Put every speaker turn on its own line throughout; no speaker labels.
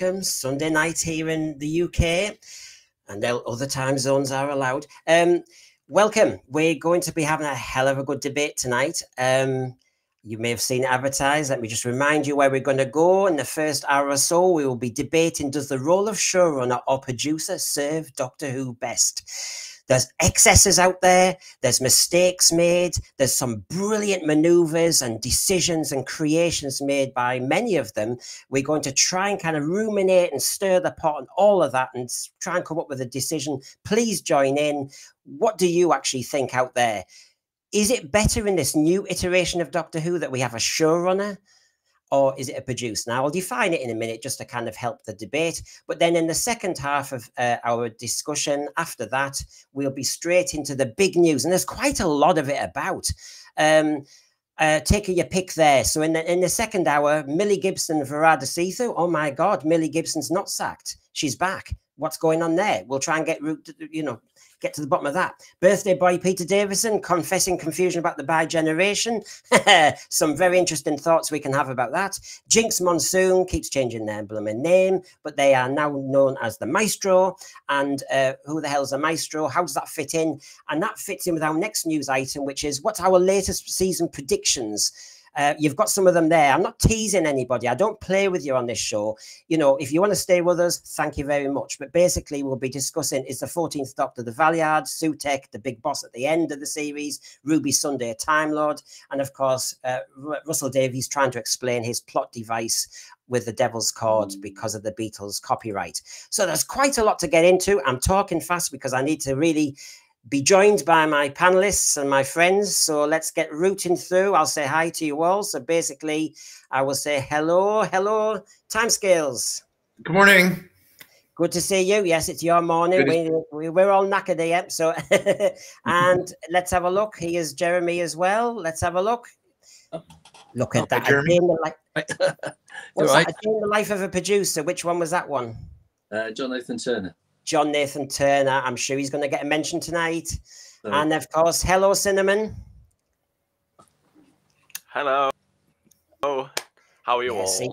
welcome. Sunday night here in the UK, and other time zones are allowed. Um, welcome. We're going to be having a hell of a good debate tonight. Um, you may have seen it advertised. Let me just remind you where we're going to go. In the first hour or so, we will be debating does the role of showrunner or producer serve Doctor Who best? There's excesses out there. There's mistakes made. There's some brilliant maneuvers and decisions and creations made by many of them. We're going to try and kind of ruminate and stir the pot and all of that and try and come up with a decision. Please join in. What do you actually think out there? Is it better in this new iteration of Doctor Who that we have a showrunner? Or is it a produce? Now, I'll define it in a minute just to kind of help the debate. But then in the second half of uh, our discussion, after that, we'll be straight into the big news. And there's quite a lot of it about. Um, uh, take your pick there. So in the in the second hour, Millie Gibson, Varada Sethu. Oh my God, Millie Gibson's not sacked. She's back. What's going on there? We'll try and get root, you know get to the bottom of that. Birthday boy Peter Davison confessing confusion about the bi generation. Some very interesting thoughts we can have about that. Jinkx Monsoon keeps changing their emblem and name, but they are now known as the Maestro. And uh, who the hell's a Maestro? How does that fit in? And that fits in with our next news item, which is what's our latest season predictions? Uh, you've got some of them there. I'm not teasing anybody. I don't play with you on this show. You know, if you want to stay with us, thank you very much. But basically, we'll be discussing is the 14th Doctor the Valeyard, Sutekh, the big boss at the end of the series, Ruby Sunday, a Time Lord, and of course, uh, Russell Davies trying to explain his plot device with the Devil's Chord because of the Beatles copyright. So there's quite a lot to get into. I'm talking fast because I need to really be joined by my panelists and my friends. So let's get rooting through. I'll say hi to you all. So basically, I will say hello, hello, timescales.
Good morning.
Good to see you. Yes, it's your morning. We, we, are all knackered here. So, and let's have a look. Here's Jeremy as well. Let's have a look. Look at that. Jeremy. What's right. that? the life of a producer. Which one was that one?
Uh, John Nathan Turner.
John Nathan Turner. I'm sure he's going to get a mention tonight. Oh. And of course, hello, Cinnamon.
Hello. Oh, how are you yeah, all? See,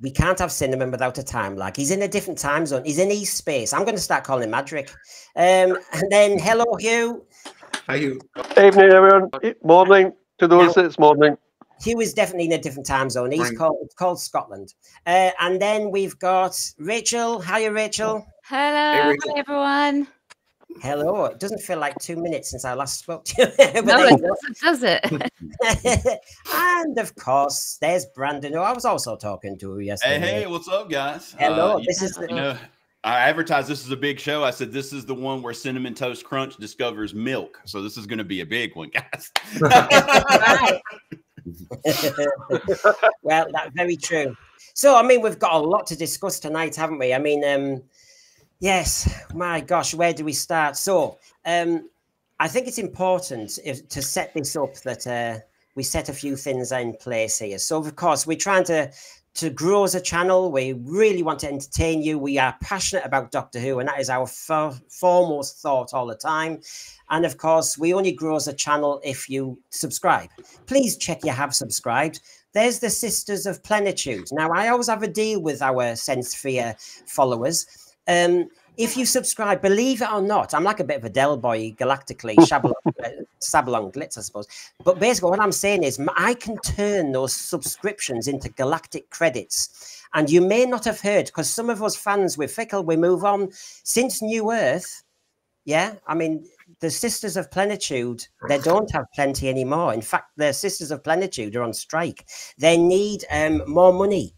we can't have Cinnamon without a time lag. He's in a different time zone. He's in East space. I'm going to start calling him Madrick. Um, and then hello, Hugh.
Hi, Hugh.
Evening, everyone. Morning to those. Now, it's morning.
Hugh is definitely in a different time zone. He's called called Scotland. Uh, and then we've got Rachel. Hiya, Rachel.
Hello, hey, everyone.
Hello. It doesn't feel like two minutes since I last spoke to
you. no, it doesn't, does it?
and of course, there's Brandon, who I was also talking to yesterday.
Hey, hey, what's up, guys?
Hello. Uh, this is the.
You know, I advertised this is a big show. I said this is the one where Cinnamon Toast Crunch discovers milk. So this is going to be a big one, guys.
well, that's very true. So, I mean, we've got a lot to discuss tonight, haven't we? I mean, um, yes, my gosh, where do we start? So, um, I think it's important if, to set this up that uh, we set a few things in place here. So, of course, we're trying to to grow as a channel. We really want to entertain you. We are passionate about Doctor Who, and that is our foremost thought all the time. And of course, we only grow as a channel if you subscribe. Please check you have subscribed. There's the Sisters of Plenitude. Now, I always have a deal with our Sense Sphere followers. Um, if you subscribe, believe it or not, I'm like a bit of a Del boy galactically, Sabalom Glitz, I suppose. But basically, what I'm saying is, I can turn those subscriptions into galactic credits. And you may not have heard, because some of us fans, we're fickle, we move on. Since New Earth, yeah, I mean, the Sisters of Plenitude, they don't have plenty anymore. In fact, the Sisters of Plenitude are on strike. They need um, more money.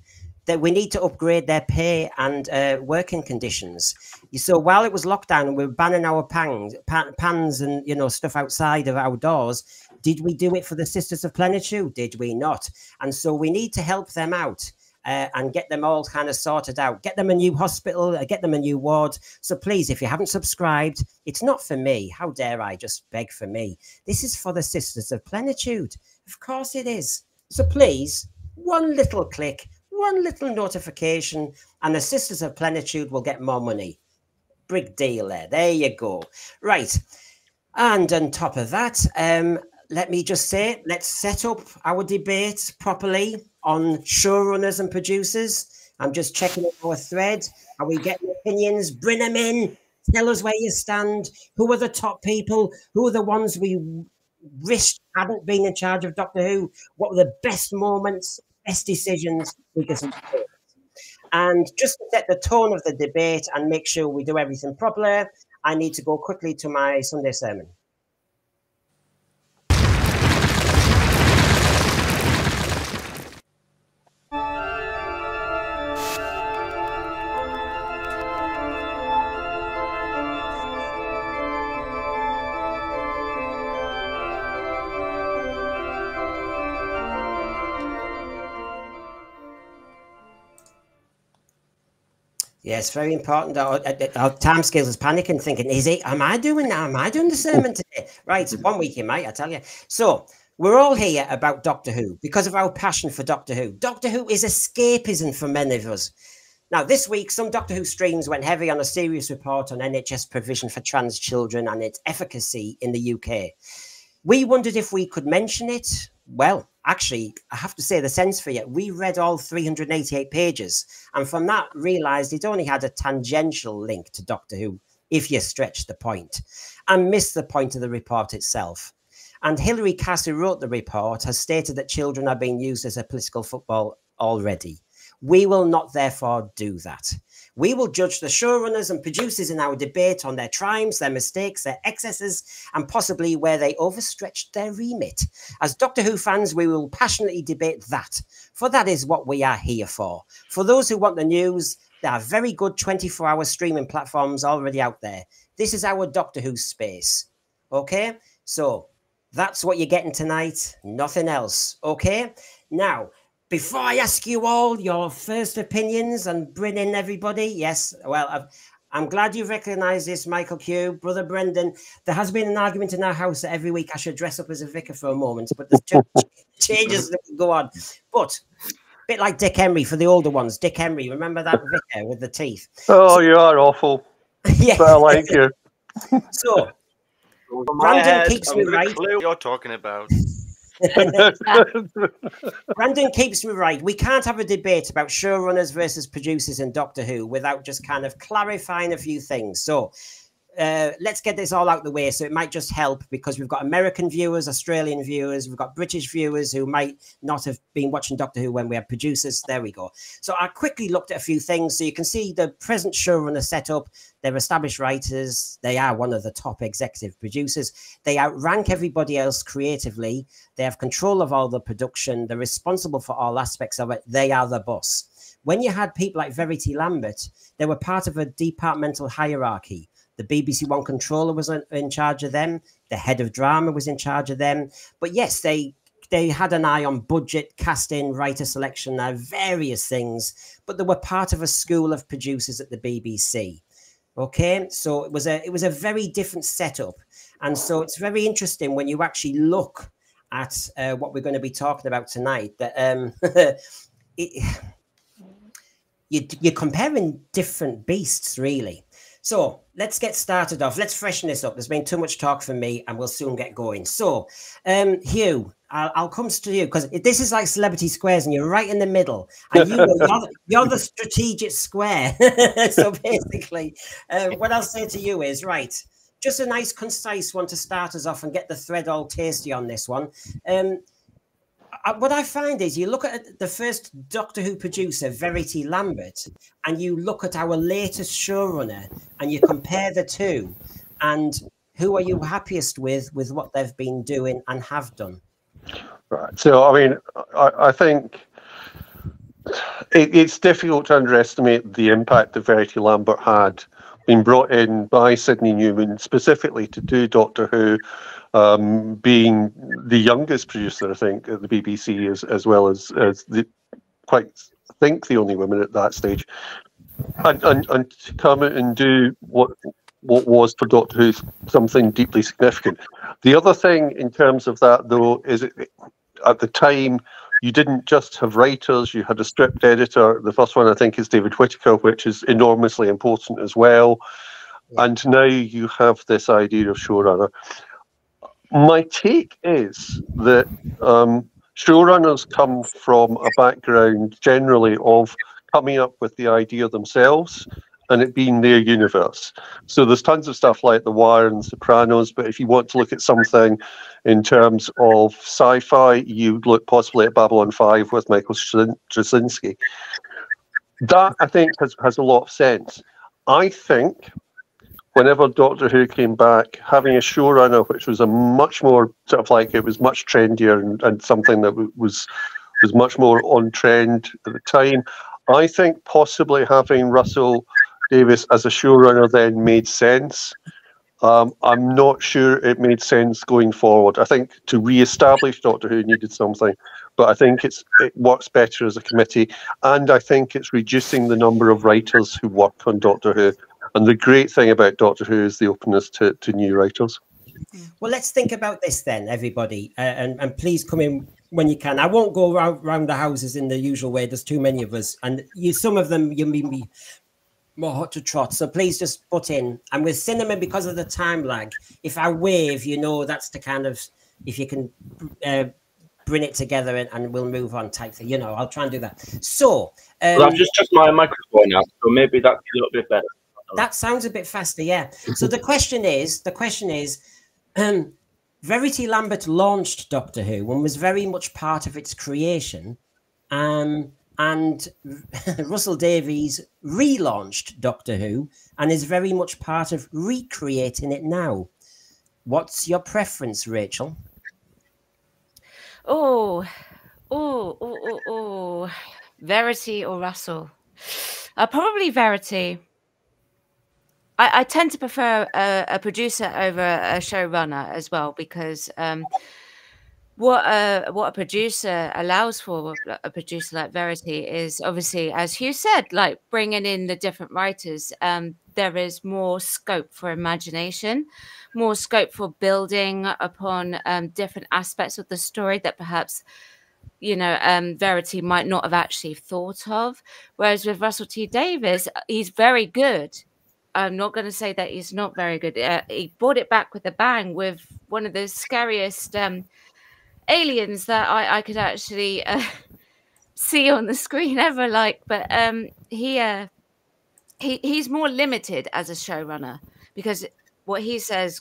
That we need to upgrade their pay and uh, working conditions. So while it was lockdown and we were banning our pans, pans and you know stuff outside of our doors, did we do it for the Sisters of Plenitude? Did we not? And so we need to help them out uh, and get them all kind of sorted out. Get them a new hospital, uh, get them a new ward. So please, if you haven't subscribed, it's not for me. How dare I just beg for me? This is for the Sisters of Plenitude. Of course it is. So please, one little click, one little notification, and the Sisters of Plenitude will get more money. Big deal there. There you go. Right. And on top of that, um, let me just say, let's set up our debate properly on showrunners and producers. I'm just checking our thread. Are we getting opinions? Bring them in. Tell us where you stand. Who are the top people? Who are the ones we wish hadn't been in charge of Doctor Who? What were the best moments, best decisions? Because and just to set the tone of the debate and make sure we do everything properly, I need to go quickly to my Sunday sermon. Yes, very important. Our, time scales is panicking, thinking, is it, am I doing that? Am I doing the sermon today? Right, one week in May, I tell you. So we're all here about Doctor Who because of our passion for Doctor Who. Doctor Who is escapism for many of us. Now, this week, some Doctor Who streams went heavy on a serious report on NHS provision for trans children and its efficacy in the UK. We wondered if we could mention it. Well, actually, I have to say the sense for you. We read all 388 pages, and from that realised it only had a tangential link to Doctor Who, if you stretch the point, and missed the point of the report itself. And Hilary Cass, who wrote the report, has stated that children are being used as a political football already. We will not, therefore, do that. We will judge the showrunners and producers in our debate on their triumphs, their mistakes, their excesses, and possibly where they overstretched their remit. As Doctor Who fans, we will passionately debate that, for that is what we are here for. For those who want the news, there are very good 24 hour streaming platforms already out there. This is our Doctor Who space. Okay? So that's what you're getting tonight, nothing else. Okay? Now, before I ask you all your first opinions and bring in everybody, yes, well, I've, I'm glad you recognise this, Michael Q, brother Brendan. There has been an argument in our house that every week I should dress up as a vicar for a moment, but there's two changes that go on. But a bit like Dick Emery for the older ones. Dick Emery, remember that vicar with the teeth?
Oh, so, you are awful.
yeah,
but I like you.
so, Brandon keeps me right.
Clue you're talking about.
Brandon keeps me right. We can't have a debate about showrunners versus producers in Doctor Who without just kind of clarifying a few things. So, uh, let's get this all out the way. So it might just help because we've got American viewers, Australian viewers, we've got British viewers who might not have been watching Doctor Who when we had producers. There we go. So I quickly looked at a few things. So you can see the present showrunner setup. They're established writers. They are one of the top executive producers. They outrank everybody else creatively. They have control of all the production. They're responsible for all aspects of it. They are the boss. When you had people like Verity Lambert, they were part of a departmental hierarchy the BBC One controller was in charge of them. The head of drama was in charge of them. But yes, they they had an eye on budget, casting, writer selection, uh, various things. But they were part of a school of producers at the BBC. Okay, so it was a it was a very different setup, and so it's very interesting when you actually look at uh, what we're going to be talking about tonight. That um, it, you, you're comparing different beasts, really. So let's get started off. Let's freshen this up. There's been too much talk for me, and we'll soon get going. So, um, Hugh, I'll, I'll come to you because this is like celebrity squares, and you're right in the middle, and you, are the, you're the strategic square. so basically, uh, what I'll say to you is right. Just a nice, concise one to start us off and get the thread all tasty on this one. Um, what I find is you look at the first Doctor Who producer, Verity Lambert, and you look at our latest showrunner, and you compare the two, and who are you happiest with with what they've been doing and have done?
Right. So, I mean, I, I think it, it's difficult to underestimate the impact that Verity Lambert had being brought in by Sydney Newman specifically to do Doctor Who um, being the youngest producer, I think, at the BBC, as as well as as the quite I think the only woman at that stage, and and, and to come and do what what was for Doctor Who something deeply significant. The other thing in terms of that, though, is it, at the time you didn't just have writers; you had a script editor. The first one, I think, is David Whitaker, which is enormously important as well. Yeah. And now you have this idea of showrunner my take is that um, showrunners come from a background generally of coming up with the idea themselves and it being their universe. So there's tons of stuff like The Wire and Sopranos, but if you want to look at something in terms of sci-fi, you'd look possibly at Babylon 5 with Michael Straczynski. That, I think, has, has a lot of sense. I think whenever Doctor Who came back, having a showrunner which was a much more sort of like it was much trendier and, and something that was was much more on trend at the time. I think possibly having Russell Davies as a showrunner then made sense. Um, I'm not sure it made sense going forward. I think to re-establish Doctor Who needed something, but I think it's it works better as a committee, and I think it's reducing the number of writers who work on Doctor Who. And the great thing about Doctor Who is the openness to, to new writers.
Well, let's think about this then, everybody, uh, and and please come in when you can. I won't go around, around the houses in the usual way. There's too many of us, and you some of them you may be more hot to trot. So please just put in. And with cinema, because of the time lag, if I wave, you know that's the kind of if you can uh, bring it together and, and, we'll move on type thing. You know, I'll try and do that. So
um, well, I've just just my microphone now, so maybe that's a little bit better.
That sounds a bit faster, yeah. so the question is, the question is, um, Verity Lambert launched Doctor Who and was very much part of its creation. Um, and Russell Davies relaunched Doctor Who and is very much part of recreating it now. What's your preference, Rachel?
Oh, oh, oh, oh, oh. Verity or Russell? Uh, probably Verity. I, I tend to prefer a, a, producer over a showrunner as well because um, what a what a producer allows for a producer like Verity is obviously, as Hugh said, like bringing in the different writers. Um, there is more scope for imagination, more scope for building upon um, different aspects of the story that perhaps you know um, Verity might not have actually thought of. Whereas with Russell T Davies, uh, he's very good. I'm not going to say that he's not very good. Uh, he brought it back with a bang with one of the scariest um, aliens that I, I could actually uh, see on the screen ever like but um he uh he he's more limited as a showrunner because what he says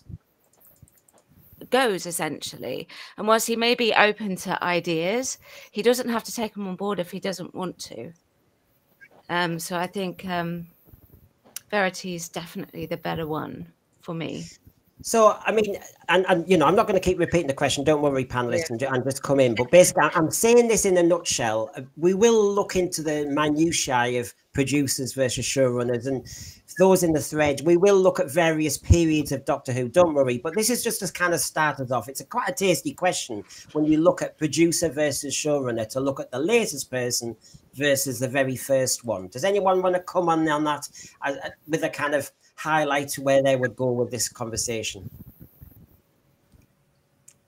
goes essentially and whilst he may be open to ideas he doesn't have to take them on board if he doesn't want to um so i think um verity is definitely the better one for me
so, I mean, and, and you know, I'm not going to keep repeating the question. Don't worry, panelists, yeah. and, and, just come in. But basically, I'm saying this in a nutshell. Uh, we will look into the minutiae of producers versus showrunners and those in the thread. We will look at various periods of Doctor Who. Don't worry. But this is just as kind of started off. It's a quite a tasty question when you look at producer versus showrunner to look at the latest person versus the very first one. Does anyone want to come on on that uh, uh, with a kind of highlight where they would go with this conversation.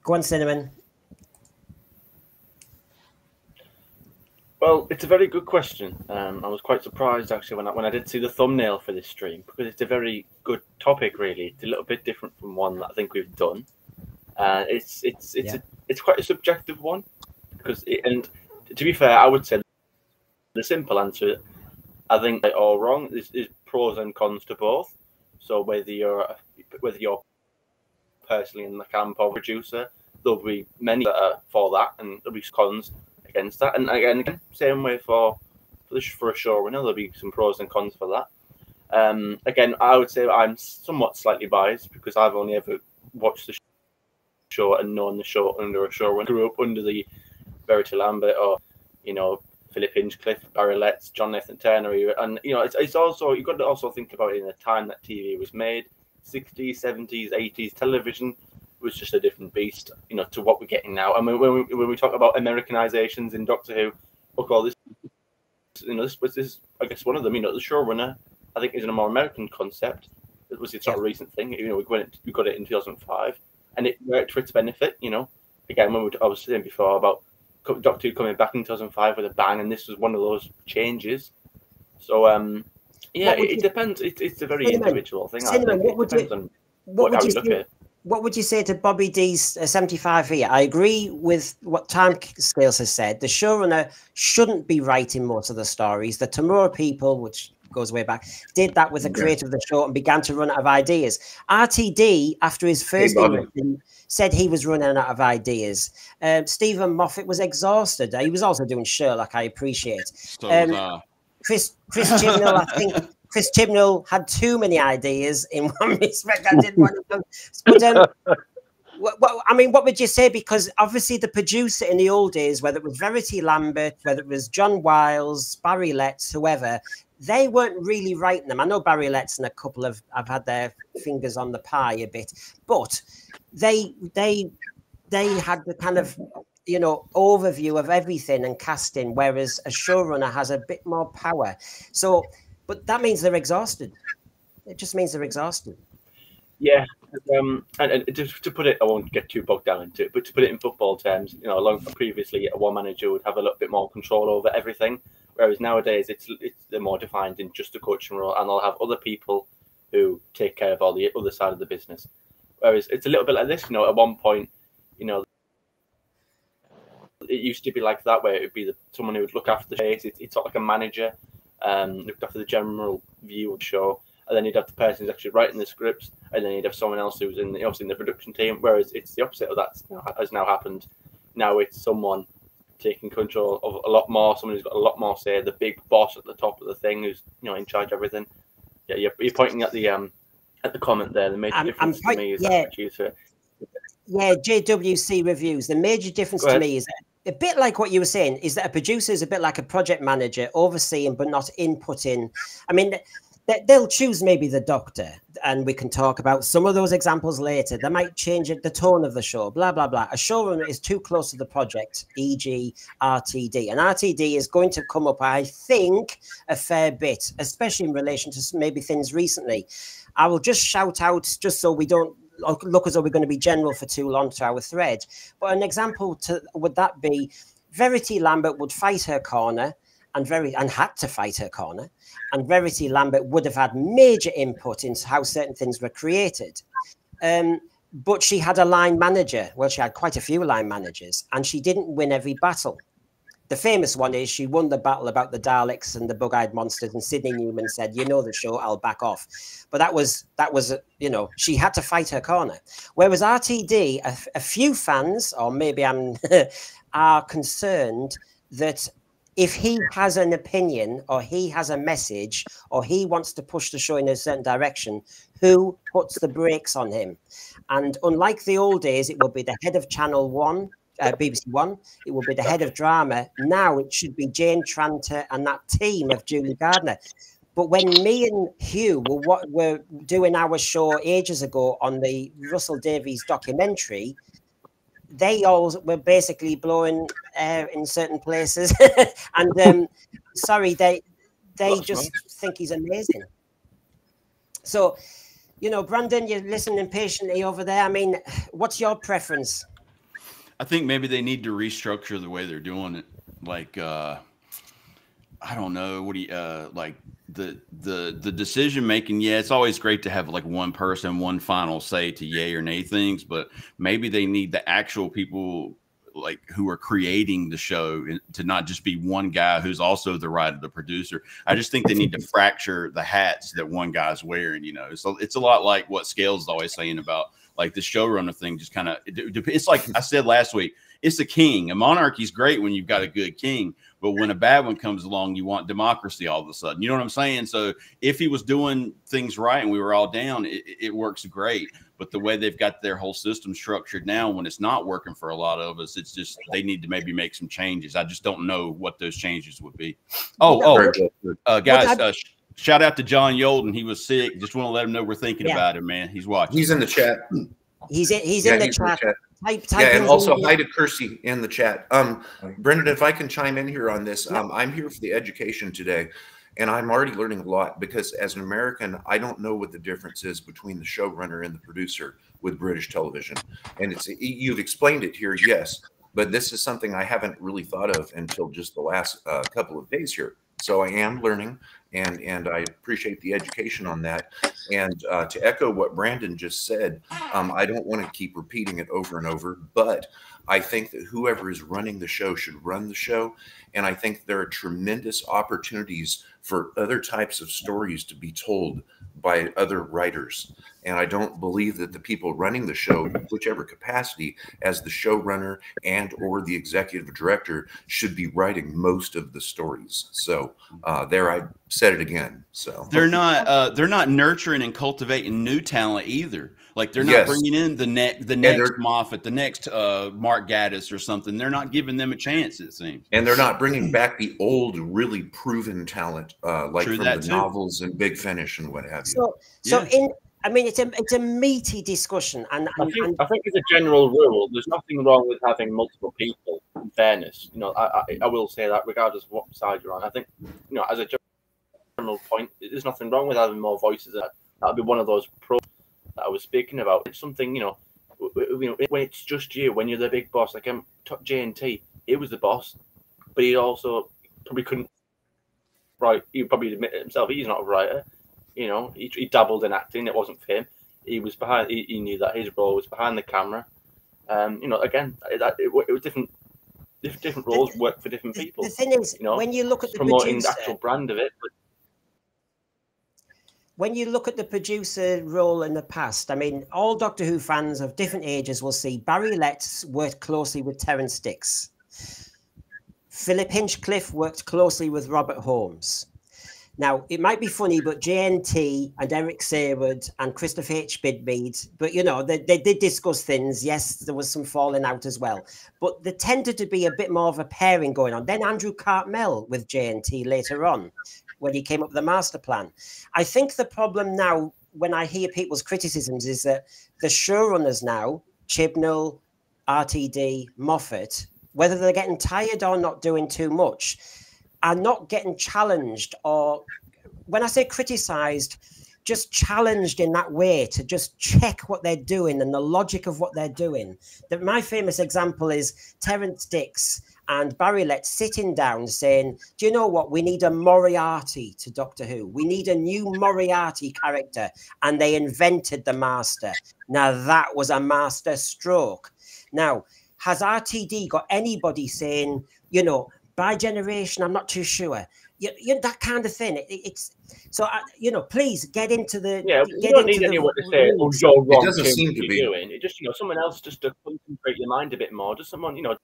Go on, Cinnamon.
Well, it's a very good question. Um, I was quite surprised actually when I, when I did see the thumbnail for this stream because it's a very good topic. Really, it's a little bit different from one that I think we've done. Uh, it's it's it's yeah. a, it's quite a subjective one because it, and to be fair, I would say the simple answer, I think they're all wrong. There's, there's pros and cons to both. So whether you're whether you're personally in the camp or producer, there'll be many that are for that, and there'll be cons against that. And again, same way for for, the, for a showrunner, there'll be some pros and cons for that. Um, again, I would say I'm somewhat slightly biased because I've only ever watched the show and known the show under a showrunner. Grew up under the Verity Lambert or you know Philip Hinchcliffe, Barry Letts, John Nathan Turner, and you know, it's, it's also you've got to also think about it in the time that TV was made, 60s, 70s, 80s. Television was just a different beast, you know, to what we're getting now. I mean, when we, when we talk about Americanizations in Doctor Who, look all this, you know, this was this, I guess one of them, you know, the showrunner, I think is a more American concept. It was a sort of recent thing, you know, we got it, we got it in 2005, and it worked for its benefit, you know. Again, when we, I was saying before about Doctor Who coming back in 2005 with a bang, and this was one of those changes. So, um, yeah, it, it, depends. It, it's a very Cinnamon. individual thing.
Cinnamon, what would you, what, what would you say, what would you say to Bobby D's uh, 75 here? I agree with what Time Scales has said. The showrunner shouldn't be writing most of the stories. The Tamura people, which goes way back, did that with the creator of the show and began to run out of ideas. RTD, after his first
Bobby.
iteration, said he was running out of ideas. Um, Steven Moffat was exhausted. He was also doing Sherlock, I appreciate.
So
Um,
was
Chris Chris Chibnall, I think Chris Chibnall had too many ideas in one respect. I didn't want to. But um, what, what, I mean, what would you say? Because obviously, the producer in the old days, whether it was Verity Lambert, whether it was John Wiles, Barry Letts, whoever, they weren't really writing them. I know Barry Letts and a couple of have had their fingers on the pie a bit, but they they they had the kind of you know overview of everything and casting, whereas a showrunner has a bit more power. So, but that means they're exhausted. It just means they're exhausted.
Yeah, um, and, and to, to put it, I won't get too bogged down into it, but to put it in football terms, you know, long previously a one manager would have a little bit more control over everything, whereas nowadays it's it's they're more defined in just a coaching role, and they'll have other people who take care of all the other side of the business. Whereas it's a little bit like this, you know, at one point, you know, it used to be like that, where it would be the, someone who would look after the space. It, it's sort like a manager, um, looked after the general view of the show, and then you'd have the person who's actually writing the scripts, and then you'd have someone else who's in the obviously in the production team. Whereas it's the opposite of that you know, has now happened. Now it's someone taking control of a lot more, someone who's got a lot more say, the big boss at the top of the thing, who's you know in charge of everything. Yeah, you're, you're pointing at the um at the comment there. The major
I'm- I'm
difference to me is
yeah.
that producer.
Yeah, JWC reviews. The major difference to me is that a bit like what you were saying is that a producer is a bit like a project manager, overseeing but not inputting. I mean, they- they'll choose maybe the doctor, and we can talk about some of those examples later. They might change it, the tone of the show, blah blah blah. A showrunner is too close to the project, e.g., RTD, and RTD is going to come up, I think, a fair bit, especially in relation to maybe things recently. I will just shout out, just so we don't look look as though we're going to be general for too long to our thread. But an example to would that be Verity Lambert would fight her corner and very and had to fight her corner, and Verity Lambert would have had major input into how certain things were created. Um, but she had a line manager. Well, she had quite a few line managers, and she didn't win every battle. The famous one is she won the battle about the Daleks and the bug-eyed monsters, and Sydney Newman said, "You know the show, I'll back off." But that was that was you know she had to fight her corner. Whereas RTD, a, a few fans, or maybe I'm, are concerned that if he has an opinion or he has a message or he wants to push the show in a certain direction, who puts the brakes on him? And unlike the old days, it will be the head of Channel One, uh, BBC One. It will be the head of drama. Now it should be Jane Tranter and that team of Julie Gardner. But when me and Hugh were were doing our show ages ago on the Russell Davies documentary, they all were basically blowing air in certain places, and um, sorry, they they
That's
just think he's amazing. So, you know, Brandon, you're listening patiently over there. I mean, what's your preference?
I think maybe they need to restructure the way they're doing it. Like, uh, I don't know. What do you uh, like? The the the decision making. Yeah, it's always great to have like one person, one final say to yay or nay things, but maybe they need the actual people like who are creating the show to not just be one guy who's also the writer, the producer. I just think they need to fracture the hats that one guy's wearing. You know, so it's a lot like what Scales is always saying about like the showrunner thing. Just kind of it's like I said last week. It's a king. A monarchy's great when you've got a good king, but when a bad one comes along, you want democracy all of a sudden. You know what I'm saying? So if he was doing things right and we were all down, it, it works great. But the way they've got their whole system structured now, when it's not working for a lot of us, it's just they need to maybe make some changes. I just don't know what those changes would be. Oh, oh, uh, guys, uh, sh- shout out to John Yolden. He was sick. Just want to let him know we're thinking
Yeah.
about him, man. He's watching.
He's in the chat.
He's in, he's
yeah,
in the
he's
chat. Type, type
Yeah, and also
the-
hi to Kersey in the chat. Um, Brendan, if I can chime in here on this, um, I'm here for the education today, and I'm already learning a lot because as an American, I don't know what the difference is between the showrunner and the producer with British television. And it's you've explained it here, yes, but this is something I haven't really thought of until just the last uh, couple of days here. So I am learning, and and I appreciate the education on that. And uh, to echo what Brandon just said, um, I don't want to keep repeating it over and over, but I think that whoever is running the show should run the show, and I think there are tremendous opportunities for other types of stories to be told by other writers. And I don't believe that the people running the show, whichever capacity, as the showrunner and or the executive director, should be writing most of the stories. So uh, there, I said it again. So
they're not uh, they're not nurturing and cultivating new talent either. Like they're not
Yes.
bringing in the next the next Moffat, the next uh, Mark Gatiss or something. They're not giving them a chance. It seems.
and they're not bringing back the old, really proven talent, uh, like
True
from
that
the
too.
novels and Big Finish and what have you.
So, so
Yeah.
in, I mean, it's a it's a meaty discussion, and,
I think,
and
I think as a general rule, there's nothing wrong with having multiple people. In fairness, you know, I, I, I will say that regardless of what side you're on. I think, you know, as a general point, there's nothing wrong with having more voices. That that'll be one of those pros that I was speaking about. It's something, you know, you know, when it's just you, when you're the big boss, like um, JNT, he was the boss, but he also probably couldn't write. He probably admit himself. He's not a writer. You know, he, he dabbled in acting. It wasn't for him he was behind. He, he knew that his role was behind the camera. Um, you know, again, it, it, it was different. Different roles work for different people.
the thing is,
you know,
when you look at the
promoting
producer,
the actual brand of it. But
when you look at the producer role in the past, I mean, all Doctor Who fans of different ages will see Barry Letts worked closely with Terrance Dicks. Philip Hinchcliffe worked closely with Robert Holmes. Now, it might be funny, but JNT and Eric Saward and Christopher H. Bidmead, but you know, they, they did discuss things. Yes, there was some falling out as well, but there tended to be a bit more of a pairing going on. Then Andrew Cartmel with JNT later on, when he came up with the master plan. I think the problem now, when I hear people's criticisms, is that the showrunners now, Chibnall, RTD, Moffat, whether they're getting tired or not doing too much, are not getting challenged or, when I say criticized, just challenged in that way to just check what they're doing and the logic of what they're doing. The, my famous example is Terrance Dicks and Barry Letts sitting down saying, Do you know what? We need a Moriarty to Doctor Who. We need a new Moriarty character. And they invented the Master. Now, that was a master stroke. Now, has RTD got anybody saying, you know, bi-generation, I'm not too sure. You, you that kind of thing. It, it's so, I, you know, please get into the.
yeah, you don't
into
need anyone to say, "Oh,
rules.
you're wrong."
doesn't seem to be.
Doing. It just you know, someone else just to concentrate your mind a bit more. Just someone you know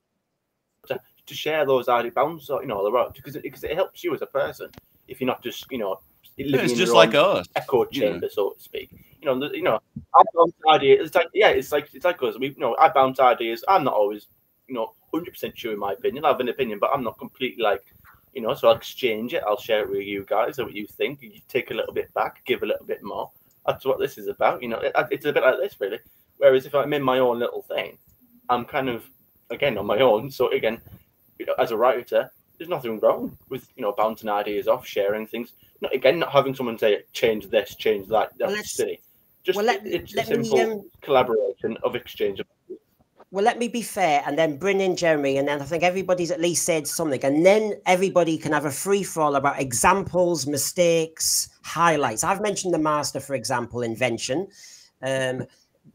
to, share those ideas, bounce, you know, the because it, because it helps you as a person. If you're not just you know living
It's just like us.
echo chamber, so to speak. You know, you know, I bounce ideas. It's like yeah, it's like it's like us. We, you know, I bounce ideas. I'm not always, you know, hundred percent sure in my opinion. I have an opinion, but I'm not completely like, you know. So I'll exchange it. I'll share it with you guys. What you think? You take a little bit back, give a little bit more. That's what this is about. You know, it, it's a bit like this really. Whereas if I'm in my own little thing, I'm kind of again on my own. So again, as a writer, there's nothing wrong with you know bouncing ideas off, sharing things. Not again, not having someone say change this, change that. That's
Well,
silly. Just
well, let-
it's
let
a
me,
simple
um,
collaboration of exchange.
Well, let me be fair and then bring in Jeremy, and then I think everybody's at least said something, and then everybody can have a free for all about examples, mistakes, highlights. I've mentioned the master, for example, invention. Um,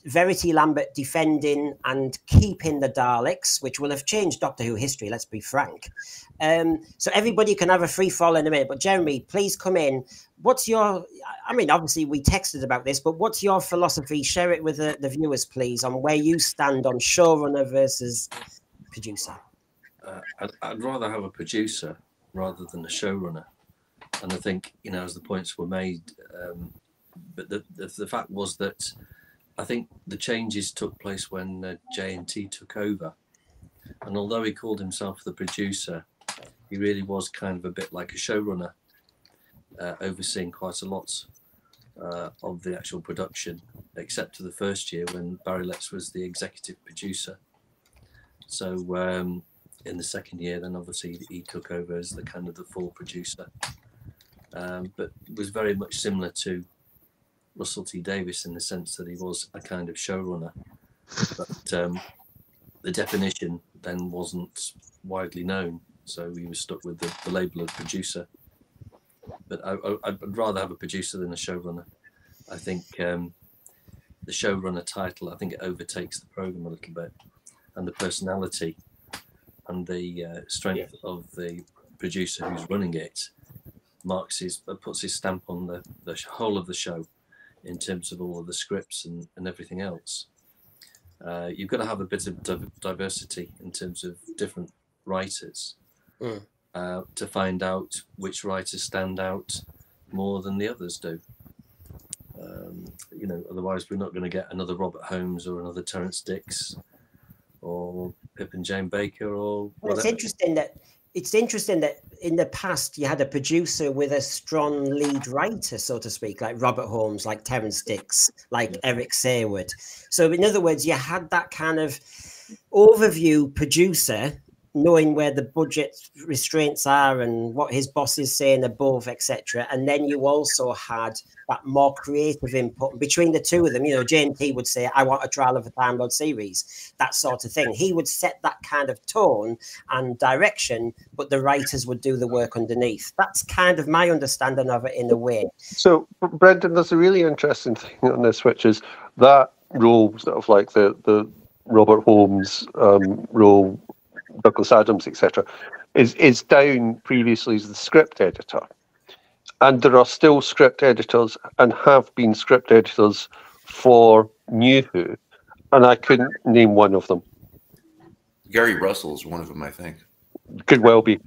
Verity Lambert defending and keeping the Daleks, which will have changed Doctor Who history, let's be frank. Um, so everybody can have a free fall in a minute. But Jeremy, please come in. What's your, I mean, obviously we texted about this, but what's your philosophy? Share it with the, the viewers, please, on where you stand on showrunner versus producer.
uh, I'd, I'd rather have a producer rather than a showrunner. And I think, you know, as the points were made, um, but the, the, the fact was that I think the changes took place when uh, JNT took over. And although he called himself the producer, he really was kind of a bit like a showrunner, uh, overseeing quite a lot uh, of the actual production, except for the first year when Barry Letts was the executive producer. So um, in the second year, then obviously he took over as the kind of the full producer, um, but was very much similar to Russell T Davies in the sense that he was a kind of showrunner, but um, the definition then wasn't widely known, so he was stuck with the, the label of producer but I, would rather have a producer than a showrunner. I think um, the showrunner title, I think it overtakes the program a little bit, and the personality and the uh, strength yeah. of the producer who's running it marks his puts his stamp on the, the whole of the show in terms of all of the scripts and, and everything else. Uh, you've got to have a bit of diversity in terms of different writers mm. uh, to find out which writers stand out more than the others do. Um, you know, otherwise we're not going to get another Robert Holmes or another Terrance Dicks or Pip and Jane Baker or.
Well, it's interesting that it's interesting that in the past you had a producer with a strong lead writer, so to speak, like Robert Holmes, like Terrance Dicks, like Eric Saward. So in other words, you had that kind of overview producer knowing where the budget restraints are and what his boss is saying above, etc. And then you also had that more creative input between the two of them. You know, JNT would say, "I want a trial of a Time Lord series," that sort of thing. He would set that kind of tone and direction, but the writers would do the work underneath. That's kind of my understanding of it in a way.
So, Brendan, there's a really interesting thing on this, which is that role, sort of like the the Robert Holmes um, role Douglas Adams, etc., is is down previously as the script editor, and there are still script editors and have been script editors for New Who, and I couldn't name one of them.
Gary Russell is one of them, I think.
Could well be,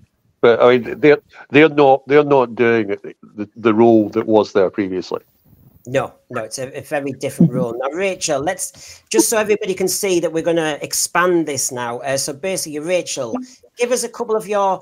but I mean they're they're not they're not doing the, the role that was there previously.
No, no, it's a, a, very different rule. Now, Rachel, let's just so everybody can see that we're going to expand this now. Uh, so, basically, Rachel, give us a couple of your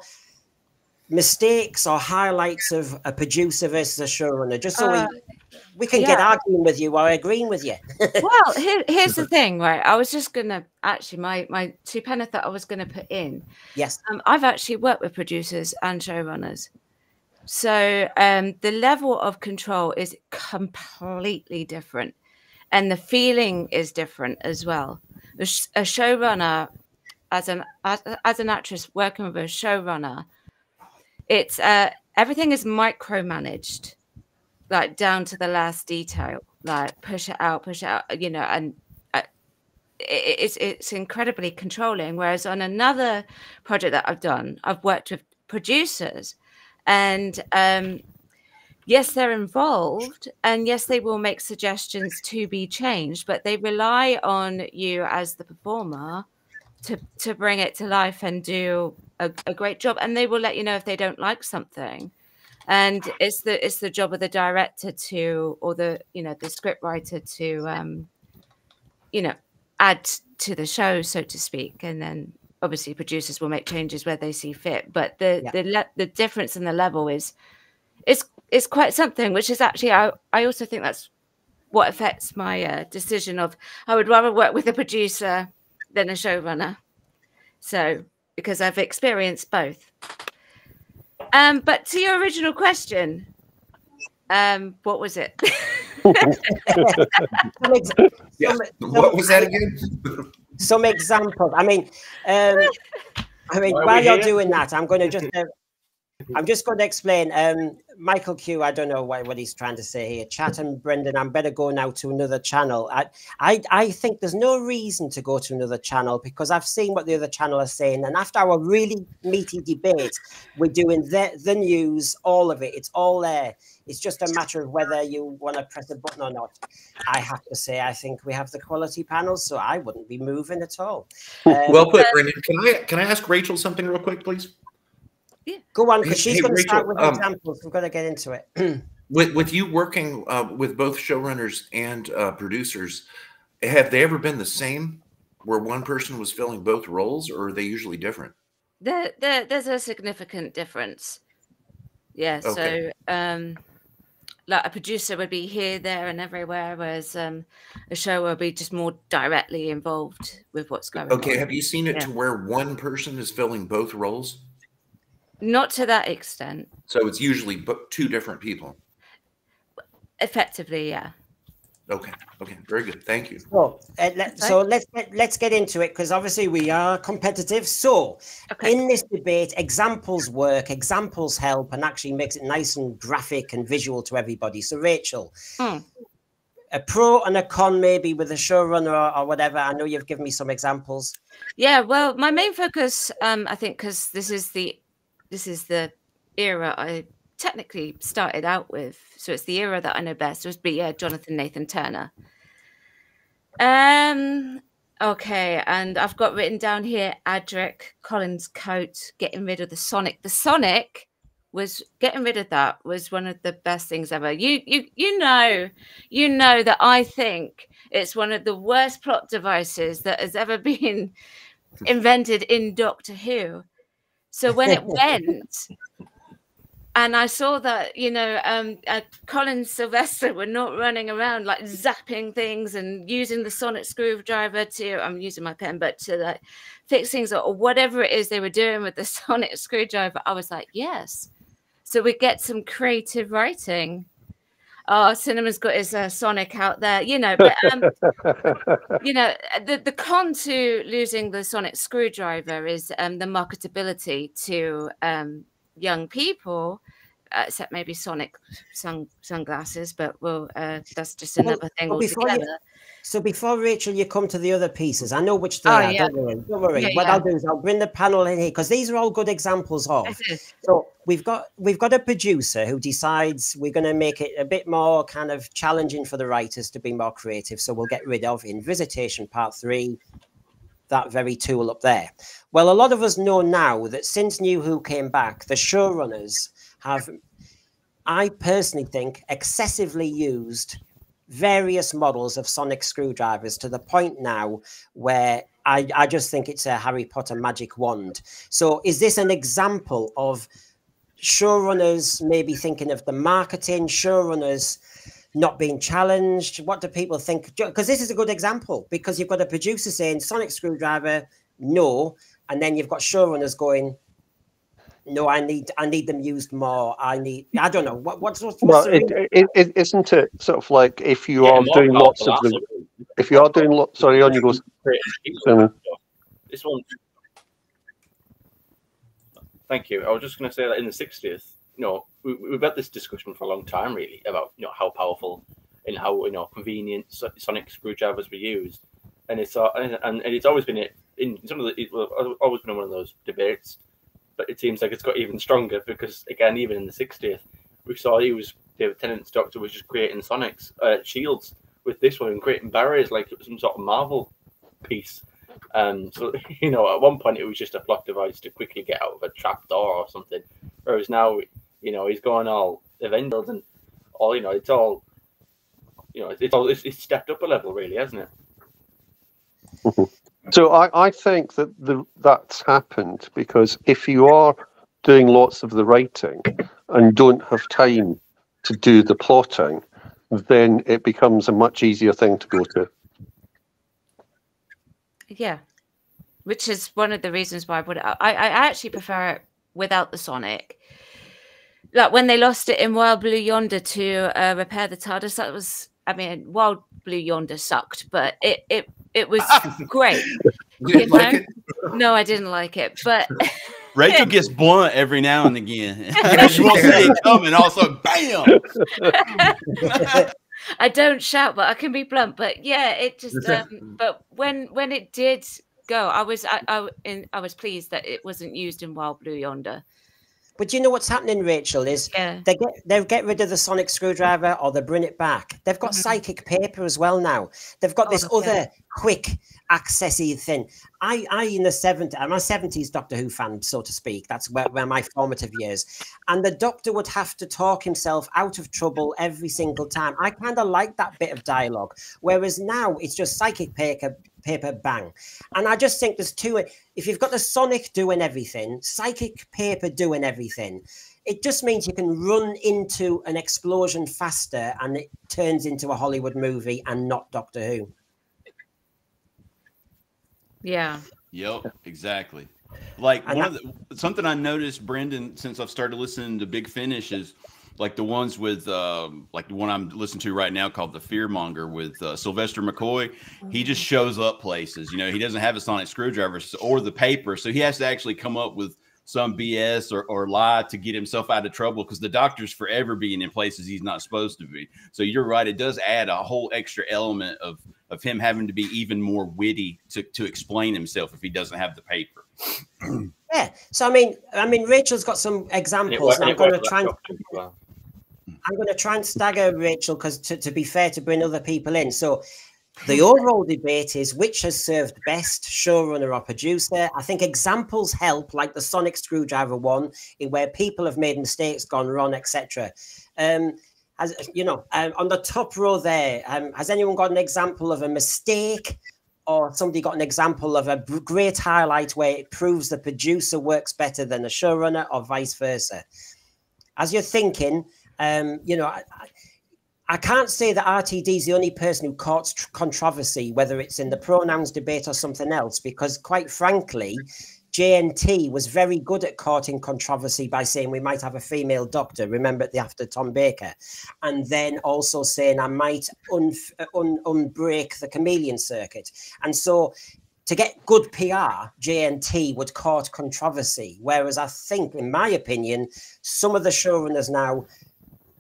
mistakes or highlights of a producer versus a showrunner, just so uh, we we can yeah. get arguing with you or agreeing with you.
well, here, here's the thing, right? I was just gonna actually my my two penneth that I was gonna put in.
Yes,
um, I've actually worked with producers and showrunners. So um, the level of control is completely different, and the feeling is different as well. A, showrunner, as an as, as, an actress working with a showrunner, it's uh, everything is micromanaged, like down to the last detail. Like push it out, push it out, you know, and uh, it, it's it's incredibly controlling. Whereas on another project that I've done, I've worked with producers and um, yes, they're involved, and yes, they will make suggestions to be changed, but they rely on you as the performer to to bring it to life and do a, a great job. And they will let you know if they don't like something. And it's the it's the job of the director to or the you know the script writer to um, you know add to the show, so to speak, and then obviously producers will make changes where they see fit but the yeah. the le- the difference in the level is is is quite something which is actually i i also think that's what affects my uh, decision of i would rather work with a producer than a showrunner so because i've experienced both um but to your original question um what was it
yeah. what was that again
some examples. I mean, um, I mean, Why while you're here? doing that, I'm going to just. Uh, I'm just going to explain. Um, Michael Q, I don't know what, what he's trying to say here. Chat and Brendan, I'm better go now to another channel. I, I, I think there's no reason to go to another channel because I've seen what the other channel is saying. And after our really meaty debate, we're doing the, the news, all of it. It's all there. It's just a matter of whether you want to press a button or not. I have to say, I think we have the quality panels, so I wouldn't be moving at all.
Um, well put, Brendan. Can I can I ask Rachel something real quick, please?
Yeah. Go on, because she's hey, going to start with um, examples. We've got to get into it.
with with you working uh, with both showrunners and uh, producers, have they ever been the same, where one person was filling both roles, or are they usually different?
There, there there's a significant difference. Yeah. Okay. So, um, like a producer would be here, there, and everywhere, whereas um, a show will be just more directly involved with what's going
okay.
on.
Okay. Have you seen it yeah. to where one person is filling both roles?
Not to that extent.
So it's usually two different people.
Effectively, yeah.
Okay. Okay. Very good. Thank you.
So, uh, let, so let's get, let's get into it because obviously we are competitive. So,
Okay.
in this debate, examples work, examples help, and actually makes it nice and graphic and visual to everybody. So, Rachel,
Hmm.
a pro and a con, maybe with a showrunner or, or whatever. I know you've given me some examples.
Yeah, well, my main focus, um, I think, because this is the this is the era I technically started out with, so it's the era that I know best. It Was be yeah, Jonathan Nathan Turner. Um. Okay, and I've got written down here Adric Collins coat, getting rid of the Sonic. The Sonic was getting rid of that was one of the best things ever. You you you know, you know that I think it's one of the worst plot devices that has ever been invented in Doctor Who. So when it went, and I saw that you know, um, uh, Colin Sylvester were not running around like zapping things and using the sonic screwdriver to. I'm using my pen, but to like fix things or, or whatever it is they were doing with the sonic screwdriver. I was like, yes. So we get some creative writing. Oh, Cinnamon's got his uh, Sonic out there, you know. But um, you know, the the con to losing the sonic screwdriver is um, the marketability to um, young people, uh, except maybe sonic sun sunglasses. But well, uh, that's just
Well-
another thing
well,
altogether.
So before Rachel, you come to the other pieces. I know which they
Oh,
are.
yeah.
Don't worry. Don't worry.
Yeah,
what
yeah.
I'll do is I'll bring the panel in here because these are all good examples of. So we've got we've got a producer who decides we're going to make it a bit more kind of challenging for the writers to be more creative. So we'll get rid of in Visitation Part Three that very tool up there. Well, a lot of us know now that since New Who came back, the showrunners have, I personally think, excessively used various models of sonic screwdrivers to the point now where I, I just think it's a Harry Potter magic wand. So, is this an example of showrunners maybe thinking of the marketing, showrunners not being challenged? What do people think? Because this is a good example because you've got a producer saying sonic screwdriver, no, and then you've got showrunners going, no, I need I need them used more. I need I don't know what what's what's,
Well,
what's the
it,
reason?
it, it isn't it sort of like if you
Yeah,
are doing lots of the,
absolutely.
if you are doing lots, sorry, on you go. Simon.
This one. Thank you. I was just going to say that in the 60th, you know, we, we've had this discussion for a long time, really, about you know how powerful and how you know convenient sonic screwdrivers were used, and it's uh, and, and it's always been it in some of the it, well, it's always been one of those debates, but it seems like it's got even stronger because again, even in the 60th, we saw he was David Tennant's doctor was just creating sonics uh, shields with this one and creating barriers like it was some sort of Marvel piece. Um, so you know, at one point it was just a plot device to quickly get out of a trap door or something. Whereas now, you know, he's going all Avengers and all. You know, it's all. You know, it's all it's, it's stepped up a level, really, hasn't it?
So I, I think that the, that's happened because if you are doing lots of the writing and don't have time to do the plotting, then it becomes a much easier thing to go to.
Yeah, which is one of the reasons why I would. I, I actually prefer it without the Sonic. Like when they lost it in Wild Blue Yonder to uh, repair the TARDIS, that was. I mean, Wild Blue Yonder sucked, but it it it was great.
You didn't
You
like it?
No, I didn't like it, but
Rachel gets blunt every now and again. you won't see it coming. Also, bam.
I don't shout, but I can be blunt. But yeah, it just. Um, but when when it did go, I was I I, in, I was pleased that it wasn't used in Wild Blue Yonder.
But you know what's happening, Rachel, is
Yeah.
they get they get rid of the sonic screwdriver or they bring it back. They've got
Mhm.
psychic paper as well now. They've got
Oh,
this
yeah.
other quick accessy thing. I I in the 70s, I'm a 70s Doctor Who fan, so to speak. That's where, where my formative years. And the doctor would have to talk himself out of trouble every single time. I kind of like that bit of dialogue. Whereas now it's just psychic paper paper bang. And I just think there's two if you've got the sonic doing everything, psychic paper doing everything, it just means you can run into an explosion faster and it turns into a Hollywood movie and not Doctor Who.
Yeah.
Yep, exactly. Like one of the, something I noticed, Brendan, since I've started listening to Big Finish is like the ones with um, like the one I'm listening to right now called The Fearmonger with uh, Sylvester McCoy. He just shows up places. You know, he doesn't have a sonic screwdriver or the paper, so he has to actually come up with some BS or, or lie to get himself out of trouble because the doctor's forever being in places he's not supposed to be. So you're right; it does add a whole extra element of of him having to be even more witty to, to explain himself if he doesn't have the paper.
yeah. So I mean, I mean, Rachel's got some examples. I'm going to try and. I'm going to try and stagger Rachel because, to, to be fair, to bring other people in. So, the overall debate is which has served best, showrunner or producer. I think examples help, like the Sonic Screwdriver one, in where people have made mistakes, gone wrong, etc. Um, has you know um, on the top row there? Um, has anyone got an example of a mistake, or somebody got an example of a great highlight where it proves the producer works better than the showrunner, or vice versa? As you're thinking, um, you know. I, I can't say that RTD is the only person who caught controversy, whether it's in the pronouns debate or something else, because quite frankly, JNT was very good at courting controversy by saying we might have a female doctor. Remember the after Tom Baker, and then also saying I might un, uh, un, unbreak the chameleon circuit. And so, to get good PR, JNT would court controversy. Whereas I think, in my opinion, some of the showrunners now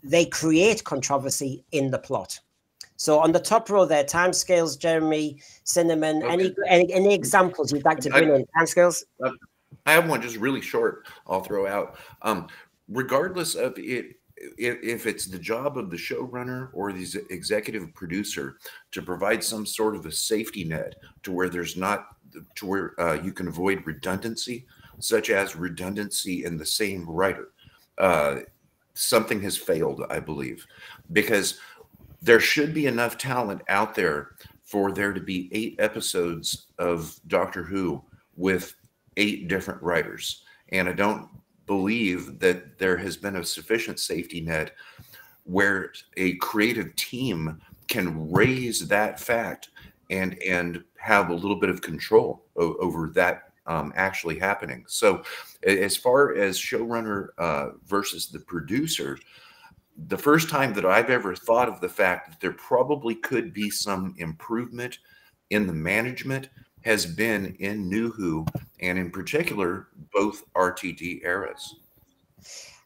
they create controversy in the plot. So on the top row there, timescales, Jeremy, Cinnamon, okay. any, any, any examples you'd like to bring I, in? Timescales?
I have one just really short. I'll throw out. Um, regardless of it, if, it's the job of the showrunner or the executive producer to provide some sort of a safety net to where there's not to where uh, you can avoid redundancy, such as redundancy in the same writer. Uh, something has failed, I believe, because there should be enough talent out there for there to be eight episodes of Doctor Who with eight different writers. And I don't believe that there has been a sufficient safety net where a creative team can raise that fact and and have a little bit of control over that um, actually happening. So, as far as showrunner uh, versus the producer, the first time that I've ever thought of the fact that there probably could be some improvement in the management has been in New Who, and in particular, both RTD eras.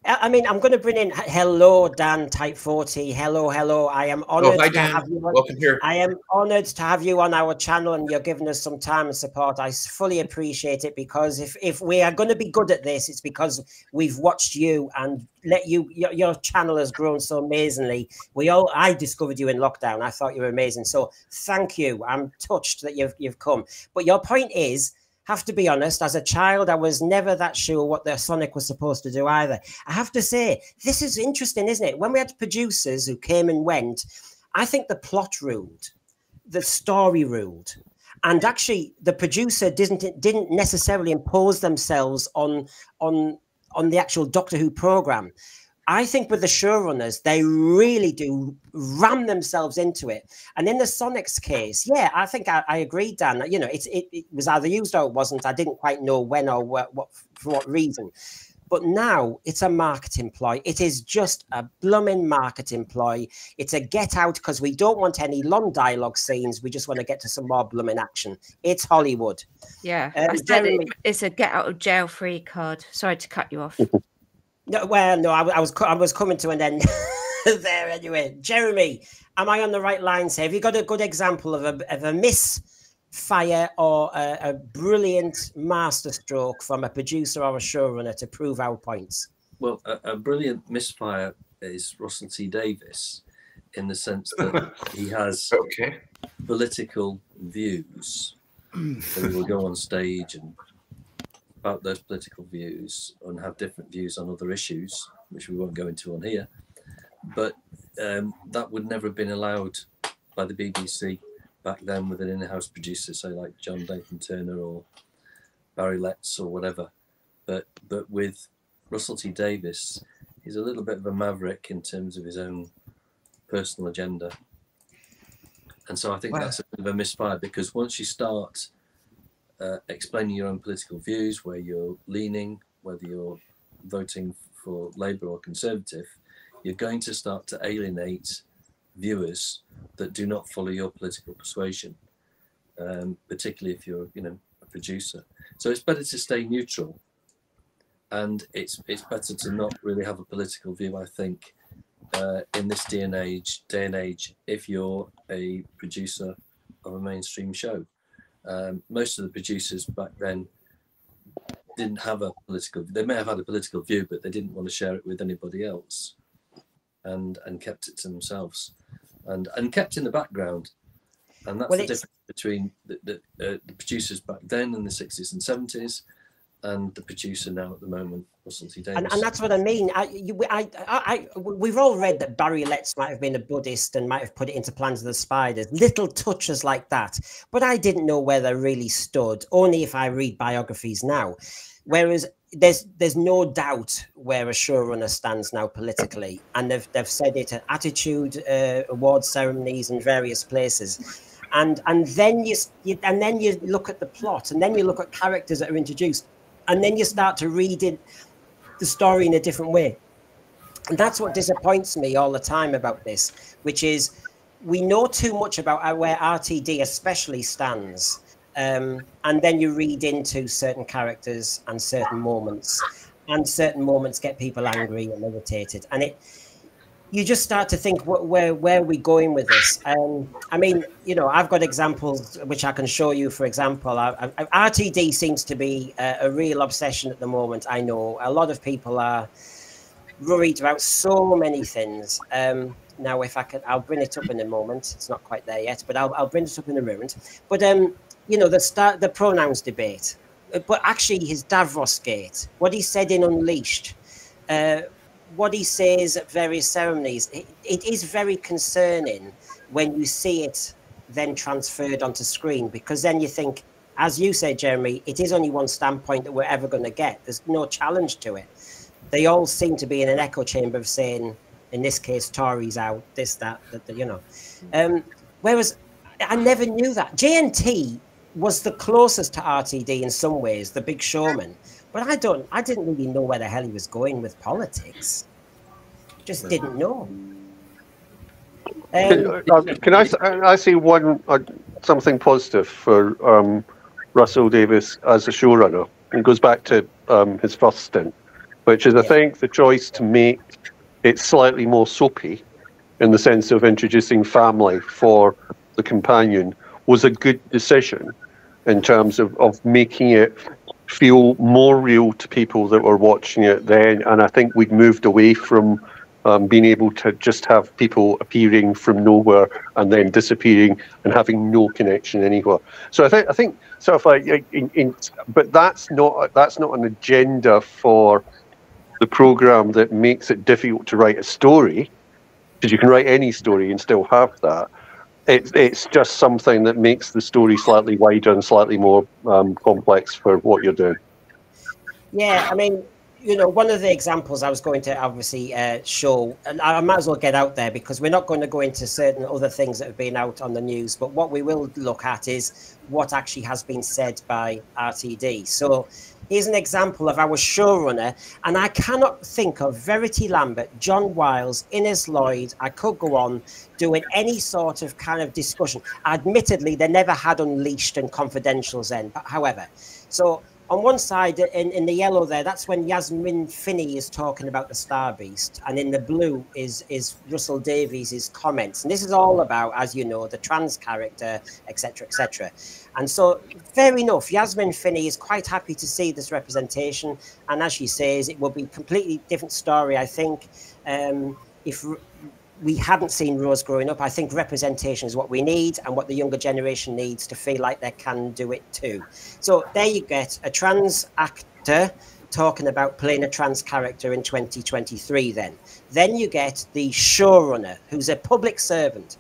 I mean, I'm going to bring in hello, Dan Type 40. Hello, hello. I am oh, honored oh, hi, to have you. On,
Welcome here.
I am honored to have you on our channel, and you're giving us some time and support. I fully appreciate it because if if we are going to be good at this, it's because we've watched you and let you. Your, your channel has grown so amazingly. We all. I discovered you in lockdown. I thought you were amazing. So thank you. I'm touched that you've you've come. But your point is have to be honest, as a child, I was never that sure what the Sonic was supposed to do either. I have to say, this is interesting, isn't it? When we had producers who came and went, I think the plot ruled, the story ruled. And actually, the producer didn't didn't necessarily impose themselves on on on the actual Doctor Who program. I think with the showrunners, they really do ram themselves into it. And in the Sonics case, yeah, I think I, I agree, Dan. You know, it, it, it, was either used or it wasn't. I didn't quite know when or what, what for what reason. But now it's a marketing ploy. It is just a blooming marketing ploy. It's a get out because we don't want any long dialogue scenes. We just want to get to some more blooming action. It's Hollywood.
Yeah. Um, Jeremy, it's a get out of jail free card. Sorry to cut you off.
No, well, no, I, I was I was coming to an end there anyway. Jeremy, am I on the right lines here? Have you got a good example of a of a misfire or a, a brilliant masterstroke from a producer or a showrunner to prove our points?
Well, a, a brilliant misfire is Russell T Davies, in the sense that he has
okay.
political views. so he will go on stage and about those political views and have different views on other issues, which we won't go into on here. But um, that would never have been allowed by the BBC back then with an in-house producer, say like John Nathan Turner or Barry Letts or whatever. But but with Russell T Davies, he's a little bit of a maverick in terms of his own personal agenda. And so I think wow. that's a bit of a misfire because once you start uh, explaining your own political views, where you're leaning, whether you're voting for Labour or Conservative, you're going to start to alienate viewers that do not follow your political persuasion, um, particularly if you're, you know, a producer. So it's better to stay neutral, and it's it's better to not really have a political view. I think uh, in this day and age, day and age, if you're a producer of a mainstream show, um, most of the producers back then didn't have a political. They may have had a political view, but they didn't want to share it with anybody else, and and kept it to themselves, and and kept in the background, and that's
Well,
the
it's-
difference between the the, uh, the producers back then in the sixties and seventies, and the producer now at the moment, Russell T Davies.
And, and that's what I mean. I, you, I, I, I, we've all read that Barry Letts might have been a Buddhist and might have put it into Planet of the Spiders. Little touches like that. But I didn't know where they really stood, only if I read biographies now. Whereas there's there's no doubt where a showrunner stands now politically, and they've they've said it at attitude uh, award ceremonies in various places. And and then you, you and then you look at the plot, and then you look at characters that are introduced, and then you start to read it the story in a different way. And that's what disappoints me all the time about this, which is we know too much about where RTD especially stands. Um, and then you read into certain characters and certain moments, and certain moments get people angry and irritated. And it, you just start to think, wh- where where are we going with this? Um, I mean, you know, I've got examples which I can show you. For example, I, I, RTD seems to be a, a real obsession at the moment. I know a lot of people are worried about so many things. Um, now, if I can, I'll bring it up in a moment. It's not quite there yet, but I'll, I'll bring it up in a moment. But um, you know, the start the pronouns debate, Uh, but actually his Davros Gate, what he said in Unleashed, uh, what he says at various ceremonies, it, it is very concerning when you see it then transferred onto screen because then you think, as you say, Jeremy, it is only one standpoint that we're ever going to get. There's no challenge to it. They all seem to be in an echo chamber of saying, in this case, Tories out, this, that, that, that you know. Um, whereas I never knew that. JNT was the closest to RTD in some ways, the big showman. But I don't, I didn't really know where the hell he was going with politics. Just didn't know.
Can,
Um,
uh, can I, I see one uh, something positive for um, Russell Davies as a showrunner? It goes back to um, his first stint, which is I
Yeah.
think the choice to make it slightly more soapy, in the sense of introducing family for the companion, was a good decision in terms of, of making it feel more real to people that were watching it then. And I think we'd moved away from um, being able to just have people appearing from nowhere and then disappearing and having no connection anywhere. So I think I think sort of like in, in, but that's not that's not an agenda for the program that makes it difficult to write a story because you can write any story and still have that. It's it's just something that makes the story slightly wider and slightly more um, complex for what you're doing.
Yeah, I mean, you know, one of the examples I was going to obviously uh, show, and I might as well get out there because we're not going to go into certain other things that have been out on the news, but what we will look at is what actually has been said by RTD. So here's an example of our showrunner, and I cannot think of Verity Lambert, John Wiles, Innes Lloyd. I could go on doing any sort of kind of discussion. Admittedly, they never had Unleashed and Confidentials but however, so on one side in, in the yellow there that's when yasmin finney is talking about the star beast and in the blue is is russell davies' comments. And this is all about as you know the trans character etc etc and so fair enough yasmin finney is quite happy to see this representation. And as she says it will be a completely different story i think. Um, if we hadn't seen Rose growing up. I think representation is what we need and what the younger generation needs to feel like they can do it too. So there you get a trans actor talking about playing a trans character in 2023 then. Then you get the showrunner who's a public servant.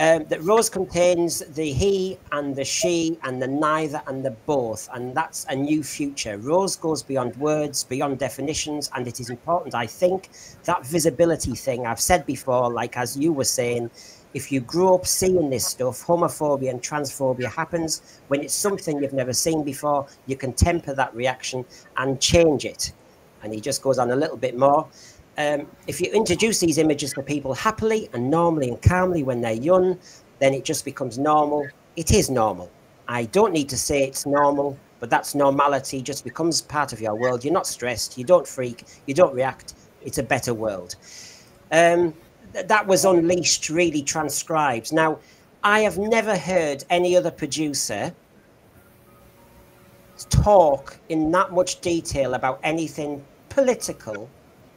Um, that Rose contains the he and the she and the neither and the both, and that's a new future. Rose goes beyond words, beyond definitions, and it is important, I think, that visibility thing I've said before, like as you were saying, if you grow up seeing this stuff, homophobia and transphobia happens when it's something you've never seen before, you can temper that reaction and change it. And he just goes on a little bit more. Um, if you introduce these images to people happily and normally and calmly when they're young, then it just becomes normal. It is normal. I don't need to say it's normal, but that's normality, just becomes part of your world. You're not stressed, you don't freak, you don't react. It's a better world. Um, th- that was unleashed, really transcribed. Now, I have never heard any other producer talk in that much detail about anything political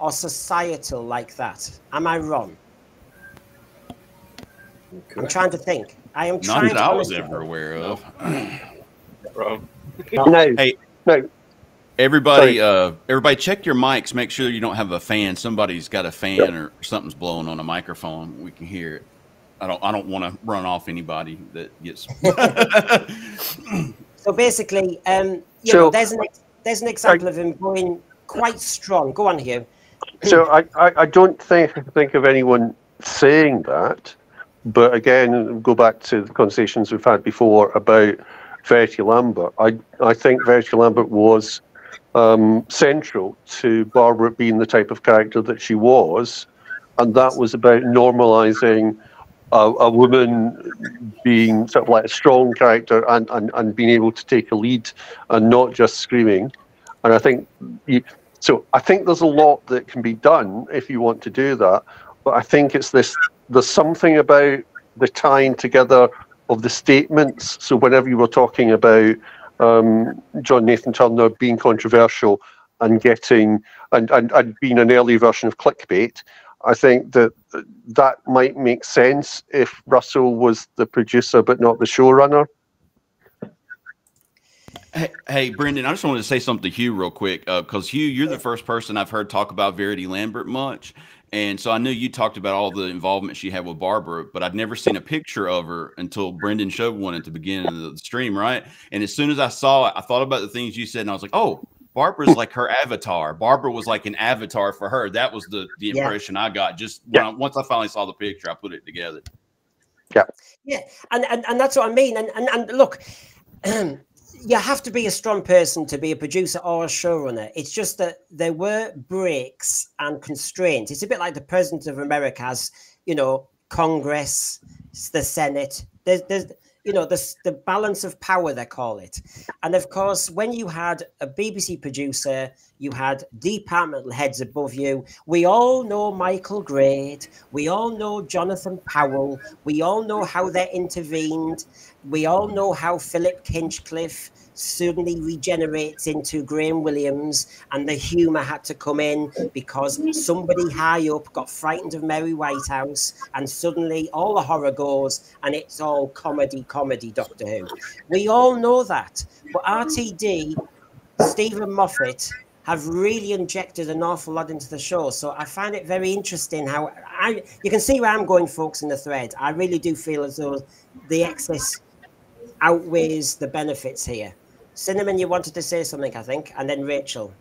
or societal like that. Am I wrong? I'm trying to think. I am
Not
trying
that
to
I was
honestly-
ever aware of.
Wrong.
No,
Hey,
no.
everybody, uh, everybody, check your mics. Make sure you don't have a fan. Somebody's got a fan or something's blowing on a microphone. We can hear it. I don't. I don't want to run off anybody that gets.
So basically, um, you
So-
know, there's an there's an example of him going quite strong. Go on, Hugh.
So I, I, I don't think think of anyone saying that, but again, go back to the conversations we've had before about Verity Lambert. I I think Verity Lambert was um, central to Barbara being the type of character that she was, and that was about normalising a, a woman being sort of like a strong character and, and, and being able to take a lead and not just screaming. And I think so I think there's a lot that can be done if you want to do that. But I think it's this there's something about the tying together of the statements. So whenever you were talking about um, John Nathan Turner being controversial and getting and, and, and being an early version of clickbait, I think that that might make sense if Russell was the producer but not the showrunner.
Hey, hey, Brendan, I just wanted to say something to Hugh real quick uh, because Hugh, you're the first person I've heard talk about Verity Lambert much, and so I knew you talked about all the involvement she had with Barbara, but I'd never seen a picture of her until Brendan showed one at the beginning of the stream, right? And as soon as I saw it, I thought about the things you said, and I was like, oh. Barbara's like her avatar. Barbara was like an avatar for her. That was the the
Yeah.
impression I got. Just when I, once I finally saw the picture, I put it together.
Yeah. Yeah, and, and, and that's what I mean. And and, and look, you have to be a strong person to be a producer or a showrunner. It's just that there were breaks and constraints. It's a bit like the president of America has, you know, Congress, the Senate. There's there's you know the the balance of power they call it, and of course when you had a BBC producer, you had departmental heads above you. We all know Michael Grade. We all know Jonathan Powell. We all know how they intervened. We all know how Philip Hinchcliffe suddenly regenerates into Graham Williams, and the humour had to come in because somebody high up got frightened of Mary Whitehouse, and suddenly all the horror goes, and it's all comedy, comedy, Doctor Who. We all know that, but RTD, Steven Moffat, have really injected an awful lot into the show. So I find it very interesting how I you can see where I'm going, folks, in the thread. I really do feel as though the excess outweighs the benefits here. Cinnamon, you wanted to say something, I think, and then Rachel.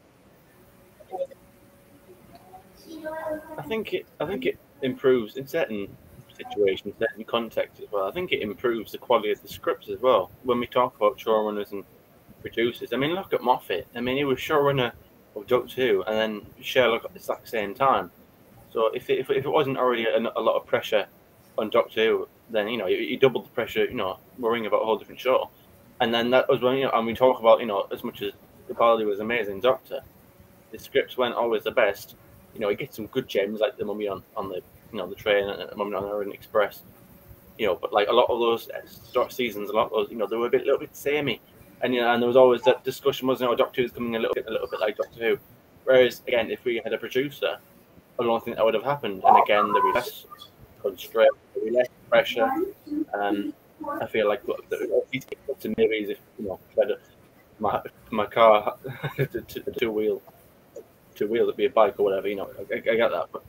I think it. I think it improves in certain situations, certain contexts as well. I think it improves the quality of the scripts as well. When we talk about showrunners and producers, I mean, look at Moffat. I mean, he was showrunner of Doctor Who and then Sherlock at the exact same time. So if it, if, it- wasn't already a, a lot of pressure on Doctor Who, then you know he doubled the pressure. You know, worrying about a whole different show. And then that was when you know, and we talk about you know as much as Capaldi was amazing Doctor, the scripts weren't always the best. You know, he gets some good gems like the Mummy on, on the you know the train and the Mummy on the Orient Express. You know, but like a lot of those start seasons, a lot of those you know they were a bit little bit samey, and you know, and there was always that discussion was you know Doctor Who's coming a little bit a little bit like Doctor Who. Whereas again, if we had a producer, I don't think that would have happened. And again, there was less constraint, less pressure. Um, I feel like the- the- it's up to maybe if you know if I had a- my my car to, to, two wheel two wheel it'd be a bike or whatever. You know, I, I get that, but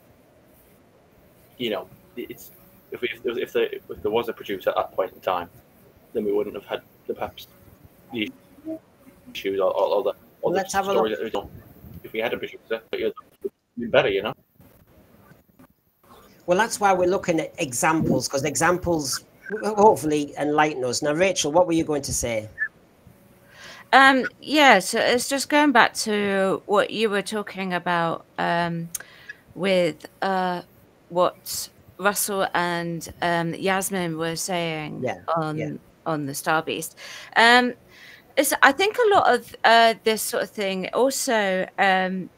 you know, it's if we, if there was, if there if there was a producer at that point in time, then we wouldn't have had the perhaps the issues or, or, or the or the
Let's have a look.
that. If we had a producer, it would be better, you know.
Well, that's why we're looking at examples because examples hopefully enlighten us. Now, Rachel, what were you going to say?
Um, yeah, so it's just going back to what you were talking about um, with uh, what Russell and um, Yasmin were saying
Yeah,
on
yeah.
on the Star Beast. Um, it's, I think a lot of uh, this sort of thing also um,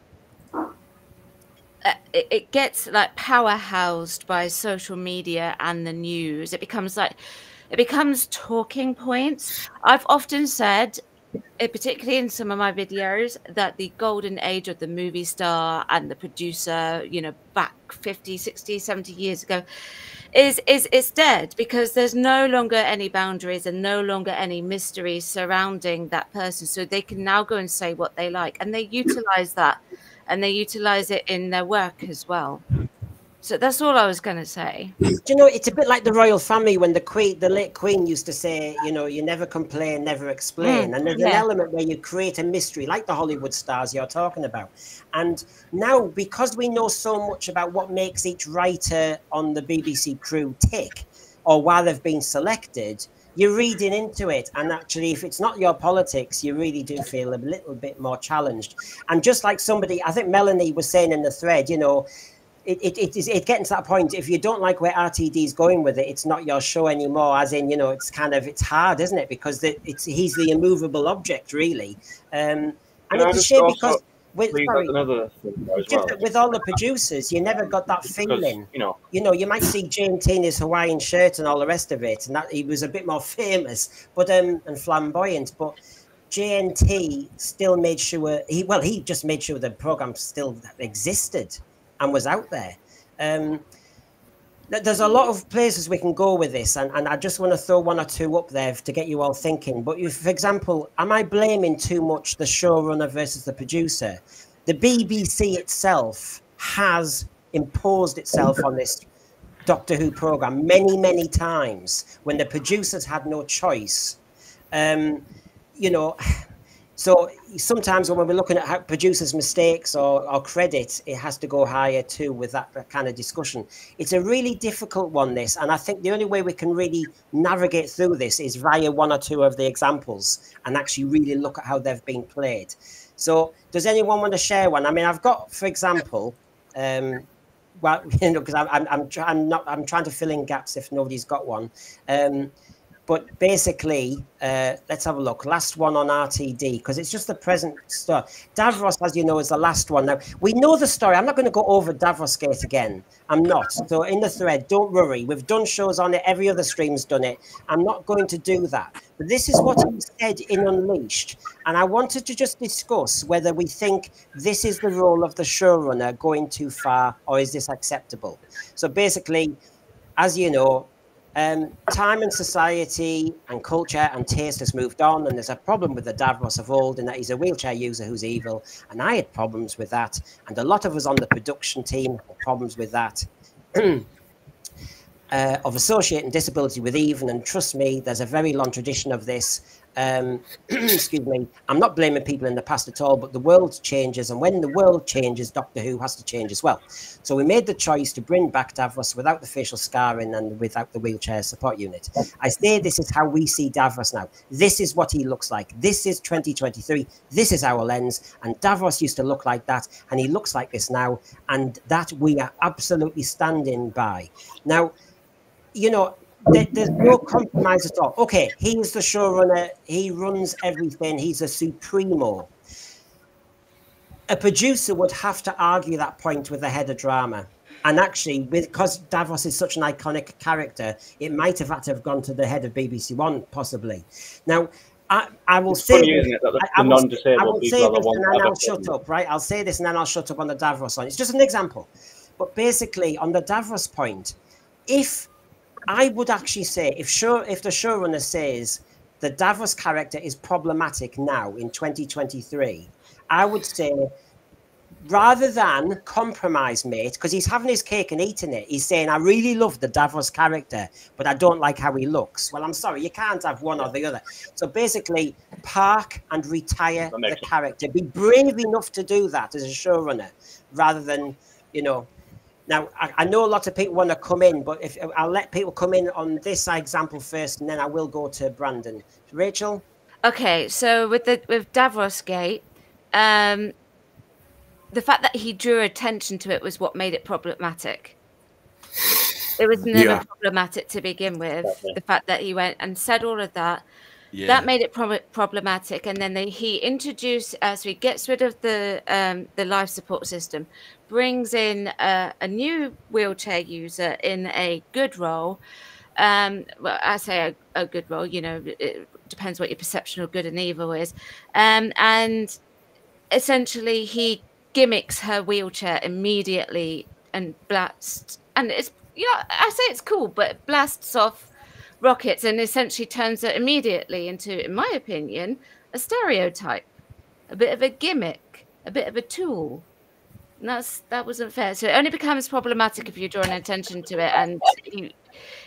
it, it gets like powerhoused by social media and the news. It becomes like it becomes talking points. I've often said, eh, particularly in some of my videos, that the golden age of the movie star and the producer, you know, back 50, 60, 70 years ago, is is is dead because there's no longer any boundaries and no longer any mystery surrounding that person. So they can now go and say what they like, and they utilize that, and they utilize it in their work as well. So that's all I was going to say.
Do you know, it's a bit like the royal family when the queen, the late queen used to say, you know, you never complain, never explain.
Mm,
and there's an element where you create a mystery, like the Hollywood stars you're talking about. And now, because we know so much about what makes each writer on the BBC crew tick, or why they've been selected, you're reading into it. And actually, if it's not your politics, you really do feel a little bit more challenged. And just like somebody, I think Melanie was saying in the thread, you know, it, it, it is it getting to that point if you don't like where rtd is going with it it's not your show anymore as in you know it's kind of it's hard isn't it because the, it's he's the immovable object really um and
Can
it's a shame
also
because with, sorry,
that's another thing though well.
with all the producers you never got that
Because,
feeling
you know,
you know, you might see JNT in his Hawaiian shirt and all the rest of it, and that he was a bit more famous, but um, and flamboyant. But JNT still made sure he well, he just made sure the program still existed and was out there. Um, there's a lot of places we can go with this, and, and I just want to throw one or two up there to get you all thinking. But if, for example, am I blaming too much the showrunner versus the producer? The BBC itself has imposed itself on this Doctor Who program many, many times when the producers had no choice. Um, you know, so sometimes when we're looking at producers' mistakes or, or credit, it has to go higher too with that, that kind of discussion. It's a really difficult one, this, and I think the only way we can really navigate through this is via one or two of the examples and actually really look at how they've been played. So, does anyone want to share one? I mean, I've got, for example, um, well, you know, because I'm, I'm, I'm, I'm not, I'm trying to fill in gaps if nobody's got one. Um, but basically, uh, let's have a look. Last one on RTD because it's just the present stuff. Davros, as you know, is the last one. Now we know the story. I'm not going to go over Davros Gate again. I'm not. So in the thread, don't worry. We've done shows on it. Every other stream's done it. I'm not going to do that. But this is what he said in Unleashed, and I wanted to just discuss whether we think this is the role of the showrunner going too far, or is this acceptable? So basically, as you know, um, time and society and culture and taste has moved on, and there's a problem with the Davros of old in that he's a wheelchair user who's evil, and I had problems with that, and a lot of us on the production team had problems with that. uh, of associating disability with even, and trust me, there's a very long tradition of this. Um, excuse me, I'm not blaming people in the past at all, but the world changes, and when the world changes, Doctor Who has to change as well. So we made the choice to bring back Davros without the facial scarring and without the wheelchair support unit. I say this is how we see Davros now. This is what he looks like. This is 2023. This is our lens, and Davros used to look like that, and he looks like this now, and that we are absolutely standing by. Now, you know, there's no compromise at all. Okay, he's the showrunner. He runs everything. He's a supremo. A producer would have to argue that point with the head of drama. And actually, because Davros is such an iconic character, it might have had to have gone to the head of BBC One, possibly. Now, I, I will
It's
say
funny,
this,
it, the-
I, I will, I will say this and then I'll shut up, right? I'll say this and then I'll shut up on the Davros one. It's just an example. But basically, on the Davros point, if I would actually say, if show, if the showrunner says the Davros character is problematic now in 2023, I would say rather than compromise, mate, because he's having his cake and eating it, he's saying, I really love the Davros character, but I don't like how he looks. Well, I'm sorry, you can't have one or the other. So basically, park and retire the character. Be brave enough to do that as a showrunner, rather than, you know. Now, I, I know a lot of people want to come in, but if I'll let people come in on this example first, and then I will go to Brandon. Rachel?
Okay, so with the with Davros Gate, um, the fact that he drew attention to it was what made it problematic. It was never
Yeah.
problematic to begin with.
Definitely.
The fact that he went and said all of that,
Yeah.
that made it prob- problematic. And then they, he introduced, uh, so he gets rid of the um, the life support system, brings in a, a new wheelchair user in a good role. Um, well, I say a, a good role. You know, it depends what your perception of good and evil is. Um, and essentially, he gimmicks her wheelchair immediately and blasts. And it's yeah, I say it's cool, but blasts off rockets and essentially turns it immediately into, in my opinion, a stereotype, a bit of a gimmick, a bit of a tool. And that's that wasn't fair. So it only becomes problematic if you draw an attention to it. And he,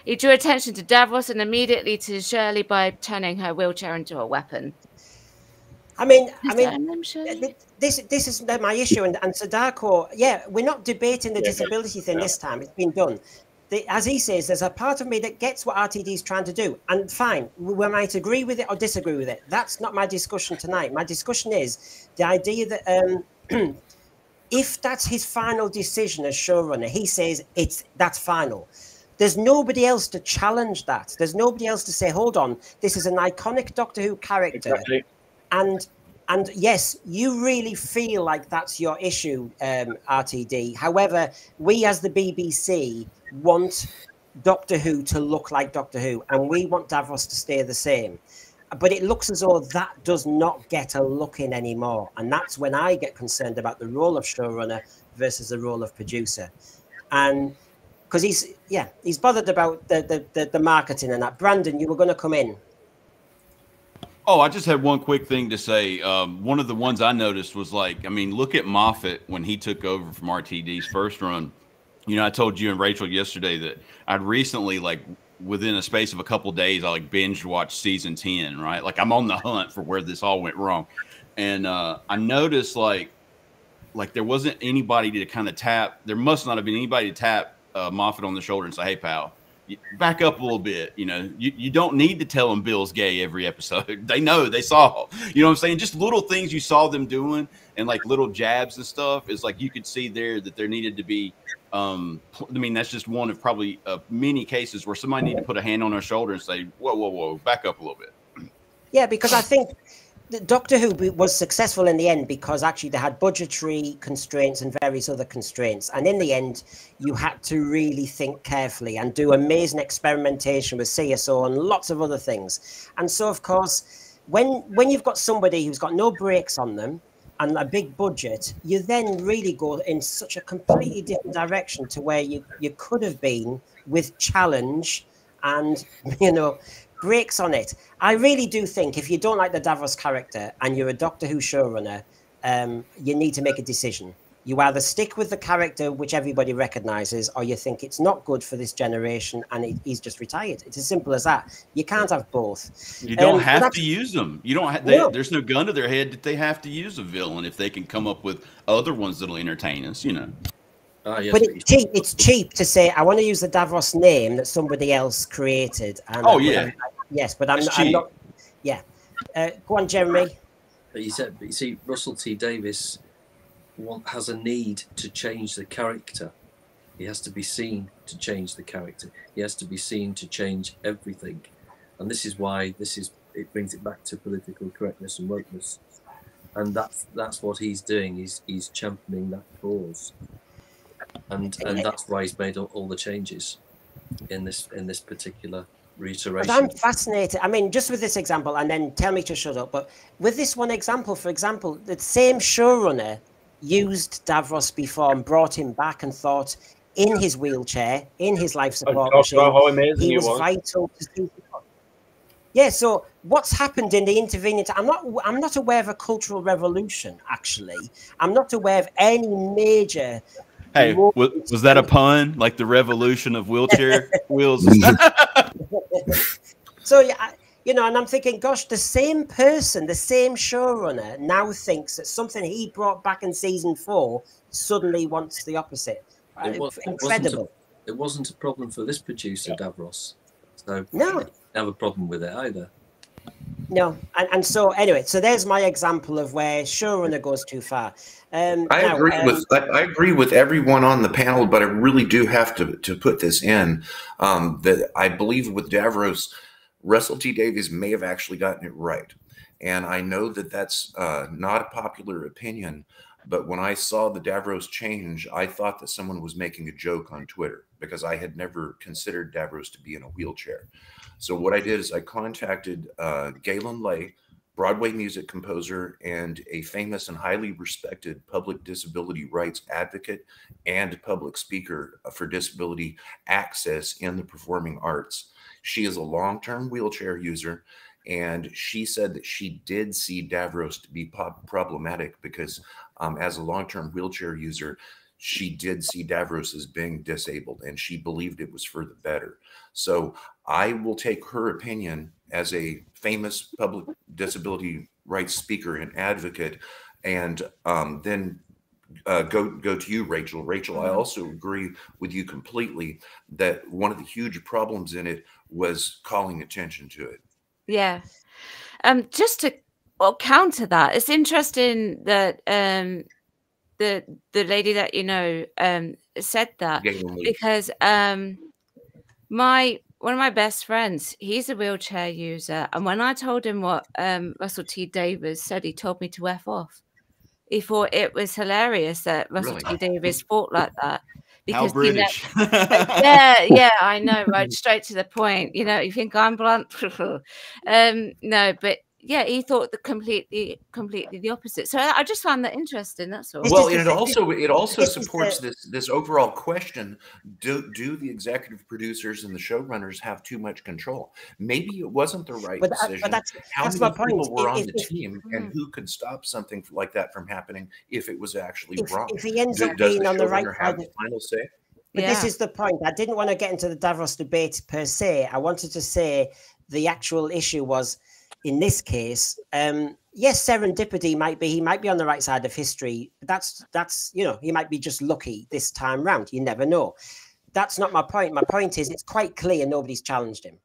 he drew attention to Davros and immediately to Shirley by turning her wheelchair into a weapon.
I mean, I mean,
that her name,
this this is my issue, and and Sadako, yeah, we're not debating the
Yeah,
disability thing
yeah.
this time. It's been done. The, as he says, there's a part of me that gets what RTD is trying to do, and fine, we, we might agree with it or disagree with it. That's not my discussion tonight. My discussion is the idea that um, if that's his final decision as showrunner, he says it's that's final. There's nobody else to challenge that. There's nobody else to say, hold on, this is an iconic Doctor Who character
Exactly.
and and yes, you really feel like that's your issue, um, RTD. However, we as the BBC want Doctor Who to look like Doctor Who, and we want Davros to stay the same. But it looks as though that does not get a look in anymore, and that's when I get concerned about the role of showrunner versus the role of producer, and because he's yeah he's bothered about the the, the the marketing and that. Brandon, you were going to come in.
Oh, I just had one quick thing to say. Um, one of the ones I noticed was like, I mean, look at Moffat when he took over from RTD's first run. You know, I told you and Rachel yesterday that I'd recently, like, within a space of a couple days, I like binge watched season 10, right? Like, I'm on the hunt for where this all went wrong. And uh, I noticed, like, like there wasn't anybody to kind of tap. There must not have been anybody to tap uh, Moffat on the shoulder and say, "Hey, pal, back up a little bit." You know, you, you don't need to tell them Bill's gay every episode. They know, they saw. You know what I'm saying? Just little things you saw them doing, and like little jabs and stuff. Is like you could see there that there needed to be. Um, I mean, that's just one of probably uh, many cases where somebody need to put a hand on their shoulder and say, "Whoa, whoa, whoa, back up a little bit."
Yeah, because I think the Doctor Who was successful in the end because actually they had budgetary constraints and various other constraints. And in the end, you had to really think carefully and do amazing experimentation with CSO and lots of other things. And so, of course, when when you've got somebody who's got no brakes on them and a big budget, you then really go in such a completely different direction to where you, you could have been with challenge and you know breaks on it. I really do think if you don't like the Davros character and you're a Doctor Who showrunner, um, you need to make a decision. You either stick with the character which everybody recognizes, or you think it's not good for this generation and it, he's just retired. It's as simple as that. You can't have both.
You don't
Um,
have to use them. You don't. Ha- they,
No.
There's no gun to their head that they have to use a villain if they can come up with other ones that'll entertain us. You know.
Ah, yes,
But
but
it's cheap. It's cheap to say I want to use the Davros name that somebody else created. And
Oh,
but
yeah.
I'm- yes, but I'm, I'm not. Yeah, uh, go on, Jeremy.
But you said, but you see, Russell T Davies want, has a need to change the character. He has to be seen to change the character. He has to be seen to change everything, and this is why this is it brings it back to political correctness and wokeness, and that's that's what he's doing. He's he's championing that cause, and and that's why he's made all, all the changes in this in this particular reiteration.
But I'm fascinated. I mean, just with this example, and then tell me to shut up. But with this one example, for example, the same showrunner used Davros before and brought him back and thought in his wheelchair, in his life
oh,
support
talked about
machine,
how amazing
he
he
was
was.
vital to Susan Scott. Yeah, so what's happened in the intervening time? I'm not I'm not aware of a cultural revolution, actually. I'm not aware of any major
Hey, was, was that a pun? Like the revolution of wheelchair wheels?
So yeah, I- you know, and I'm thinking, gosh, the same person, the same showrunner, now thinks that something he brought back in season four suddenly wants the opposite.
It was- it wasn't a-
Incredible.
it wasn't a problem for this producer, Davros. So
No.
I didn't have a problem with it either.
No, and, and so anyway, so there's my example of where showrunner goes too far. Um,
I
now,
agree
um,
with I, I agree with everyone on the panel, but I really do have to to put this in um, that I believe with Davros, Russell T Davies may have actually gotten it right, and I know that that's uh, not a popular opinion. But when I saw the Davros change, I thought that someone was making a joke on Twitter because I had never considered Davros to be in a wheelchair. So what I did is I contacted uh, Gaelynn Lea, Broadway music composer and a famous and highly respected public disability rights advocate and public speaker for disability access in the performing arts. She is a long term wheelchair user, and she said that she did see Davros to be problematic because, um, as a long term wheelchair user, she did see Davros as being disabled and she believed it was for the better. So I will take her opinion as a famous public disability rights speaker and advocate, and um, then uh, go go to you, Rachel. Rachel, I
Mm-hmm.
also agree with you completely that one of the huge problems in it was calling attention to it.
Yeah. Um, just to well, counter that, it's interesting that um, the the lady that you know um, said that because um, my one of my best friends, he's a wheelchair user, and when I told him what um, Russell T Davies said, he told me to f off. He thought it was hilarious that Russell
Really?
T
How
Davies fought like that because you know,
British.
yeah, yeah, I know, right? Straight to the point. You know, you think I'm blunt? um, no, but yeah, he thought the completely, completely the opposite. So I I just found that interesting. That's all.
Well, and it also it also supports this this overall question: Do do the executive producers and the showrunners have too much control? Maybe it wasn't the right
But, that-
decision.
but that's
How
that's
many
my point.
people were on
If-
the
if-
team, and
Mm.
who could stop something like that from happening if it was actually
if,
wrong?
if he ends up
does
being
the
on the right
showrunner
side,
the final say?
But
yeah.
this is the point. I didn't want to get into the Davros debate per se. I wanted to say the actual issue was in this case, um, yes, serendipity might be he might be on the right side of history. But that's that's you know, he might be just lucky this time round. You never know. That's not my point. My point is it's quite clear nobody's challenged him.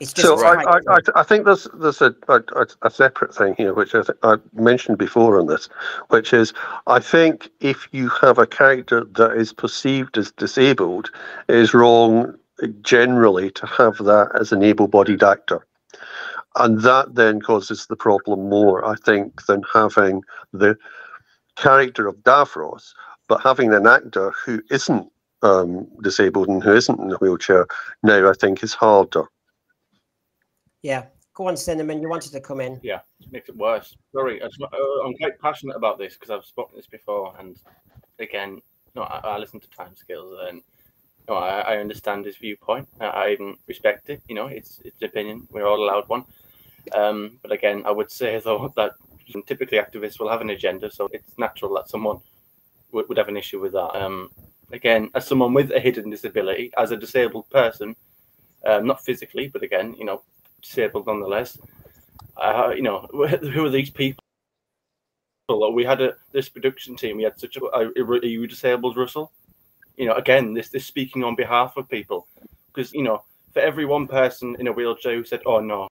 It's just
So I, I. I, I think there's there's a, a, a separate thing here, which I, I mentioned before on this, which is I think if you have a character that is perceived as disabled, it is wrong generally to have that as an able-bodied actor, and that then causes the problem more, I think, than having the character of Davros, but having an actor who isn't um, disabled and who isn't in a wheelchair now, I think, is harder.
yeah. Go on, Cinnamon. You wanted to come in.
Yeah, it makes it worse. Sorry, I just, uh, I'm quite passionate about this because I've spoken this before, and again, no, I, I listen to timescales, and no, I, I understand his viewpoint. I, I even respect it. You know, it's it's an opinion. We're all allowed one. Um, but again, I would say though that typically activists will have an agenda, so it's natural that someone would, would have an issue with that. Um, again, as someone with a hidden disability, as a disabled person, um, not physically, but again, you know, disabled nonetheless. Uh, you know, who are these people? We had a this production team. We had such a. Are are you disabled, Russell? You know, again, this this speaking on behalf of people, because you know, for every one person in a wheelchair who said, "Oh no,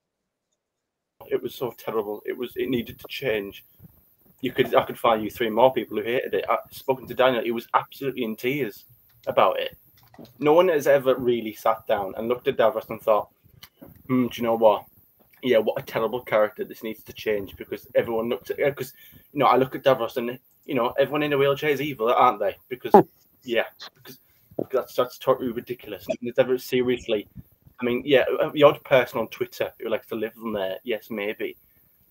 it was so terrible. It was it needed to change." You could I could find you three more people who hated it. I spoken to Daniel. He was absolutely in tears about it. No one has ever really sat down and looked at Davros and thought, hmm, do you know what? Yeah, what a terrible character. This needs to change because everyone looks at. Because, you know, I look at Davros and, you know, everyone in a wheelchair is evil, aren't they? Because, yeah, because that's, that's totally ridiculous. It's ever seriously. I mean, yeah, the odd person on Twitter who likes to live on there, yes, maybe.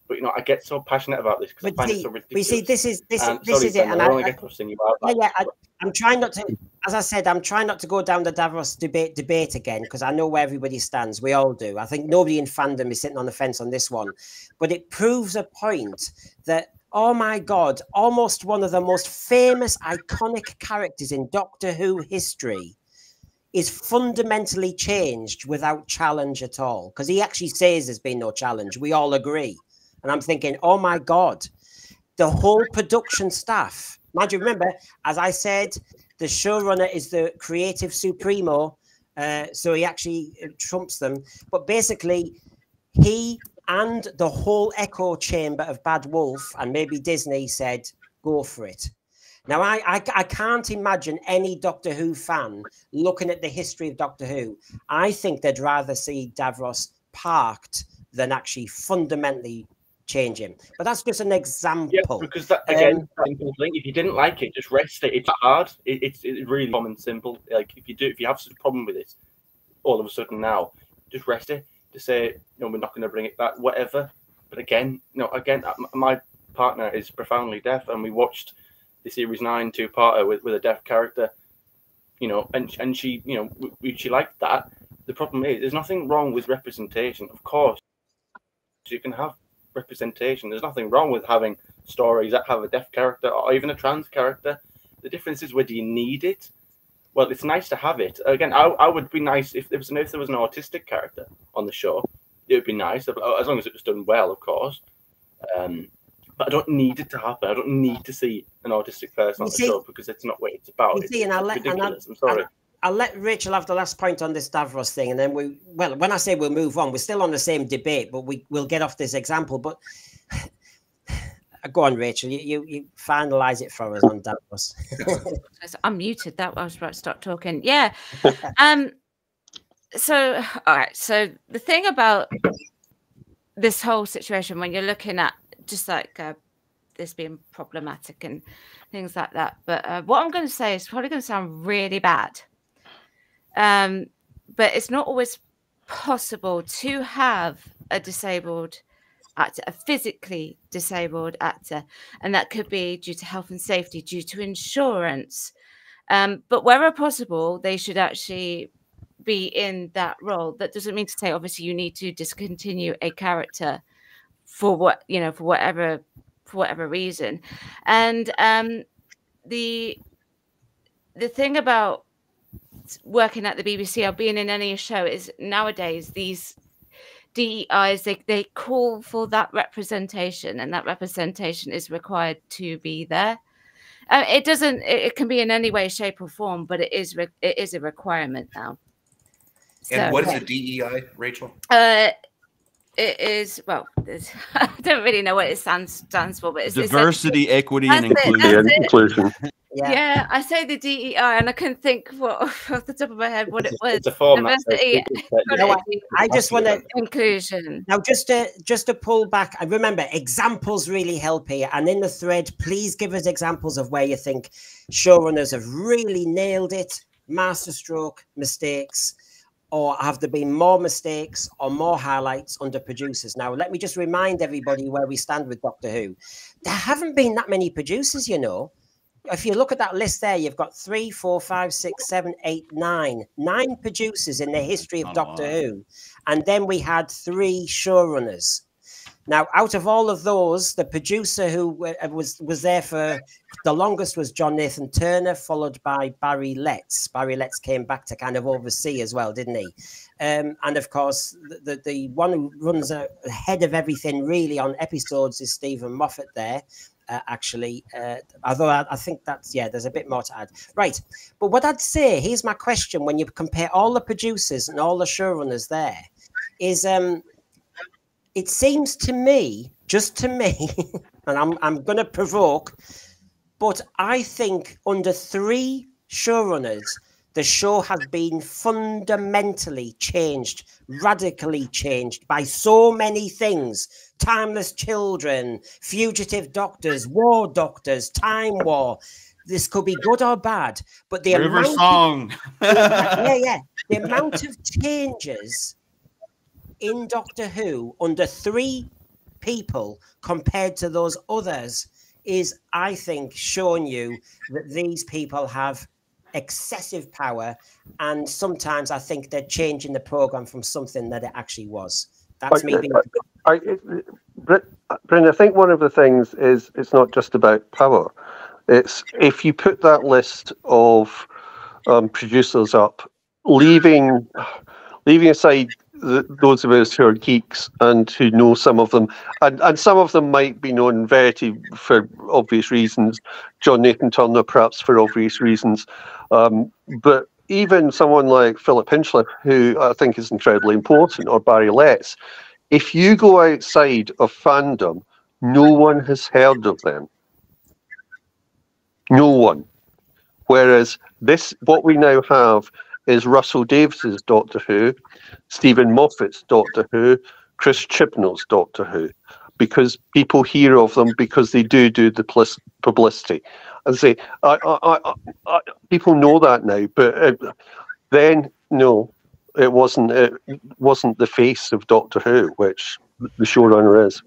But, you know, I get so passionate about this because I find it
see,
so
but
ridiculous.
you see, this is this
Um,
is this
sorry,
is it, and
I
I,
don't
I
to get
yeah, yeah, I, I'm trying not to. As I said, I'm trying not to go down the Davros debate debate again because I know where everybody stands. We all do. I think nobody in fandom is sitting on the fence on this one, but it proves a point that oh my god, almost one of the most famous, iconic characters in Doctor Who history is fundamentally changed without challenge at all because he actually says there's been no challenge. We all agree, and I'm thinking, oh my god, the whole production staff. Mind you, remember, as I said, the showrunner is the creative supremo, uh, so he actually uh, trumps them. But basically, he and the whole echo chamber of Bad Wolf, and maybe Disney said, "Go for it." Now, I, I, I can't imagine any Doctor Who fan looking at the history of Doctor Who. I think they'd rather see Davros parked than actually fundamentally change him. But that's just an example.
Yeah, because that again,
Um.
If you didn't like it, just rest it. It's hard. It, it's it's really common simple. Like if you do, if you have such a problem with it, all of a sudden now, just rest it. To say, no, we're not going to bring it back, whatever. But again, no, again, uh, my partner is profoundly deaf, and we watched the series nine two parter with, with a deaf character. You know, and and she, you know, w- she liked that. The problem is, there's nothing wrong with representation. Of course, you can have representation. There's nothing wrong with having stories that have a deaf character or even a trans character. The difference is whether you need it. Well, it's nice to have it. Again, I, I would be nice if there was an if there was an autistic character on the show. It would be nice as long as it was done well, of course. Um, but I don't need it to happen. I don't need to see an autistic person on
You
the show because it's not what it's about.
you
It's,
see, and I'll
it's
let- and I'll-
ridiculous. I'm sorry.
I'll let Rachel have the last point on this Davros thing, and then we. Well, when I say we'll move on, we're still on the same debate, but we will get off this example. But go on, Rachel. You you, you finalize it for us on Davros.
I'm muted. That I was about to start talking. Yeah. um. So, all right. So the thing about this whole situation, when you're looking at just like uh, this being problematic and things like that, but uh, what I'm going to say is probably going to sound really bad. Um, but it's not always possible to have a disabled actor, a physically disabled actor, and that could be due to health and safety, due to insurance. Um, but wherever possible, they should actually be in that role. That doesn't mean to say, obviously, you need to discontinue a character for what you know, for whatever, for whatever reason. And um, the the thing about working at the BBC or being in any show is nowadays these DEIs they, they call for that representation and that representation is required to be there. Uh, it doesn't it, it can be in any way, shape, or form, but it is re- it is a requirement now.
And what is a DEI, Rachel?
Uh, it is well. there's- I don't really know what it stands stands for, but it's it's
Diversity, equity, and inclusion.
it.
inclusion.
yeah.
yeah. I say the DEI, and I couldn't think what off the top of my head what it was.
it's a form
Diversity,
people
No,
equity,
I just want to
inclusion.
Now, just to just to pull back, and remember, examples really help here. And in the thread, please give us examples of where you think showrunners have really nailed it, masterstroke, mistakes, or have there been more mistakes or more highlights under producers? Now, let me just remind everybody where we stand with Doctor Who. There haven't been that many producers, you know. If you look at that list there, you've got three, four, five, six, seven, eight, nine, nine producers in the history of
Not
Doctor. Who. And then we had three showrunners. Now, out of all of those, the producer who uh, was was there for the longest was John Nathan Turner, followed by Barry Letts. Barry Letts came back to kind of oversee as well, didn't he? Um, and of course, the, the the one who runs ahead of everything really on episodes is Steven Moffat. There, uh, actually, uh, although I, I think that's yeah, there's a bit more to add. Right, but what I'd say here's my question: when you compare all the producers and all the showrunners there, is um it seems to me, just to me, and I'm I'm going to provoke, but I think under three showrunners, the show has been fundamentally changed, radically changed by so many things: timeless children, fugitive doctors, war doctors, time war. This could be good or bad, but the
River
amount
Song.
yeah, yeah. The amount of changes in Doctor Who under three people compared to those others is, I think, showing you that these people have excessive power, and sometimes I think they're changing the program from something that it actually was. That's me
I-
being.
I, Brit- Brenda, I think one of the things is it's not just about power. It's if you put that list of um, producers up, leaving leaving aside those of us who are geeks and who know some of them, and, and some of them might be known in Verity for obvious reasons, John Nathan Turner perhaps for obvious reasons, um, but even someone like Philip Hinchcliffe, who I think is incredibly important, or Barry Letts, if you go outside of fandom, no one has heard of them. No one. Whereas this, what we now have is Russell Davies's Doctor Who, Steven Moffat's Doctor Who, Chris Chibnall's Doctor Who, because people hear of them because they do do the publicity. And say, I, I, I, people know that now, but uh, then no, it wasn't. It wasn't the face of Doctor Who, which the showrunner is.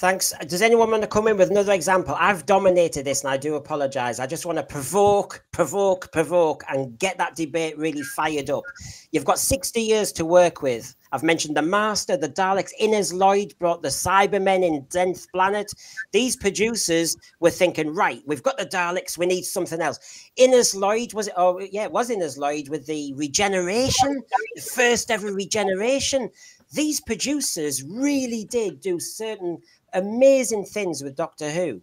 Thanks. Does anyone want to come in with another example? I've dominated this and I do apologize. I just want to provoke, provoke, provoke and get that debate really fired up. You've got 60 years to work with. I've mentioned the Master, the Daleks. Innes Lloyd brought the Cybermen in 10th Planet. These producers were thinking, right, we've got the Daleks, we need something else. Innes Lloyd, was it? Oh, yeah, it was Innes Lloyd with the regeneration, the first ever regeneration. These producers really did do certain amazing things with Doctor Who.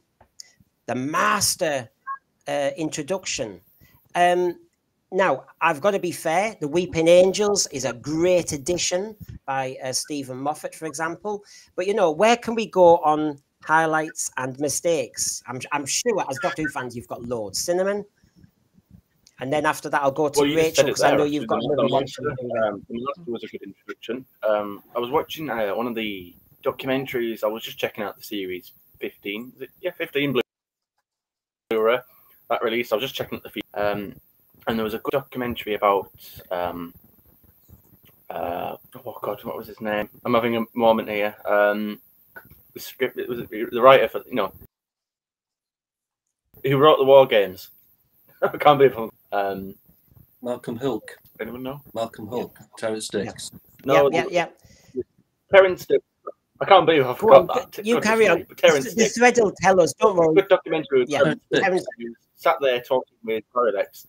The master uh, introduction. Um, now, I've got to be fair. The Weeping Angels is a great addition by uh, Steven Moffat, for example. But you know, where can we go on highlights and mistakes? I'm, I'm sure as Doctor Who fans, you've got loads. Cinnamon. And then after that, I'll go to
well,
Rachel because I know you've got
the, the monster, um, the monster was a good introduction. Um, I was watching uh, one of the documentaries. I was just checking out the series 15. Yeah, 15 Blu-ray that release. I was just checking out the feed. Um, and there was a good documentary about um, uh, oh god, what was his name? I'm having a moment here. Um, the script, it was the writer for you know who wrote the War Games. I can't believe him. Um,
Malcolm Hulke.
Anyone know?
Malcolm Hulke. Terrance Dicks.
Yeah. No, yeah, yeah.
yeah. Terrance Dicks I can't believe I forgot
well, that. You carry on. Terrance the thread will tell us. Don't worry.
Good documentary. Yeah. Terrance sat there talking with Barry Letts,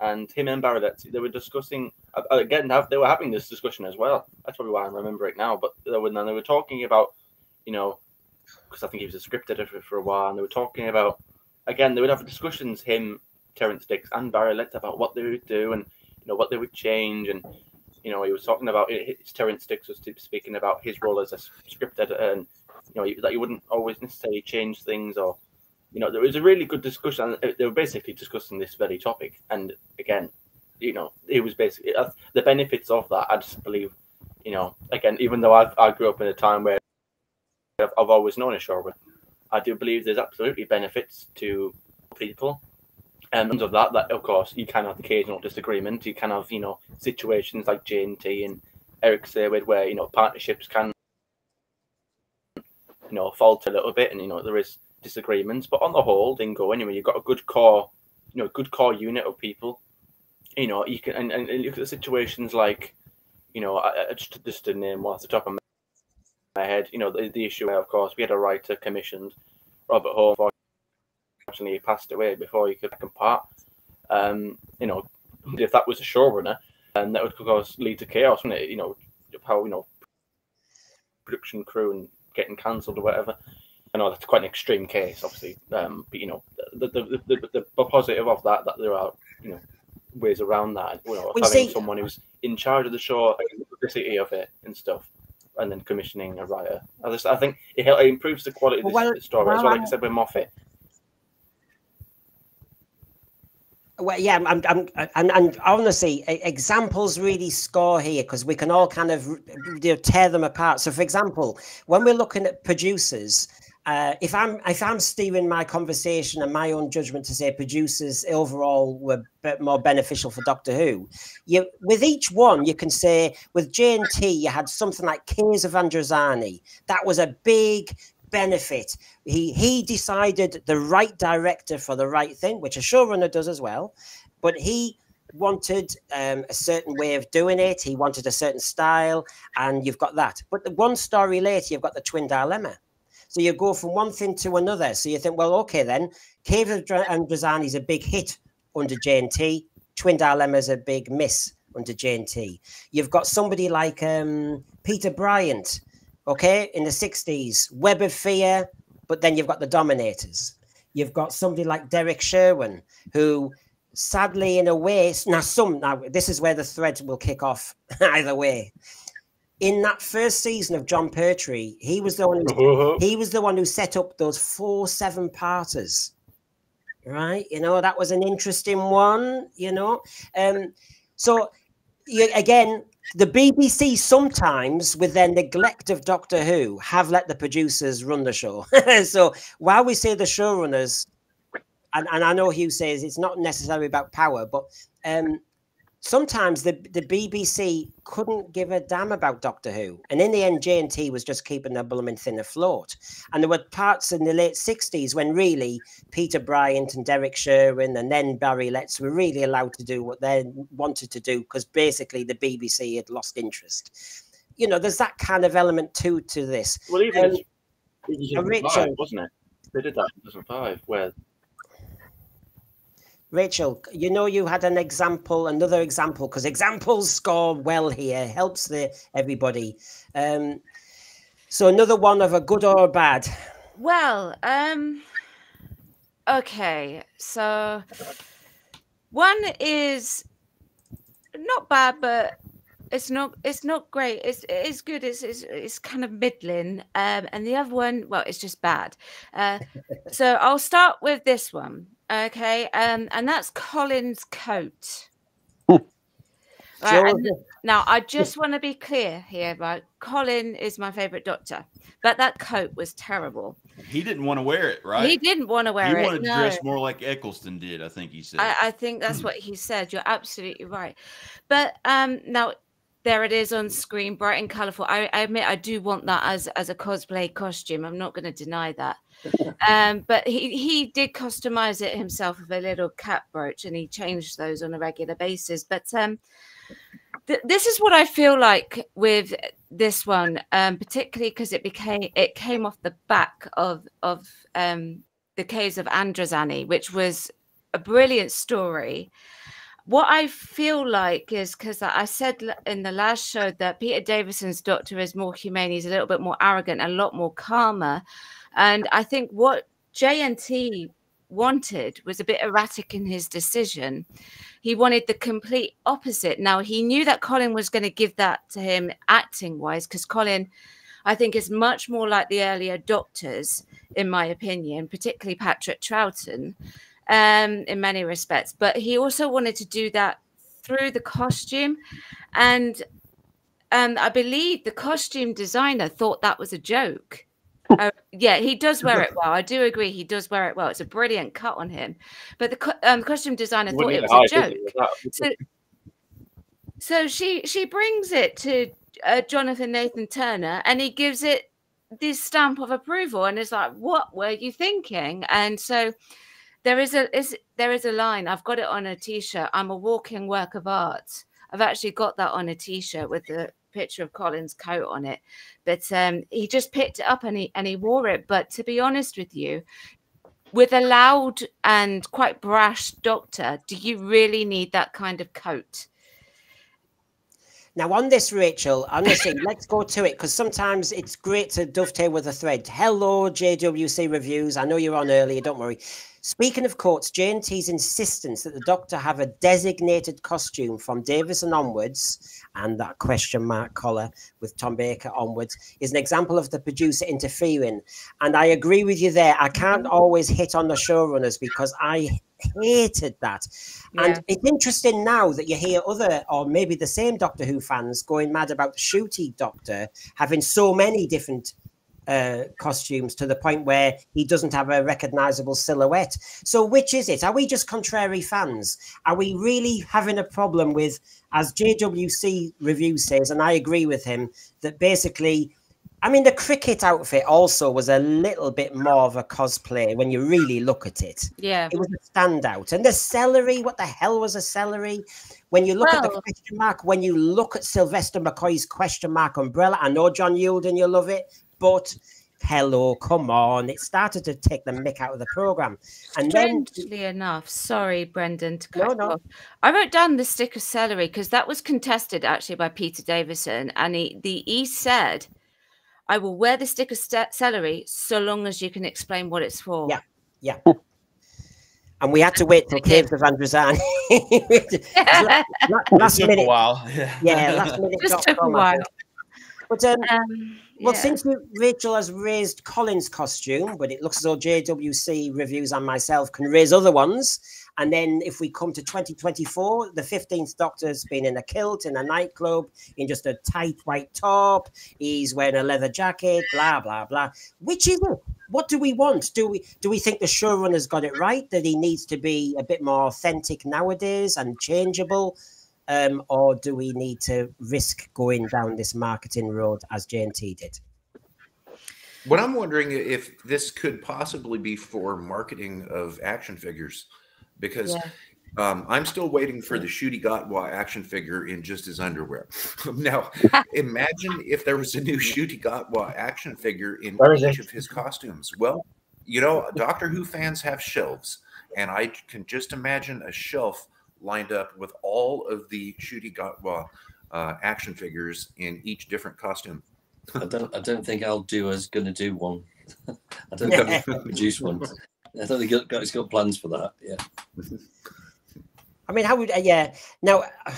and him and Barry Letts, they were discussing uh, uh, again. They were having this discussion as well. That's probably why I remember it now. But they were, they were talking about, you know, because I think he was a script editor for a while, and they were talking about again. They would have discussions. Him, Terrance Dicks, and Barrett about what they would do and you know what they would change and you know, he was talking about it. Terrance Dicks was speaking about his role as a script editor, and you know that he wouldn't always necessarily change things, or you know, there was a really good discussion. They were basically discussing this very topic, and again, you know, it was basically uh, the benefits of that. I just believe, you know, again, even though I I grew up in a time where I've, I've always known a showrunner, I do believe there's absolutely benefits to people and of that, that of course you can have occasional disagreement. You can have you know situations like JNT and T and Eric Saward where you know partnerships can you know falter a little bit, and you know there is disagreements. But on the whole, Dingo anyway, you've got a good core, you know, good core unit of people. You know, you can and, and look at the situations like, you know, I, I just just to name one off the top of my head. You know, the, the issue of course, we had a writer commissioned, Robert Holmes, unfortunately he passed away before he could take part. Um, you know, if that was a showrunner, and that would of course lead to chaos, wouldn't it? You know, how you know production crew and getting cancelled or whatever. I know that's quite an extreme case, obviously, um, but you know, the the, the the, the positive of that that there are you know ways around that. You know, having see, someone who's in charge of the show, like the publicity of it and stuff, and then commissioning a writer. I, just, I think it, it improves the quality of the, well, story well, as well. Like I said with Moffat,
well, yeah, I'm, I'm, and, and honestly, examples really score here because we can all kind of you know, tear them apart. So, for example, when we're looking at producers, uh, if I'm if I'm steering my conversation and my own judgment to say producers overall were more beneficial for Doctor Who, you with each one you can say with J and T you had something like Caves of Androzani. That was a big benefit. He he decided the right director for the right thing, which a showrunner does as well. But he wanted um, a certain way of doing it. He wanted a certain style, and you've got that. But the one story later, you've got the twin dilemma. So you go from one thing to another. So you think, well, okay, then Cave of Androzani is a big hit under JNT. Twin Dilemma is a big miss under JNT. You've got somebody like um, Peter Bryant, okay, in the 60s, Web of Fear, but then you've got the Dominators. You've got somebody like Derrick Sherwin, who sadly, in a way, now some, now this is where the thread will kick off either way. in that first season of Jon Pertwee, he was the one.
Uh-huh.
Who, he was the one who set up those four seven parters. Right, you know that was an interesting one. You know, um, so you, again, the BBC sometimes, with their neglect of Doctor Who, have let the producers run the show. so while we say the showrunners, and, and I know Hugh says it's not necessarily about power, but um, sometimes the, the BBC couldn't give a damn about Doctor Who. And in the end, J&T was just keeping the blooming thing afloat. And there were parts in the late 60s when really Peter Bryant and Derrick Sherwin and then Barry Letts were really allowed to do what they wanted to do because basically the BBC had lost interest. You know, there's that kind of element too to this.
Well, even
Um,
in- in
Rachel-
2005, wasn't it? They did that in 2005, where
Rachel, you know you had an example, another example, because examples score well here, helps the everybody. Um, so another one of a good or a bad.
Well, um, okay. So one is not bad, but it's not it's not great. It's it's good. It's it's, it's kind of middling. Um, and the other one, well, it's just bad. Uh, so I'll start with this one. Okay. Um, and that's Colin's coat. Right, and now, I just want to be clear here, right? Colin is my favorite doctor, but that coat was terrible.
He didn't want to wear it, right?
He didn't want to wear
He
it.
He wanted to
no.
dress more like Eccleston did. I think he said.
I, I think that's what he said. You're absolutely right. But um, now there it is on screen, bright and colourful. I, I admit I do want that as as a cosplay costume. I'm not going to deny that. Um, but he he did customize it himself with a little cap brooch, and he changed those on a regular basis. But um, th- this is what I feel like with this one, um, particularly because it became it came off the back of of um, the Caves of Androzani, which was a brilliant story. What I feel like is because I said in the last show that Peter Davison's Doctor is more humane, he's a little bit more arrogant, a lot more calmer. And I think what JNT wanted was a bit erratic in his decision. He wanted the complete opposite. Now, he knew that Colin was going to give that to him acting wise, because Colin, I think, is much more like the earlier doctors, in my opinion, particularly Patrick Troughton um, in many respects. But he also wanted to do that through the costume. And um, I believe the costume designer thought that was a joke. Uh, yeah, he does wear it well. I do agree. He does wear it well. It's a brilliant cut on him. But the um, costume designer thought it was a joke.
it, with that?
So, so she she brings it to uh, Jonathan Nathan Turner, and he gives it this stamp of approval, and it's like, "What were you thinking?" And so there is a is there is a line. I've got it on a T-shirt. I'm a walking work of art. I've actually got that on a T-shirt with the picture of Colin's coat on it. But um, he just picked it up and he and he wore it. But to be honest with you, with a loud and quite brash doctor, do you really need that kind of coat?
Now, on this, Rachel, honestly, let's go to it because sometimes it's great to dovetail with a thread. Hello, JWC Reviews. I know you're on earlier, don't worry. Speaking of courts, J&T's insistence that the Doctor have a designated costume from Davison onwards and that question mark collar with Tom Baker onwards is an example of the producer interfering. And I agree with you there. I can't always hit on the showrunners because I hated that.
Yeah.
And it's interesting now that you hear other, or maybe the same Doctor Who fans going mad about the Ncuti Doctor having so many different uh, costumes to the point where he doesn't have a recognizable silhouette. So, which is it? Are we just contrary fans? Are we really having a problem with, as JWC review says, and I agree with him, that basically, I mean, the cricket outfit also was a little bit more of a cosplay when you really look at it
Yeah.
it was a standout. And the celery, what the hell was a celery? When you look at the question mark, when you look at Sylvester McCoy's question mark umbrella, I know John Yulden, you love it, but hello, come on. It started to take the mick out of the program. And then
Strangely enough, sorry, Brendan, to cut you
no.
off. I wrote down the stick of celery because that was contested actually by Peter Davison, and he the he said, "I will wear the stick of ce- celery so long as you can explain what it's for."
Yeah. yeah. And we had to wait till Caves of Androzani. last
It took
minute,
a while. Yeah.
yeah, last minute.
Just took a while.
But um,
Um,
well,
yeah.
since Rachel has raised Colin's costume, but it looks as though JWC reviews and myself can raise other ones. And then if we come to 2024, the 15th Doctor's been in a kilt in a nightclub in just a tight white top. He's wearing a leather jacket, blah, blah, blah. Which is it? What do we want? Do we do we think the showrunner's got it right that he needs to be a bit more authentic nowadays and changeable? Um, or do we need to risk going down this marketing road as J&T did?
What I'm wondering if this could possibly be for marketing of action figures, because
Yeah.
um, I'm still waiting for the Ncuti Gatwa action figure in just his underwear. now, imagine if there was a new Ncuti Gatwa action figure in each
it?
of his costumes. Well, you know, Doctor Who fans have shelves, and I can just imagine a shelf lined up with all of the Ncuti Gatwa uh, action figures in each different costume.
I don't. I don't think Al Dua's going to do one. I don't think he's going to produce one. I don't think he's got, he's got plans for that. Yeah.
I mean, how would uh, yeah? Now, uh,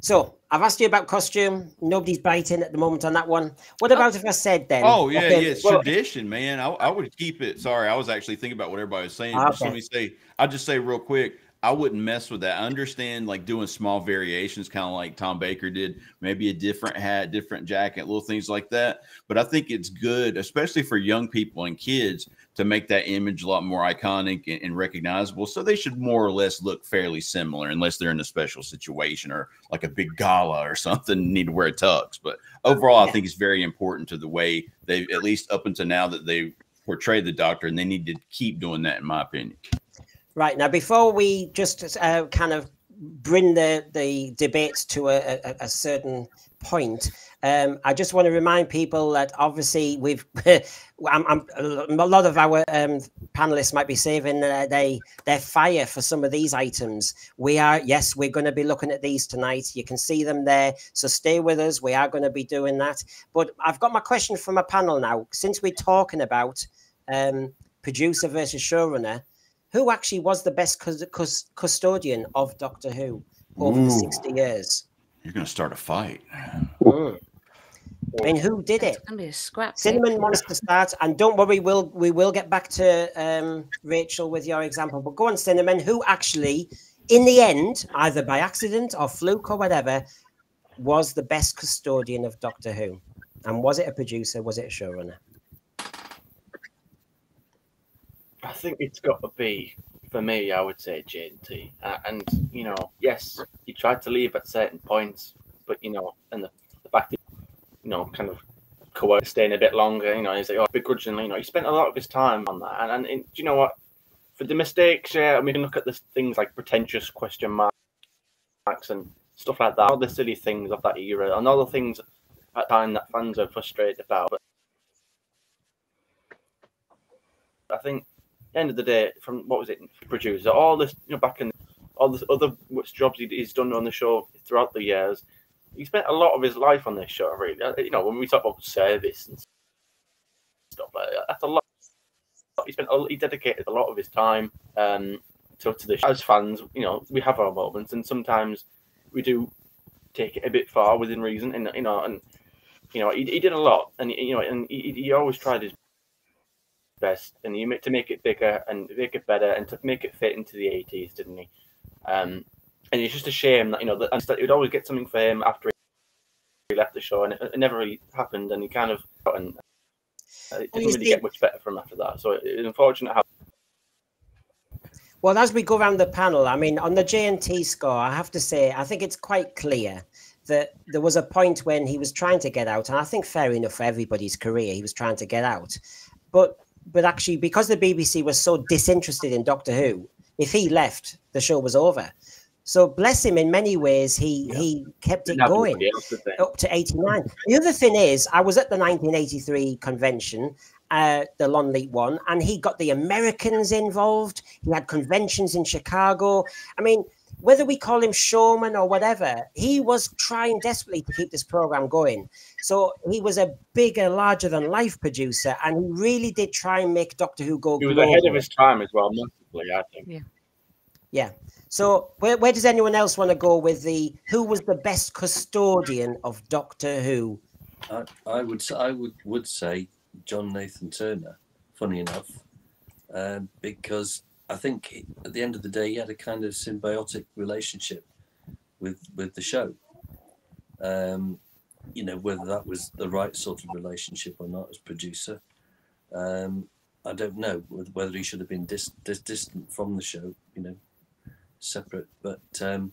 so I've asked you about costume. Nobody's biting at the moment on that one. What about if I said then?
Oh yeah,
okay,
yeah, it's
well,
tradition, man. I, I would keep it. Sorry, I was actually thinking about what everybody was saying.
Ah, okay.
let me say, I'll just say real quick. I wouldn't mess with that. I understand like doing small variations, kind of like Tom Baker did, maybe a different hat, different jacket, little things like that. But I think it's good, especially for young people and kids, to make that image a lot more iconic and, and recognizable. So they should more or less look fairly similar, unless they're in a special situation or like a big gala or something, need to wear tux. But overall, I think it's very important to the way they, at least up until now, that they portray the Doctor, and they need to keep doing that, in my opinion.
Right now, before we just uh, kind of bring the the debate to a, a, a certain point, um, I just want to remind people that obviously we've I'm, I'm, a lot of our um, panelists might be saving they their fire for some of these items. We are yes, we're going to be looking at these tonight. You can see them there, so stay with us. We are going to be doing that. But I've got my question from a panel now. Since we're talking about um, producer versus showrunner who actually was the best cus- cus- custodian of Doctor Who over the 60 years?
You're going to start a fight.
Mm. I mean, who did it?
gonna be a scrap.
Cinnamon wants to start, and don't worry, we'll we will get back to um, Rachel with your example. But go on, Cinnamon. Who actually, in the end, either by accident or fluke or whatever, was the best custodian of Doctor Who? And was it a producer? Was it a showrunner?
I think it's got to be for me. I would say JNT, uh, and you know, yes, he tried to leave at certain points, but you know, and the, the fact that you know, kind of coerced staying a bit longer. You know, he's like, oh, begrudgingly, you know, he spent a lot of his time on that, and and, and do you know what? For the mistakes, yeah, we can look at the things like pretentious question marks and stuff like that, all the silly things of that era, and all the things at time that fans are frustrated about. But I think end of the day, from what was it, producer, all this, you know, back in all the other jobs he's done on the show throughout the years, he spent a lot of his life on this show. Really, Uh, you know, when we talk about service and stuff like that, that's a lot. He spent, a- he dedicated a lot of his time um, to, to the show. As fans, you know, we have our moments, and sometimes we do take it a bit far within reason, and you know, and you know, he, he did a lot, and you know, and he, he always tried his best, and he to make it bigger and make it better, and to make it fit into the eighties, didn't he? Um, and it's just a shame that you know that you'd always get something for him after he left the show, and it, it never really happened, and he kind of and uh, it didn't really get much better from after that. So it, it's unfortunate how
Well, as we go around the panel, I mean, on the JNT score, I have to say, I think it's quite clear that there was a point when he was trying to get out, and I think fair enough for everybody's career, he was trying to get out. But but actually, because the BBC was so disinterested in Doctor Who, if he left, the show was over. So bless him, in many ways, he
Yeah.
he kept it going
anybody else to say.
up to 89. The other thing is, I was at the 1983 convention, uh, the Longleat one, and he got the Americans involved. He had conventions in Chicago. I mean, whether we call him showman or whatever, he was trying desperately to keep this program going. So he was a bigger, larger than life producer, and he really did try and make Doctor Who go
He was
global.
ahead of his time as well, massively. I think.
Yeah. Yeah. So where, where does anyone else want to go with the who was the best custodian of Doctor Who
I, I would s- I would would say John Nathan Turner. Funny enough, um, because I think he- at the end of the day he had a kind of symbiotic relationship with with the show. Um, you know whether that was the right sort of relationship or not as producer. Um, I don't know whether he should have been dis- dis- distant from the show. You know, separate. But um,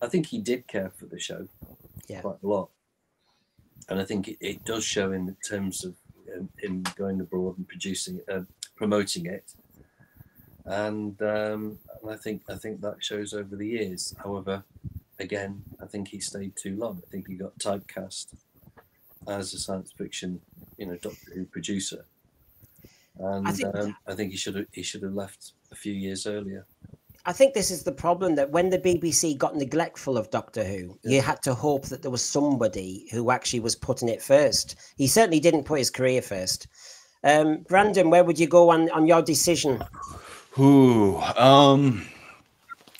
I think he did care for the show
Yeah.
quite a lot and I think it, it does show in terms of um, him going abroad and producing, uh, promoting it, and, um, and I think I think that shows over the years. However, again, I think he stayed too long. I think he got typecast as a science fiction, you know, Doctor Who producer, and I
think-
think, um, I think he should have he should have left a few years earlier.
I think this is the problem that when the BBC got neglectful of Doctor Who, you had to hope that there was somebody who actually was putting it first. He certainly didn't put his career first. Um, Brandon, where would you go on, on your decision?
Ooh, um,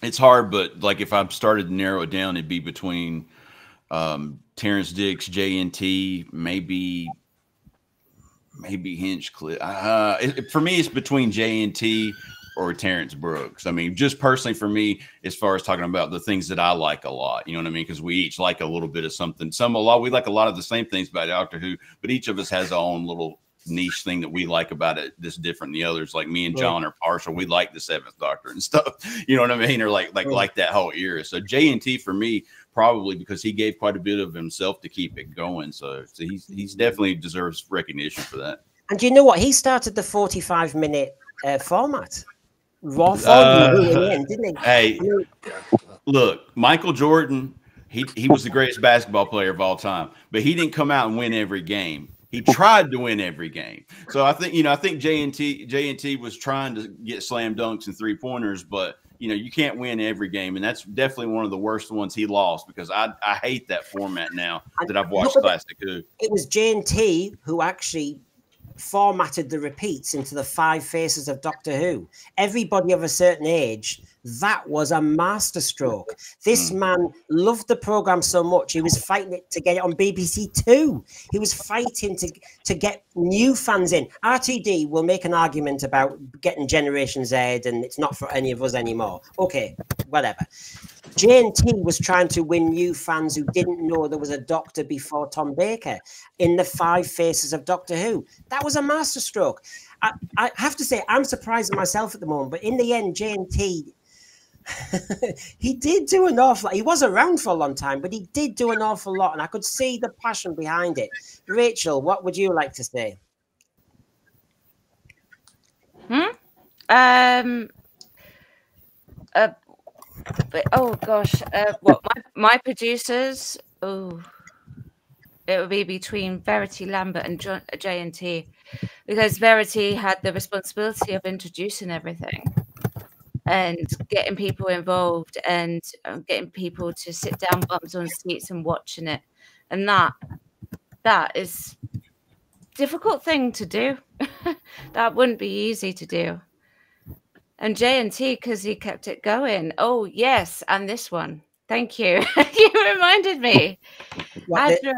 it's hard, but like if I started to narrow it down, it'd be between um, Terrance Dicks, JNT, maybe maybe Hinchcliffe. Uh, it, for me, it's between JNT or Terrence Brooks. I mean, just personally for me, as far as talking about the things that I like a lot, you know what I mean? Because we each like a little bit of something. Some a lot we like a lot of the same things about Doctor Who, but each of us has our own little niche thing that we like about it that's different than the others. Like me and
Right.
John are partial. We like the Seventh Doctor and stuff. You know what I mean? Or like like
Right.
like that whole era. So J and T for me probably because he gave quite a bit of himself to keep it going. So, so he's he's definitely deserves recognition for that.
And you know what? He started the 45 minute uh, format. Raw for
Uh,
in didn't he?
Hey,
I mean,
look, Michael Jordan, he he was the greatest basketball player of all time, but he didn't come out and win every game. He tried to win every game. So I think you know I think JNT JNT was trying to get slam dunks and three pointers, but you know you can't win every game, and that's definitely one of the worst ones he lost because I I hate that format now that I've watched Classic Who.
it was J&T who actually formatted the repeats into the five faces of Doctor Who. Everybody of a certain age, that was a masterstroke. This hmm. man loved the program so much, he was fighting it to get it on BBC Two. He was fighting to, to get new fans in. RTD will make an argument about getting Generation Z and it's not for any of us anymore. Okay, whatever. J&T was trying to win new fans who didn't know there was a doctor before Tom Baker in the five faces of Doctor Who. That was a masterstroke. I, I have to say, I'm surprised at myself at the moment, but in the end, J&T, he did do an awful lot. He was around for a long time, but he did do an awful lot, and I could see the passion behind it. Rachel, what would you like to say? Hmm.
Um. Uh, but, oh gosh, uh, what my, my producers? Oh, it would be between Verity Lambert and JNT, because Verity had the responsibility of introducing everything and getting people involved and uh, getting people to sit down bums on seats and watching it, and that that is difficult thing to do. that wouldn't be easy to do. And JNT because he kept it going. Oh yes, and this one. Thank you. you reminded me.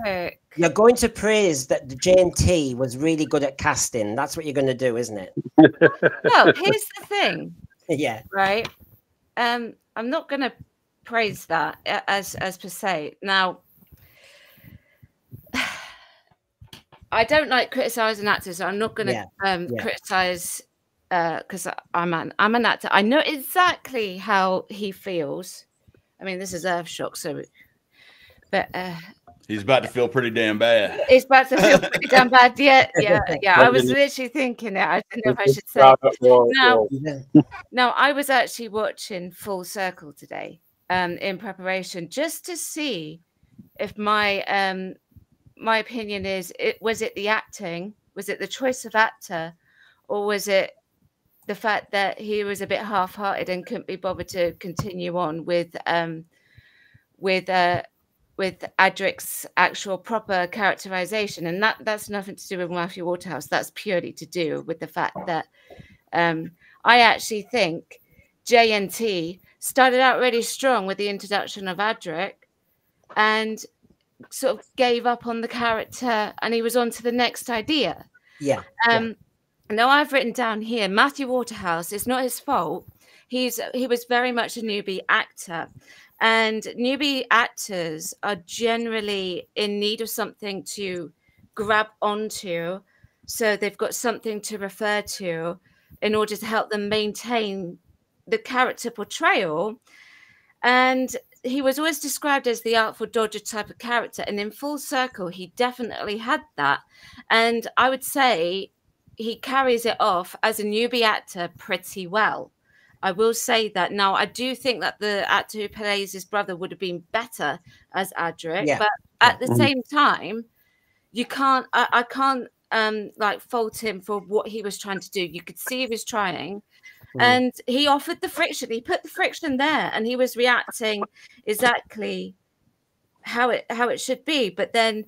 The- you're going to praise that the JNT was really good at casting. That's what you're going to do, isn't it?
Well, here's the thing,
yeah.
right? Um, I'm not going to praise that as as per se. Now, I don't like criticizing actors. So I'm not going to
Yeah,
um,
yeah.
criticize because I'm an I'm an actor. I know exactly how he feels. I mean, this is Earthshock, so. But uh,
He's about to feel pretty damn bad.
it's about to feel pretty damn bad. Yeah, yeah, yeah. I was literally thinking it. I didn't know if I should say. Now,
Yeah.
now I was actually watching Full Circle today, um, in preparation, just to see if my um my opinion is it was it the acting, was it the choice of actor, or was it the fact that he was a bit half-hearted and couldn't be bothered to continue on with um with uh with Adric's actual proper characterization, and that that's nothing to do with Matthew Waterhouse. That's purely to do with the fact that um, I actually think JNT started out really strong with the introduction of Adric, and sort of gave up on the character and he was on to the next idea.
Yeah.
Um, now I've written down here Matthew Waterhouse. It's not his fault. He's he was very much a newbie actor, and newbie actors are generally in need of something to grab onto, so they've got something to refer to in order to help them maintain the character portrayal. And he was always described as the artful dodger type of character, and in full circle, he definitely had that. And I would say he carries it off as a newbie actor pretty well. I will say that now. I do think that the actor who plays his brother would have been better as Adric,
Yeah.
but at the
Mhm.
same time, you can't. I, I can't um like fault him for what he was trying to do. You could see he was trying,
Mm.
and he offered the friction. He put the friction there, and he was reacting exactly how it how it should be. But then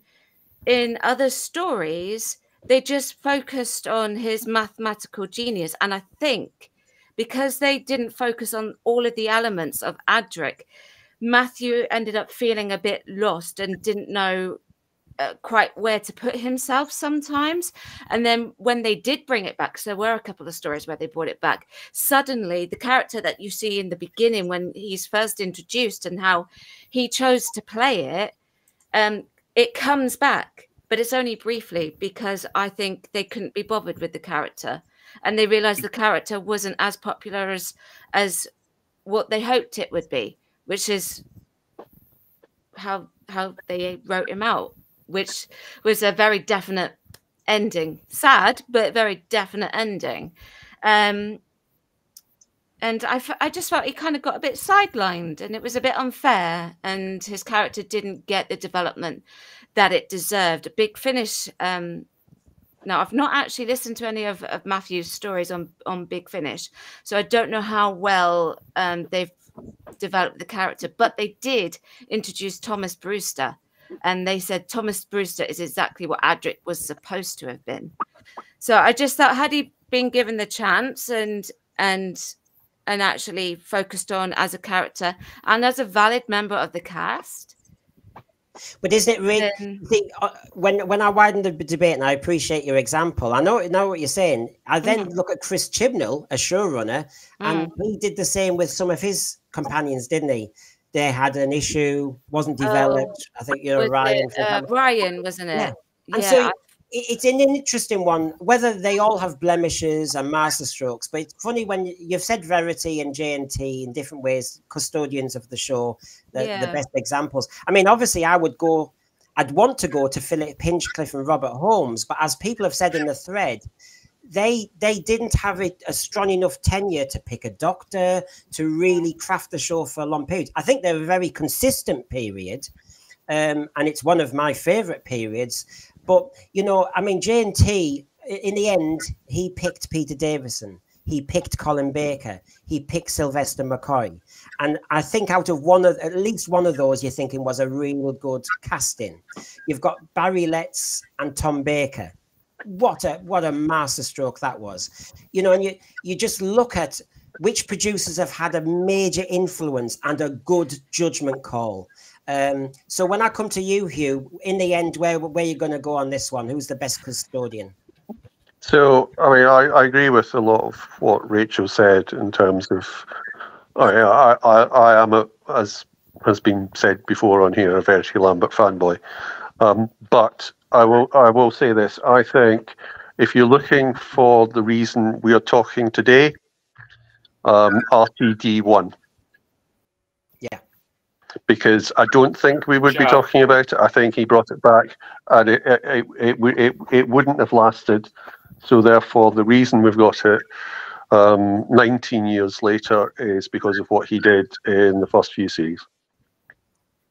in other stories, they just focused on his mathematical genius, and I think because they didn't focus on all of the elements of Adric, Matthew ended up feeling a bit lost and didn't know uh, quite where to put himself sometimes. And then when they did bring it back, 'cause there were a couple of stories where they brought it back, suddenly the character that you see in the beginning when he's first introduced and how he chose to play it, um, it comes back, but it's only briefly because I think they couldn't be bothered with the character. And they realized the character wasn't as popular as as what they hoped it would be, which is how how they wrote him out, which was a very definite ending. Sad, but very definite ending. Um, and I, I just felt he kind of got a bit sidelined and it was a bit unfair and his character didn't get the development that it deserved a big finish um now i've not actually listened to any of, of matthew's stories on on big finish so i don't know how well um they've developed the character but they did introduce thomas brewster and they said thomas brewster is exactly what adric was supposed to have been so i just thought had he been given the chance and and and actually focused on as a character and as a valid member of the cast.
But isn't it really? See, uh, when when I widen the debate, and I appreciate your example, I know know what you're saying. I then
Mm.
look at Chris Chibnall, a showrunner, and he did the same with some of his companions, didn't he? They had an issue, wasn't developed. I think you know Ryan.
it, uh. Ryan, wasn't it?
Yeah. And
Yeah,
so it's an interesting one whether they all have blemishes and masterstrokes but it's funny when you've said verity and JNT in different ways custodians of the show the, the best examples. I mean obviously i would go i'd want to go to philip hinchcliffe and robert holmes but as people have said in the thread they they didn't have it a strong enough tenure to pick a doctor to really craft the show for a long period. I think they're a very consistent period um, and it's one of my favorite periods but you know, I mean, JNT in the end, he picked Peter Davison, he picked Colin Baker, he picked Sylvester McCoy, and I think out of one of at least one of those, you're thinking was a real good casting. You've got Barry Letts and Tom Baker. What a what a masterstroke that was, you know, and you you just look at which producers have had a major influence and a good judgment call. Um, so when I come to you, Hugh, in the end, where where you going to go on this one? Who's the best custodian?
So, I mean, I, I agree with a lot of what Rachel said in terms of. I, I, I, am, a, as has been said before on here, a Verity Lambert fanboy. Um, but I will, I will say this. I think if you're looking for the reason we are talking today, um, RTD won.
Yeah.
Because I don't think we would be
Sure.
talking about it. I think he brought it back, and it it, it, it, would- it, it wouldn't have lasted. So therefore, the reason we've got it um, 19 years later is because of what he did in the first few series.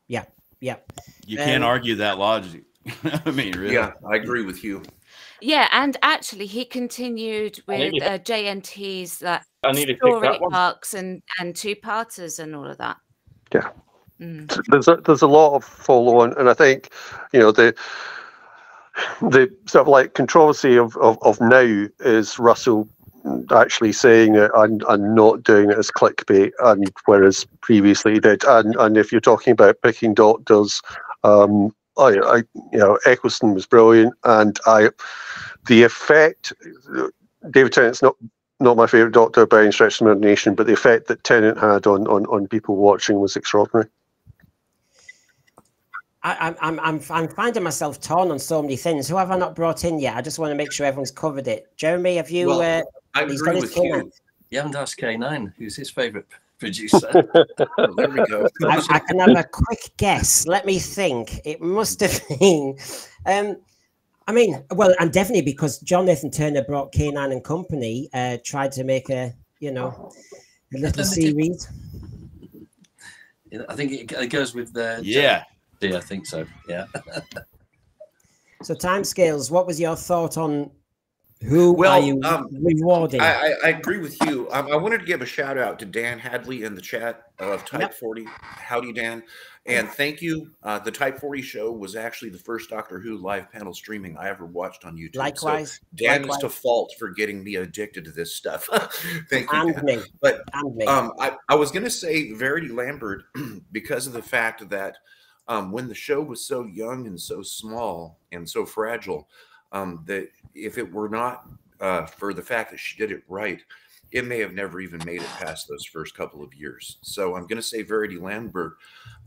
Yeah, yeah.
You can't
Um,
argue that logic. I mean, really.
Yeah, I agree with you.
yeah, and actually, he continued with
to-
uh, JNT's like
I need to pick
story
that one.
arcs and and two parters and all of that.
Yeah.
Mm.
There's a, there's a lot of follow on, and I think you know the the sort of like controversy of, of, of now is Russell actually saying it and, and not doing it as clickbait, and whereas previously he did. And and if you're talking about picking doctors, um, I, I, you know, Eccleston was brilliant, and I, the effect, David Tennant's not not my favourite Doctor by any stretch of imagination, but the effect that Tennant had on, on, on people watching was extraordinary.
I, I'm, I'm, I'm finding myself torn on so many things. Who have I not brought in yet? I just want to make sure everyone's covered it. Jeremy, have you?
Well,
uh,
I
he's
agree
got
with you.
on.
You haven't asked K9 who's his favourite producer.
Well, there we go.
I, I can have a quick guess. Let me think. It must have been. Um, I mean, well, and definitely because John Nathan Turner brought K9 and Company, uh, tried to make a, you know, a little
And
series.
I think it, it goes with the.
Yeah.
Yeah, I think so. Yeah.
So, timescales. What was your thought on who
Well,
are you
um,
rewarding?
I, I, I agree with you. Um, I wanted to give a shout out to Dan Hadley in the chat of Type
Yep.
40. Howdy, Dan. And thank you. Uh, the Type 40 show was actually the first Doctor Who live panel streaming I ever watched on YouTube. So
Likewise,
Dan is to fault for getting me addicted to this stuff. thank you.
and
Dan.
me,
But
and me.
um, I, I was going to say Verity Lambert because of the fact that um, when the show was so young and so small and so fragile, um, that if it were not uh, for the fact that she did it right, it may have never even made it past those first couple of years. So I'm going to say Verity Lambert,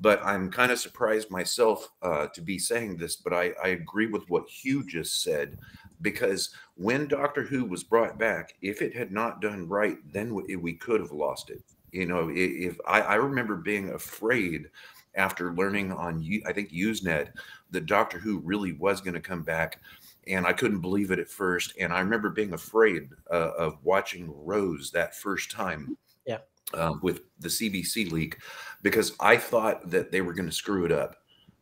but I'm kind of surprised myself uh, to be saying this, but I, I agree with what Hugh just said because when Doctor Who was brought back, if it had not done right, then we, we could have lost it. You know, if I, I remember being afraid after learning on, I think Usenet, that Doctor Who really was going to come back, and I couldn't believe it at first. And I remember being afraid uh, of watching Rose that first time.
Yeah.
Um, with the CBC leak, because I thought that they were going to screw it up.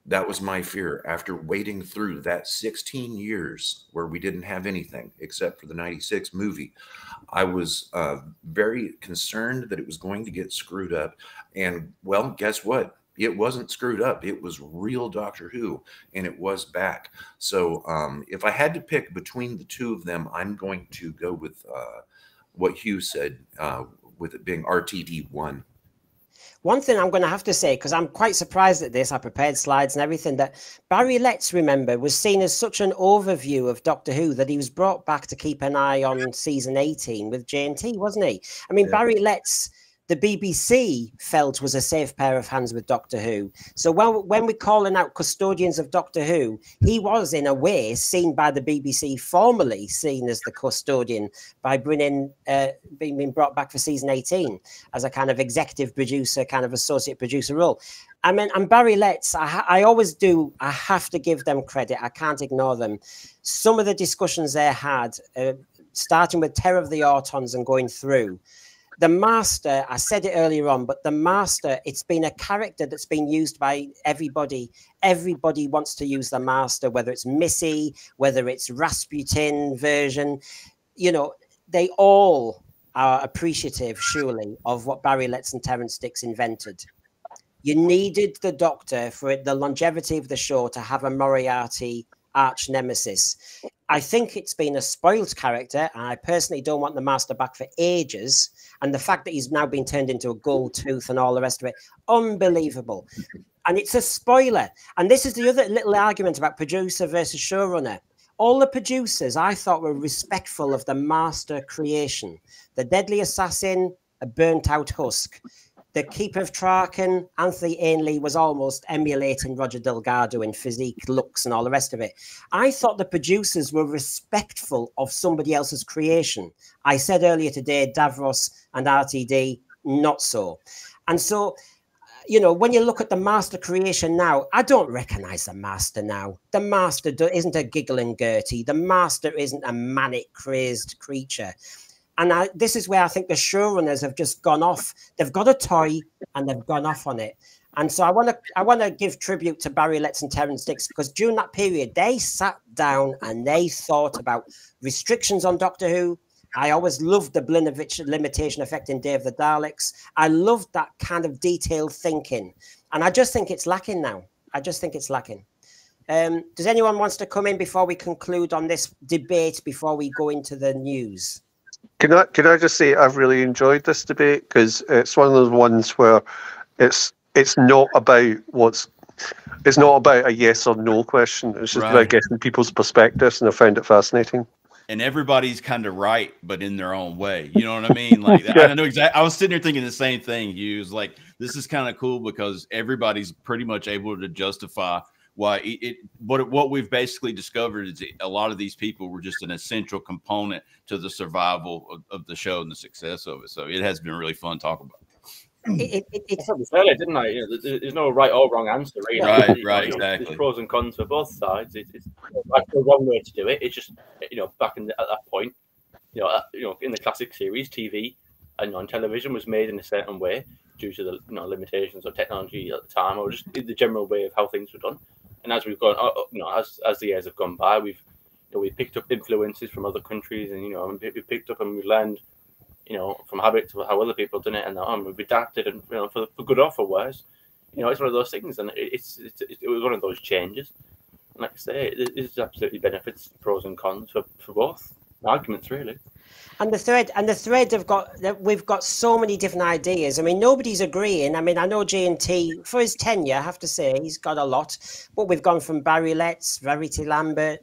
That was my fear after waiting through that 16 years where we didn't have anything except for the 96 movie. I was uh, very concerned that it was going to get screwed up. And well, guess what? It wasn't screwed up. It was real Doctor Who, and it was back. So um, if I had to pick between the two of them, I'm going to go with uh, what Hugh said, uh, with it being RTD1.
One thing I'm going to have to say, because I'm quite surprised at this, I prepared slides and everything, that Barry Letts, remember, was seen as such an overview of Doctor Who that he was brought back to keep an eye on season 18 with JNT, wasn't he? I mean,
Yeah.
Barry Letts, the BBC felt was a safe pair of hands with Doctor Who. So when, when we're calling out custodians of Doctor Who, he was, in a way, seen by the BBC, formally seen as the custodian by bringing, uh, being, brought back for season 18 as a kind of executive producer, kind of associate producer role. I mean, and Barry Letts, I, I always do, I have to give them credit. I can't ignore them. Some of the discussions they had, uh, starting with Terror of the Autons and going through, the master, I said it earlier on, but the master, it's been a character that's been used by everybody. Everybody wants to use the master, whether it's Missy, whether it's Rasputin version. You know, they all are appreciative, surely, of what Barry Letts and Terrance Dicks invented. You needed the Doctor for the longevity of the show to have a Moriarty arch nemesis. I think it's been a spoiled character, and I personally don't want the Master back for ages. And the fact that he's now been turned into a gold tooth and all the rest of it, unbelievable. And it's a spoiler. And this is the other little argument about producer versus showrunner. All the producers I thought were respectful of the master creation. The Deadly Assassin, a burnt out husk. The Keeper of Traken, Anthony Ainley was almost emulating Roger Delgado in physique, looks, and all the rest of it. I thought the producers were respectful of somebody else's creation. I said earlier today, Davros and RTD, not so. And so, you know, when you look at the master creation now, I don't recognize the master now. The master isn't a giggling Gertie. The master isn't a manic, crazed creature. And I, this is where I think the showrunners have just gone off. They've got a toy and they've gone off on it. And so I want to I want to give tribute to Barry Letts and Terrance Dicks because during that period they sat down and they thought about restrictions on Doctor Who. I always loved the Blinovich limitation effect in Day of the Daleks. I loved that kind of detailed thinking, and I just think it's lacking now. I just think it's lacking. Um, does anyone wants to come in before we conclude on this debate before we go into the news?
Can I can I just say I've really enjoyed this debate because it's one of those ones where it's it's not about what's it's not about a yes or no question. It's just
Right.
about getting people's perspectives, and I found it fascinating.
and everybody's kind of right, but in their own way. You know what I mean? Like I know exactly. I was sitting here thinking the same thing. Hughes, like this is kind of cool because everybody's pretty much able to justify why it. it what what we've basically discovered is a lot of these people were just an essential component to the survival of, of the show and the success of it. So it has been really fun talking about.
It, it, it, it's
I said earlier, didn't I? You know, there- there's no right or wrong answer, really.
Right,
You know,
right,
There's
exactly.
pros and cons for both sides. It, it's like the wrong way to do it. It's just you know back in the, at that point, you know, uh, you know, in the classic series, TV and on television was made in a certain way due to the you know limitations of technology at the time, or just the general way of how things were done. And as we've gone, uh, uh, you know, as as the years have gone by, we've you know, we picked up influences from other countries, and you know, we picked up and we learned you know, from habits of how other people done it, and um, we've adapted, and you know, for, for good or for worse, you know, it's one of those things, and it, it's, it's it was one of those changes. And like I say, it, it's absolutely benefits, pros and cons for, for both arguments, really.
And the thread and the thread have got that we've got so many different ideas. I mean, nobody's agreeing. I mean, I know JNT for his tenure, I have to say he's got a lot. But we've gone from Barry Letts, Verity Lambert.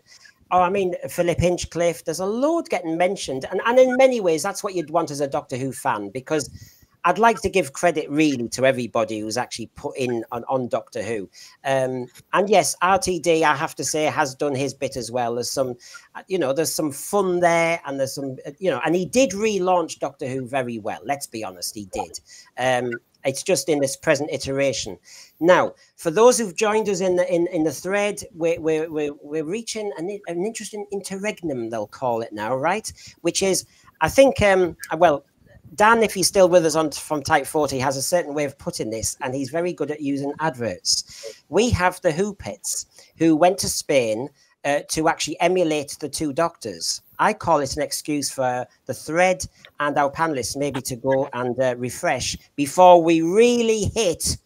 Oh, I mean, Philip Hinchcliffe. There's a load getting mentioned, and and in many ways, that's what you'd want as a Doctor Who fan because I'd like to give credit really to everybody who's actually put in on, on Doctor Who. Um, and yes, RTD, I have to say, has done his bit as well. There's some, uh, you know, there's some fun there, and there's some, uh, you know, and he did relaunch Doctor Who very well. Let's be honest, he did. Um, it's just in this present iteration. Now, for those who've joined us in the in, in the thread, we're we're we're, we're reaching an, an interesting interregnum, they'll call it now, right? Which is, I think, um, well, Dan, if he's still with us on from Type 40, has a certain way of putting this, and he's very good at using adverts. We have the Who Pits who went to Spain uh, to actually emulate the two doctors. I call it an excuse for the thread and our panelists maybe to go and uh, refresh before we really hit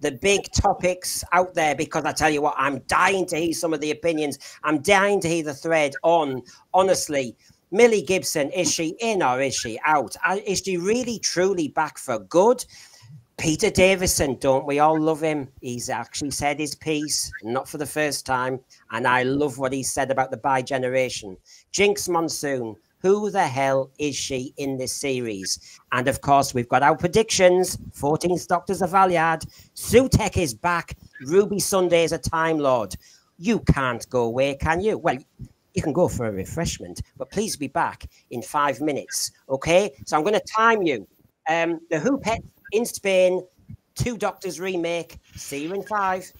the big topics out there because I tell you what, I'm dying to hear some of the opinions. I'm dying to hear the thread on, honestly, Millie Gibson, is she in or is she out? Uh, Is she really truly back for good? Peter Davison, don't we all love him? He's actually said his piece, not for the first time, and I love what he said about the bi generation. Jinkx Monsoon, who the hell is she in this series? And of course, we've got our predictions 14th Doctors of Valeyard, Sutekh is back, Ruby Sunday is a Time Lord. You can't go away, can you? Well, you can go for a refreshment, but please be back in five minutes. Okay, so I'm going to time you. Um, the Who Pet in Spain, Two Doctors remake. See you in five.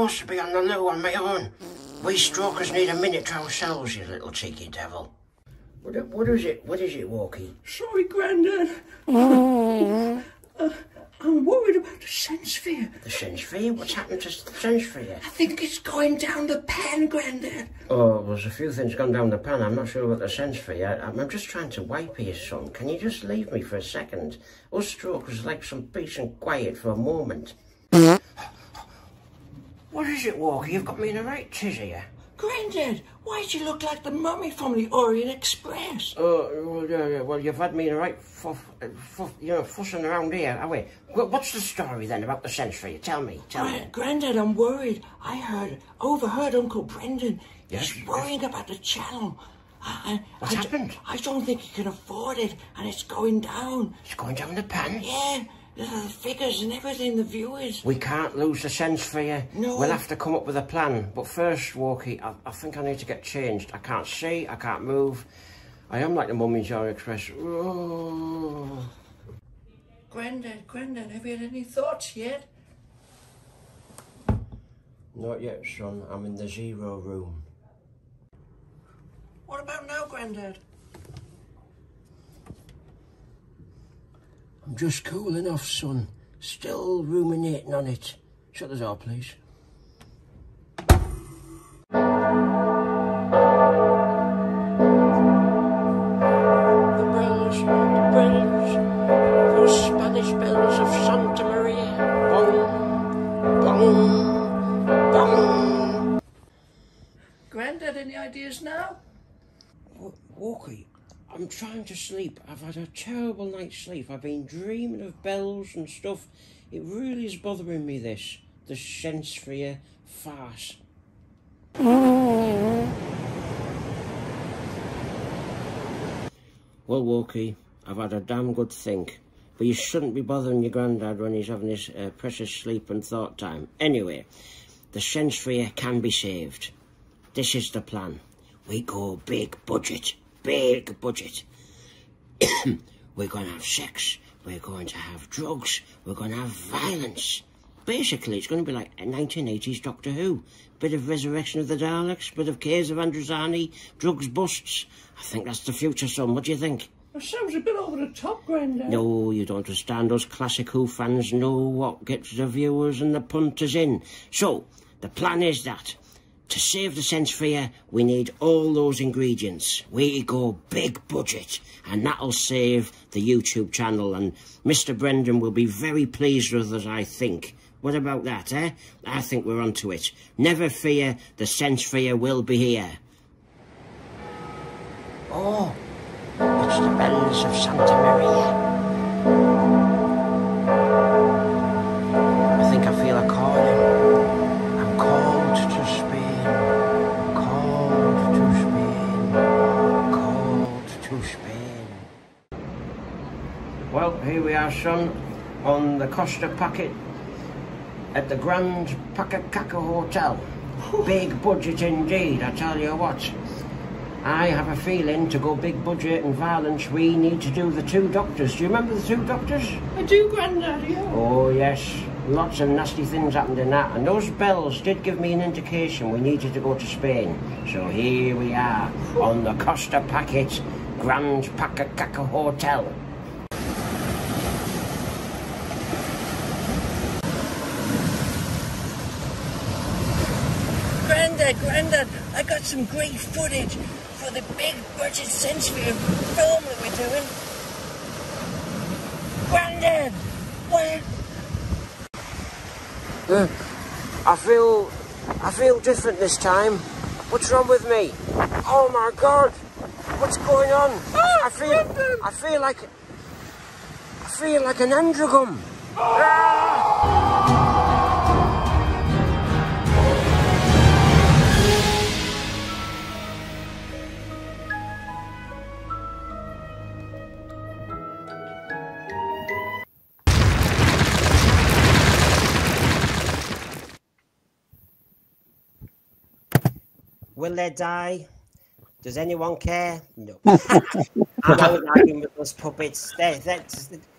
supposed to be on the loo on my own. We strokers need a minute to ourselves, you little cheeky devil. What, what is it? What is it, Walkie?
Sorry, Grandad. uh, I'm worried about the sense sphere.
The sense Sensphere? What's happened to the sense Sensphere?
I think it's going down the pan, Grandad.
Oh, there's a few things gone down the pan. I'm not sure about the Sensphere. I'm, I'm just trying to wipe here, son. Can you just leave me for a second? Us strokers like some peace and quiet for a moment. what is it, Walker? You've got me in a right tizzy here.
Granddad, why do you look like the mummy from the Orient Express?
Oh, well, yeah, yeah, well, you've had me in a right fuff, uh, fuff, you know, fussing around here, have we? Well, what's the story then about the century? Tell me, tell me.
Gran- Granddad, I'm worried. I heard, overheard Uncle Brendan.
Yes,
He's worrying about the channel. I,
What's
I,
happened?
I don't think he can afford it, and it's going down.
It's going down the pan.
Yeah, the figures and everything, the viewers.
We can't lose the sense for you.
No.
We'll have to come up with a plan. But first, Walkie, I, I think I need to get changed. I can't see, I can't move. I am like the mummy John Express. Oh.
Grandad, Grandad, have you had any thoughts yet?
Not yet, son. I'm in the zero room.
What about now, Grandad?
Just cooling off, son. Still ruminating on it. Shut the door, please. Trying to sleep. I've had a terrible night's sleep. I've been dreaming of bells and stuff. It really is bothering me, this. The sense for you farce. Well, Walkie, I've had a damn good think. But you shouldn't be bothering your granddad when he's having his uh, precious sleep and thought time. Anyway, the sense for you can be saved. This is the plan. We go big budget. Big budget. We're going to have sex. We're going to have drugs. We're going to have violence. Basically, it's going to be like a 1980s Doctor Who. Bit of Resurrection of the Daleks, bit of Caves of Androzani, drugs busts. I think that's the future, son. What do you think?
That sounds a bit over the top, Grandad.
No, you don't understand. Us classic Who fans know what gets the viewers and the punters in. So, the plan is that to save the sense for you, we need all those ingredients. We go big budget, and that'll save the YouTube channel. And Mr. Brendan will be very pleased with us, I think. What about that, eh? I think we're onto it. Never fear, the sense for you will be here. Oh, it's the bells of Santa Maria. Well, here we are, son, on the Costa Packet at the Grand Pacacaca Hotel. Big budget indeed, I tell you what. I have a feeling to go big budget and violence, we need to do the two doctors. Do you remember the two doctors?
I do, Grandad, yeah.
Oh, yes. Lots of nasty things happened in that. And those bells did give me an indication we needed to go to Spain. So here we are on the Costa Packet Grand Pacacaca Hotel.
Grandad, I got some great footage for the big budget sensory film that we're doing. Grandad, what?
Uh, I feel, I feel different this time. What's wrong with me? Oh my God! What's going on? I feel, I feel like, I feel like an androgum. Will they die? Does anyone care? No. I'm always arguing with those puppets. They, they,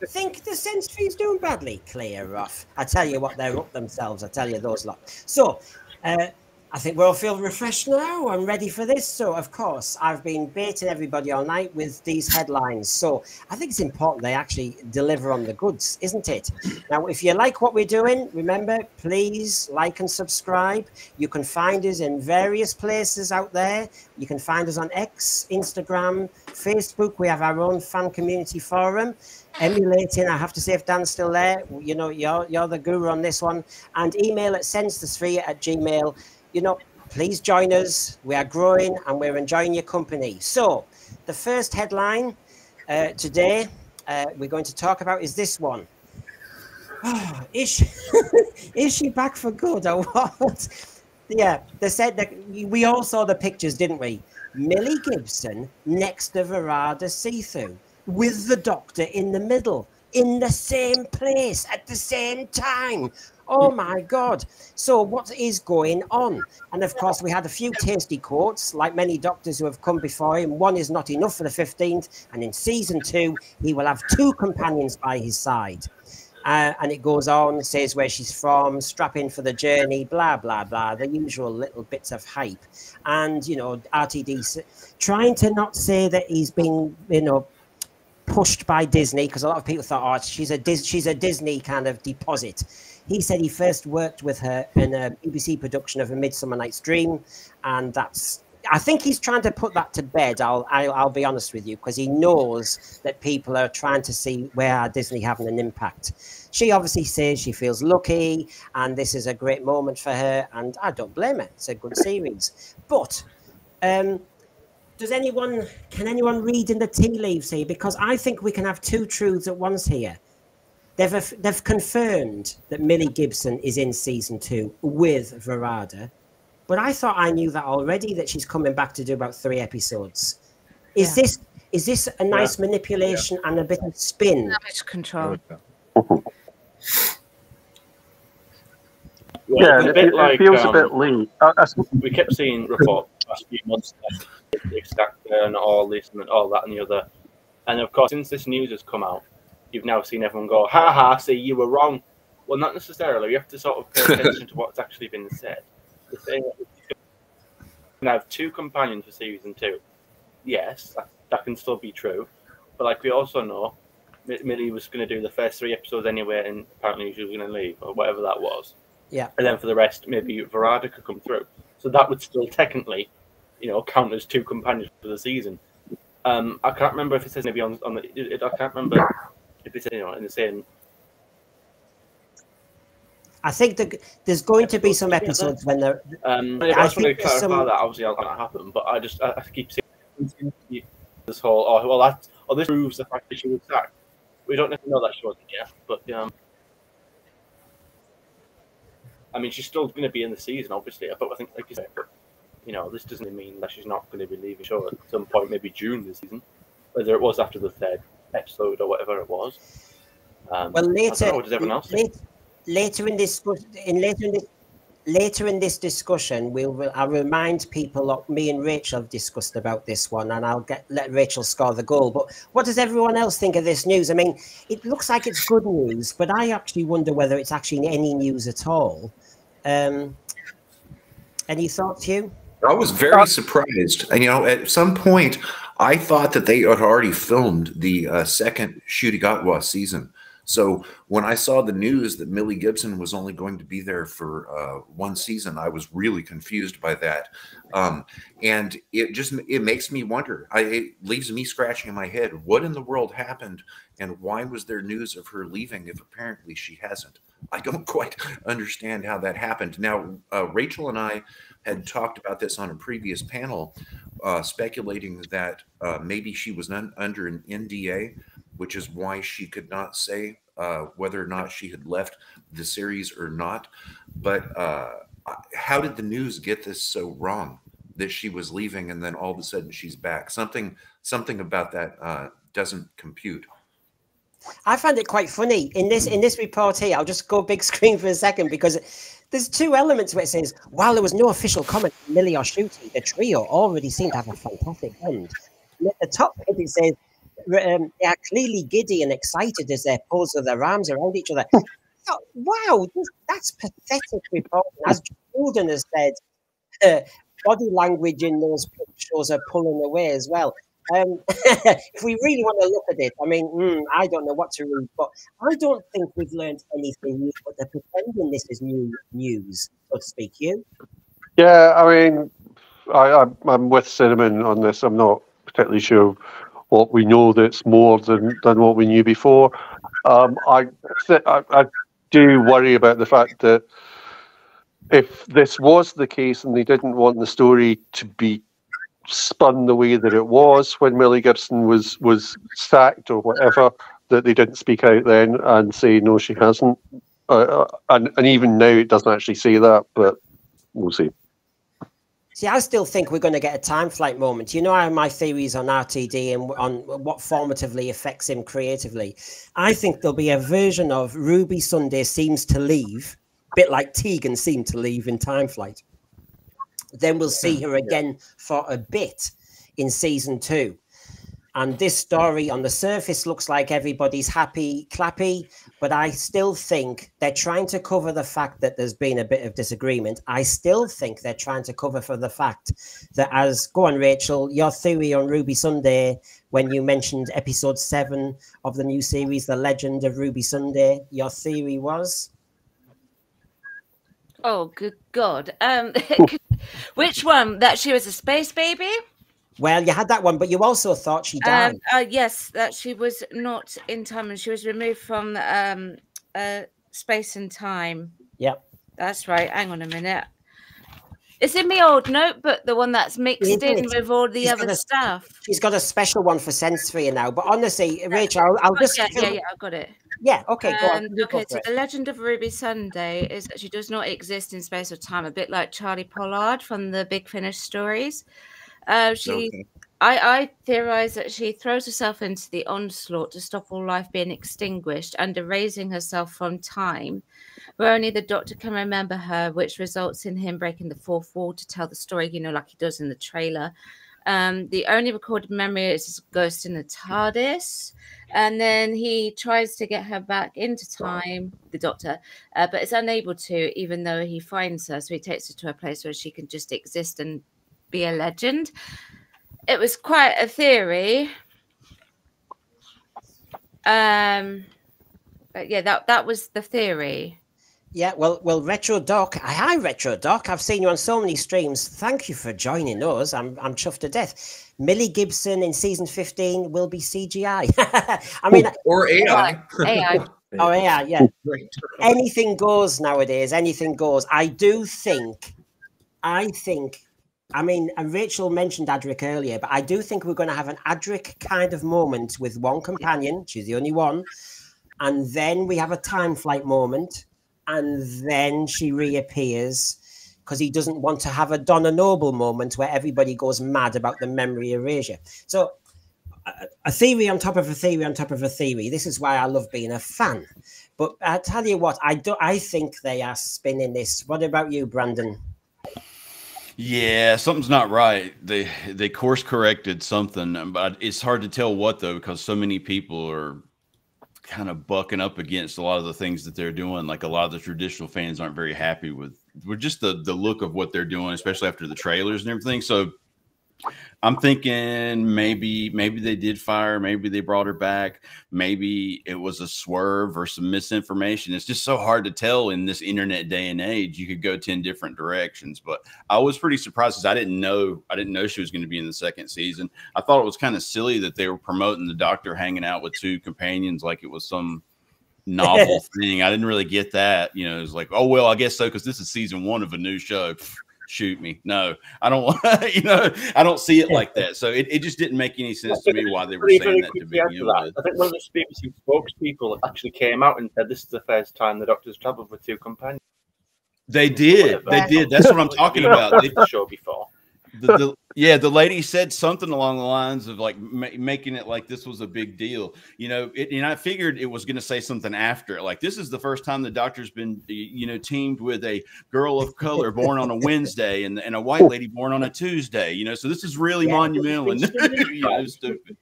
think the fee's doing badly. Clear off. I tell you what, they're up themselves. I tell you those lot. So, uh, I think we all feel refreshed now. I'm ready for this. So, of course, I've been baiting everybody all night with these headlines. So, I think it's important they actually deliver on the goods, isn't it? Now, if you like what we're doing, remember, please like and subscribe. You can find us in various places out there. You can find us on X, Instagram, Facebook. We have our own fan community forum. Emulating, I have to say, if Dan's still there, you know, you're, you're the guru on this one. And email at sensethesphere at gmail. You know, please join us. We are growing and we're enjoying your company. So, the first headline uh, today uh, we're going to talk about is this one. is, she, is she back for good or what? Yeah, they said that we all saw the pictures, didn't we? Millie Gibson next to Varada Sethu with the doctor in the middle in the same place at the same time. Oh my God. So, what is going on? And of course, we had a few tasty quotes, like many doctors who have come before him. One is not enough for the 15th. And in season two, he will have two companions by his side. Uh, and it goes on, says where she's from, strapping for the journey, blah, blah, blah, the usual little bits of hype. And, you know, RTD trying to not say that he's been, you know, pushed by Disney because a lot of people thought, oh, she's a Dis- she's a Disney kind of deposit. He said he first worked with her in a BBC production of A Midsummer Night's Dream, and that's. I think he's trying to put that to bed. I'll I'll, I'll be honest with you because he knows that people are trying to see where Disney having an impact. She obviously says she feels lucky, and this is a great moment for her, and I don't blame her. It's a good series, but. Um, does anyone can anyone read in the tea leaves here because i think we can have two truths at once here they've they've confirmed that millie gibson is in season two with varada but i thought i knew that already that she's coming back to do about three episodes is
Yeah.
this is this a nice manipulation and a bit of spin
Damage control.
Well,
yeah,
a
it,
bit
it
like,
feels a
um,
bit late. I, I,
we kept seeing reports last few months like, the extractor and all this and all that and the other. And of course, since this news has come out, you've now seen everyone go, ha ha, see, you were wrong. Well, not necessarily. You have to sort of pay attention to what's actually been said. The thing is, can have two companions for season two. Yes, that, that can still be true. But like we also know, Mi- Millie was going to do the first three episodes anyway, and apparently she was going to leave, or whatever that was
yeah
and then for the rest, maybe Varada could come through. So that would still technically, you know, count as two companions for the season. Um, I can't remember if it says maybe on on the. I can't remember if it's you know in the same.
i think that there's going to be some episodes when they're
Um,
I
I just want to clarify
some-
that obviously that can't happen, but I just I, I keep seeing this whole oh well that oh this proves the fact that she was sacked. We don't necessarily know that she wasn't yet, but um. I mean, she's still going to be in the season, obviously. But I think, like you said, you know, this doesn't mean that she's not going to be leaving show at some point, maybe June this season, whether it was after the third episode or whatever it was. Um,
Well, later,
know, what does everyone else
later in this in later in this later in this discussion, we'll I'll remind people that me and Rachel have discussed about this one, and I'll get let Rachel score the goal. But what does everyone else think of this news? I mean, it looks like it's good news, but I actually wonder whether it's actually any news at all. Um, any thoughts, Hugh?
I was very surprised. And, you know, at some point, I thought that they had already filmed the uh, second Ncuti Gatwa season. So when I saw the news that Millie Gibson was only going to be there for uh, one season, I was really confused by that. Um, and it just it makes me wonder. I, it leaves me scratching my head. What in the world happened, and why was there news of her leaving if apparently she hasn't? I don't quite understand how that happened. Now, uh, Rachel and I had talked about this on a previous panel, uh, speculating that uh, maybe she was un- under an NDA, which is why she could not say uh, whether or not she had left the series or not. But uh, how did the news get this so wrong that she was leaving and then all of a sudden she's back? Something, something about that uh, doesn't compute.
I found it quite funny in this in this report here. I'll just go big screen for a second because there's two elements where it says while there was no official comment from Millie or Ncuti, the trio already seemed to have a fantastic end. And at the top it says um, they are clearly giddy and excited as they pose with their arms around each other. Wow, that's pathetic reporting. As Jordan has said, uh, body language in those pictures are pulling away as well. Um, if we really want to look at it, I mean, mm, I don't know what to read, but I don't think we've learned anything new. But they're pretending this is new news, so to speak. You?
Yeah, I mean, I, I'm, I'm with Cinnamon on this. I'm not particularly sure what we know that's more than, than what we knew before. Um, I, th- I I do worry about the fact that if this was the case and they didn't want the story to be spun the way that it was when Millie Gibson was was sacked or whatever, that they didn't speak out then and say no, she hasn't. Uh, uh, and and even now it doesn't actually say that, but we'll see.
See, I still think we're going to get a time flight moment. You know, I have my theories on RTD and on what formatively affects him creatively. I think there'll be a version of Ruby Sunday seems to leave, a bit like Tegan seemed to leave in Time Flight. Then we'll see her again for a bit in season two. And this story on the surface looks like everybody's happy, clappy, but I still think they're trying to cover the fact that there's been a bit of disagreement. I still think they're trying to cover for the fact that, as go on, Rachel, your theory on Ruby Sunday, when you mentioned episode seven of the new series, The Legend of Ruby Sunday, your theory was.
Oh, good God. Um, which one? That she was a space baby?
Well, you had that one, but you also thought she died.
Um, uh, yes, that she was not in time and she was removed from um, uh, space and time.
Yep.
That's right. Hang on a minute. It's in my old notebook, the one that's mixed in
it?
with all the
She's
other
a-
stuff.
She's got a special one for sense for you now. But honestly, Rachel, I'll, I'll
Oh,
just
yeah,
fill-
yeah, yeah, I got it.
Yeah, okay, go.
Um, okay, so
it.
the legend of Ruby Sunday is that she does not exist in space or time, a bit like Charlie Pollard from the Big Finish stories. Uh, she,
Okay.
I, I theorize that she throws herself into the onslaught to stop all life being extinguished and erasing herself from time, where only the Doctor can remember her, which results in him breaking the fourth wall to tell the story, you know, like he does in the trailer. Um, the only recorded memory is his ghost in the TARDIS, and then he tries to get her back into time, the Doctor, uh, but is unable to, even though he finds her. So he takes her to a place where she can just exist and be a legend. It was quite a theory. Um, but yeah, that that was the theory.
Yeah, well, well, Retro Doc. Hi, Retro Doc. I've seen you on so many streams. Thank you for joining us. I'm, I'm chuffed to death. Millie Gibson in season 15 will be CGI. I mean, oh,
or AI.
AI.
oh yeah, yeah. Anything goes nowadays. Anything goes. I do think. I think. I mean, and Rachel mentioned Adric earlier, but I do think we're going to have an Adric kind of moment with one companion. She's the only one, and then we have a time flight moment, and then she reappears because he doesn't want to have a Donna Noble moment where everybody goes mad about the memory erasure. So, a- theory on top of a theory on top of a theory. This is why I love being a fan. But I tell you what, I do. I think they are spinning this. What about you, Brandon?
Yeah, something's not right. They they course corrected something, but it's hard to tell what though because so many people are kind of bucking up against a lot of the things that they're doing. Like a lot of the traditional fans aren't very happy with with just the the look of what they're doing, especially after the trailers and everything. So I'm thinking maybe maybe they did fire, maybe they brought her back, maybe it was a swerve or some misinformation. It's just so hard to tell in this internet day and age. You could go 10 different directions, but I was pretty surprised because I didn't know I didn't know she was going to be in the second season. I thought it was kind of silly that they were promoting the doctor hanging out with two companions like it was some novel thing. I didn't really get that. You know, it was like, oh well, I guess so because this is season one of a new show. Shoot me. No, I don't want you know, I don't see it like that. So it, it just didn't make any sense to me why they were saying that to begin with.
I think one of the BBC spokespeople actually came out and said this is the first time the Doctor's travelled with two companions.
They did. They did. That's what I'm talking about. They,
the show before.
The, the, yeah, the lady said something along the lines of like ma- making it like this was a big deal, you know. It, and I figured it was going to say something after it, like this is the first time the doctor's been, you know, teamed with a girl of color born on a Wednesday and, and a white lady born on a Tuesday, you know. So this is really
Yeah.
monumental and you know, stupid.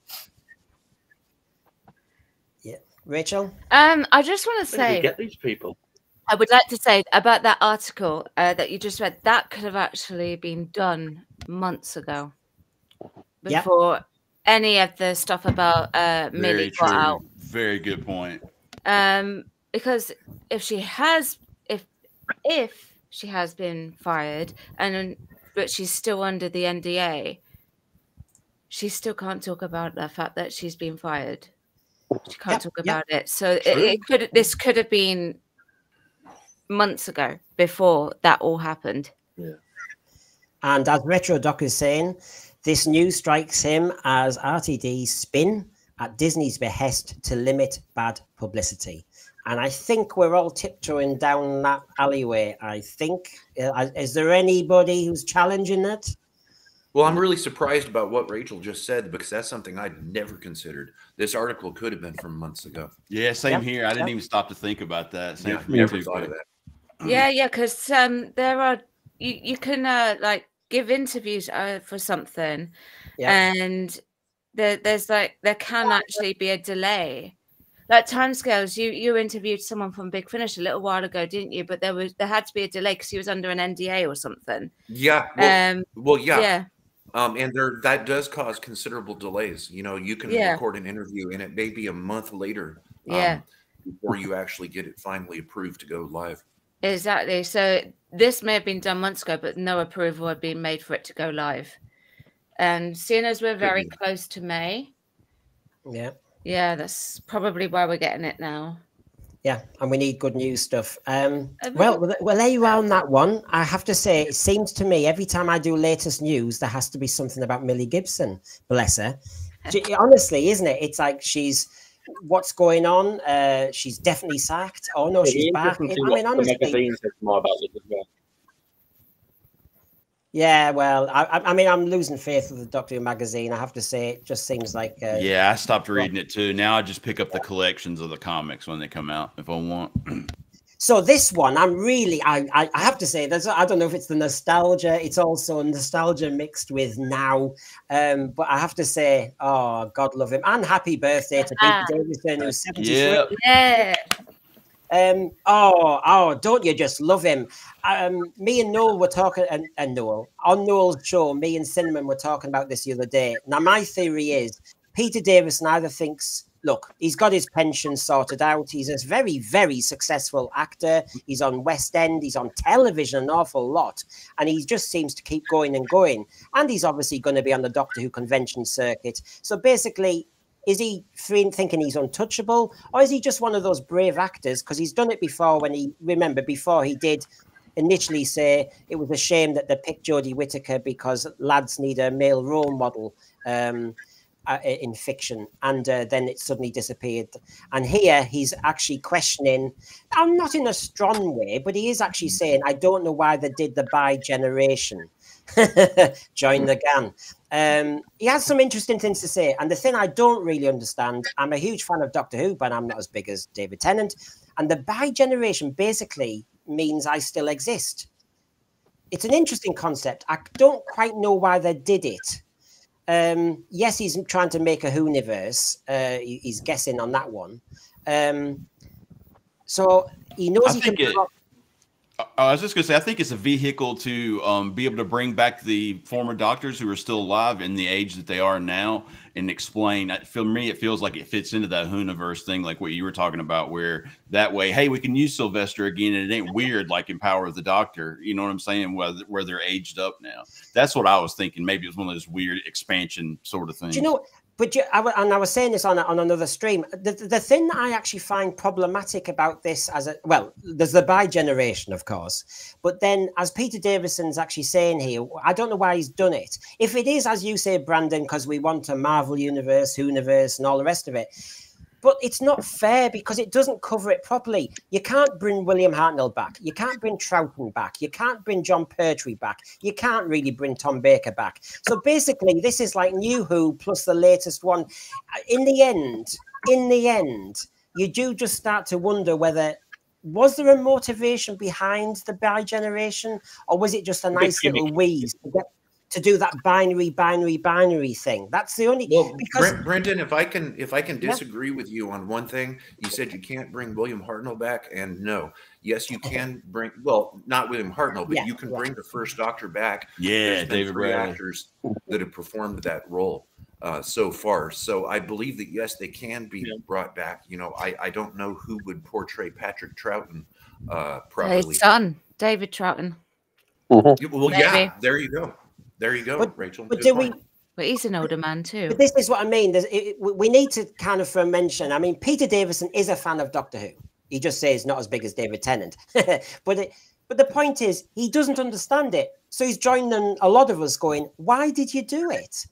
Rachel?
Um, I just want to
Where did we
say,
get these people?
I would like to say about that article uh, that you just read. That could have actually been done months ago,
Yeah.
before any of the stuff about uh,
Very
Millie
true.
got out.
Very good point.
Um, because if she has, if if she has been fired, and but she's still under the NDA, she still can't talk about the fact that she's been fired. She can't
Yep,
talk
yep.
about it. So it, it could this could have been months ago before that all happened. Yeah.
And as Retro Doc is saying, this news strikes him as RTD's spin at Disney's behest to limit bad publicity. and I think we're all tiptoeing down that alleyway. I think. Uh, is there anybody who's challenging it?
Well, I'm really surprised about what Rachel just said because that's something I'd never considered. This article could have been from months ago.
Yeah, same
Yep,
here. I didn't
yep.
even stop to think about that. Same
Yeah,
for me
never
too.
thought of that.
Yeah, yeah, because um, there are you you can uh, like give interviews uh, for something,
Yeah.
and there there's like there can actually be a delay. Like timescales, you you interviewed someone from Big Finish a little while ago, didn't you? But there was there had to be a delay because he was under an NDA or something.
Yeah. Well,
Um,
well yeah.
yeah,
Um, and there that does cause considerable delays. You know, you can
Yeah.
record an interview and it may be a month later. um,
Yeah.
before you actually get it finally approved to go live.
Exactly. So this may have been done months ago, but no approval had been made for it to go live. And seeing as we're very close to May,
Yeah.
yeah, that's probably why we're getting it now.
Yeah, and we need good news stuff. Um, well, well, well, there you are on that one. I have to say, it seems to me every time I do latest news, there has to be something about Millie Gibson. Bless her. She- honestly, isn't it? It's like she's what's going on. Uh, she's definitely sacked. Oh no,
It'd
she's back. I mean,
what the
honestly,
magazine says more about this as well.
yeah. Well, I, I I mean, I'm losing faith with the Doctor Who magazine. I have to say, it just seems like uh,
Yeah, I stopped reading it too. Now I just pick up the collections of the comics when they come out if I want.
So this one, I'm really, I, I, I have to say, there's, I don't know if it's the nostalgia. It's also nostalgia mixed with now, um, but I have to say, oh, God love him, and happy birthday to Peter
Ah.
Davison, who's 73.
Yeah.
Yeah.
Um, oh, oh, don't you just love him? Um, me and Noel were talking, and, and Noel on Noel's show, me and Cinnamon were talking about this the other day. Now, my theory is Peter Davison either thinks, look, he's got his pension sorted out. He's a very, very successful actor. He's on West End. He's on television an awful lot, and he just seems to keep going and going. And he's obviously going to be on the Doctor Who convention circuit. So basically, is he thinking he's untouchable, or is he just one of those brave actors? Because he's done it before. When he remember before he did initially say it was a shame that they picked Jodie Whittaker because lads need a male role model um, in fiction, and uh, then it suddenly disappeared. And here he's actually questioning. I'm not in a strong way, but he is actually saying, "I don't know why they did the bi generation." Join the gang. Um, he has some interesting things to say. And the thing I don't really understand, I'm a huge fan of Doctor Who, but I'm not as big as David Tennant. And the bi generation basically means I still exist. It's an interesting concept. I don't quite know why they did it. Um, yes, he's trying to make a Whoniverse. Uh, he's guessing on that one. Um, so he knows
I
he can.
it- I- I was just gonna say, I think it's a vehicle to um, be able to bring back the former doctors who are still alive in the age that they are now, and explain. For me, it feels like it fits into that Whoniverse thing, like what you were talking about, where that way, hey, we can use Sylvester again, and it ain't weird like in Power of the Doctor. You know what I'm saying? Where where they're aged up now. That's what I was thinking. Maybe it was one of those weird expansion sort of things.
Do you know? But you, I, and I was saying this on on another stream. The, the thing that I actually find problematic about this, as a well, there's the bi-generation, of course, but then as Peter Davison's actually saying here, I don't know why he's done it. If it is as you say, Brandon, because we want a Marvel universe, universe, and all the rest of it. But it's not fair because it doesn't cover it properly. You can't bring William Hartnell back. You can't bring Troughton back. You can't bring Jon Pertwee back. You can't really bring Tom Baker back. So basically, this is like New Who plus the latest one. Uh, in the end, in the end, you do just start to wonder whether was there a motivation behind the bi generation, or was it just a nice little wheeze to, get, to do that binary, binary, binary thing? That's the only
Well,
because
Brent, Brendan, if I can, if I can
Yeah.
disagree with you on one thing, you said you can't bring William Hartnell back, and no, yes, you can bring. Well, not William Hartnell, but
Yeah,
you can
yeah.
bring the first Doctor back.
yeah,
There's been
David
three
Bradley.
actors that have performed that role uh, so far. So I believe that yes, they can be
Yeah.
brought back. You know, I I don't know who would portray Patrick Troughton uh, properly.
His son, David Troughton.
Mhm.
Yeah, Well, yeah, there you go, there you go,
But-
Rachel.
but
good
do we
point.
But he's an older man too.
But this is what I mean. It, it- we need to kind of for mention. I mean, Peter Davison is a fan of Doctor Who. He just says not as big as David Tennant, but it, but the point is he doesn't understand it. So he's joining a lot of us, going, "Why did you do it?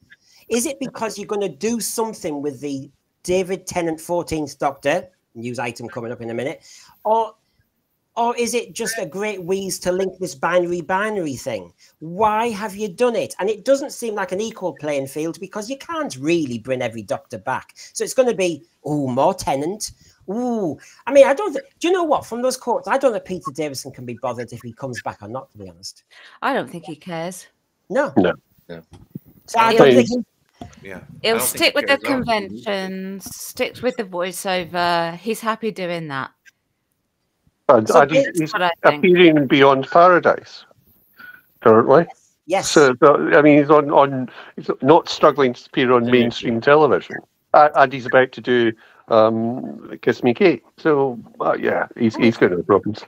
Is it because you're going to do something with the David Tennant 14th Doctor? news item coming up in a minute, or or is it just a great wheeze to link this binary binary thing? Why have you done it? And it doesn't seem like an equal playing field because you can't really bring every doctor back. So it's going to be, oh, more tenant. Ooh, I mean, I don't. Th- do you know what? From those quotes, I don't think Peter Davison can be bothered if he comes back or not. To be honest,
I don't think he cares.
no.
No.
No.
So I
He'll-
don't think. he-
Yeah. I
He'll
don't think
stick
he
with the
cares.
Conventions, sticks with the voiceover. He's happy doing that.
And,
So
and he's,
what I think.
appearing beyond paradise currently.
Yes.
So, so, I mean, he's on, on he's not struggling to appear on mainstream television, uh, and he's about to do um, Kiss Me Kate. So, uh, yeah, he's he's got no problems.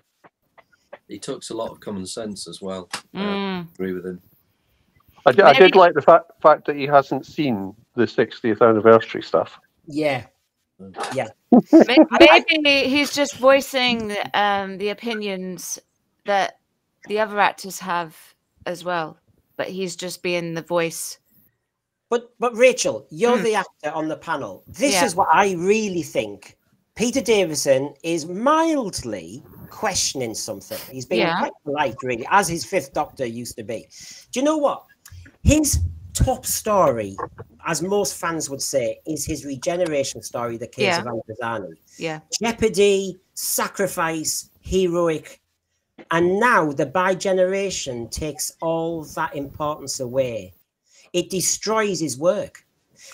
He talks a lot of common sense as well. Uh,
Mm.
agree with him.
I, did like the fact fact that he hasn't seen the 60th anniversary stuff.
yeah.
May- Maybe he's just voicing um, the opinions that the other actors have as well, but he's just being the voice.
But but Rachel, you're
Hmm.
the actor on the panel. This
Yeah.
is what I really think. Peter Davison is mildly questioning something. He's being
Yeah.
quite polite, really, as his fifth doctor used to be. Do you know what? His top story, as most fans would say, is his regeneration story, The Caves
Yeah.
of Androzani.
Yeah.
Jeopardy, sacrifice, heroic. And now the bi-generation takes all that importance away. It destroys his work.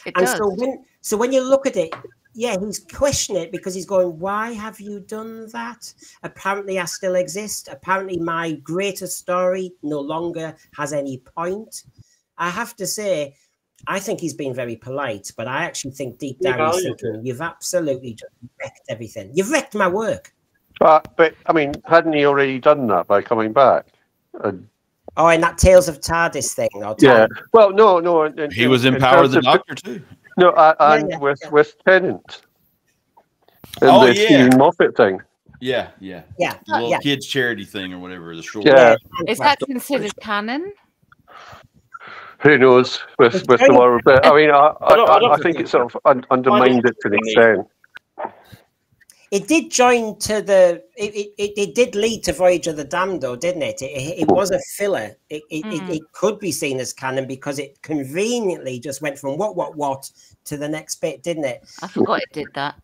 It
And
does.
so when so when you look at it, yeah, he's questioning it because he's going, Why have you done that? Apparently I still exist. Apparently my greatest story no longer has any point. I have to say, I think he's been very polite, but I actually think deep
He
down he's thinking, You've absolutely just wrecked everything. You've wrecked my work.
Uh, but I mean, hadn't he already done that by coming back? And,
Oh, and that Tales of TARDIS thing. Or
yeah. Well, no, no. in- in-
He was
in
in Power of
terms
the
of-
Doctor too.
No, uh, and
yeah,
with
yeah.
with Tennant. In
Oh,
the
yeah.
Steven Moffat thing.
Yeah, yeah.
Yeah.
The little
yeah.
kids charity thing or whatever. The short.
Yeah.
Is that considered canon?
Who knows with with the
very-
world? But I mean, I, I,
I
I, I think
think
it sort of un- undermined it to an extent.
It did join to the. It, it, it, it did lead to Voyage of the Damned, though, didn't it? It, it, it was a filler. It, it,
Mm.
it, it could be seen as canon because it conveniently just went from what, what, what to the next bit, didn't it?
I forgot it did that.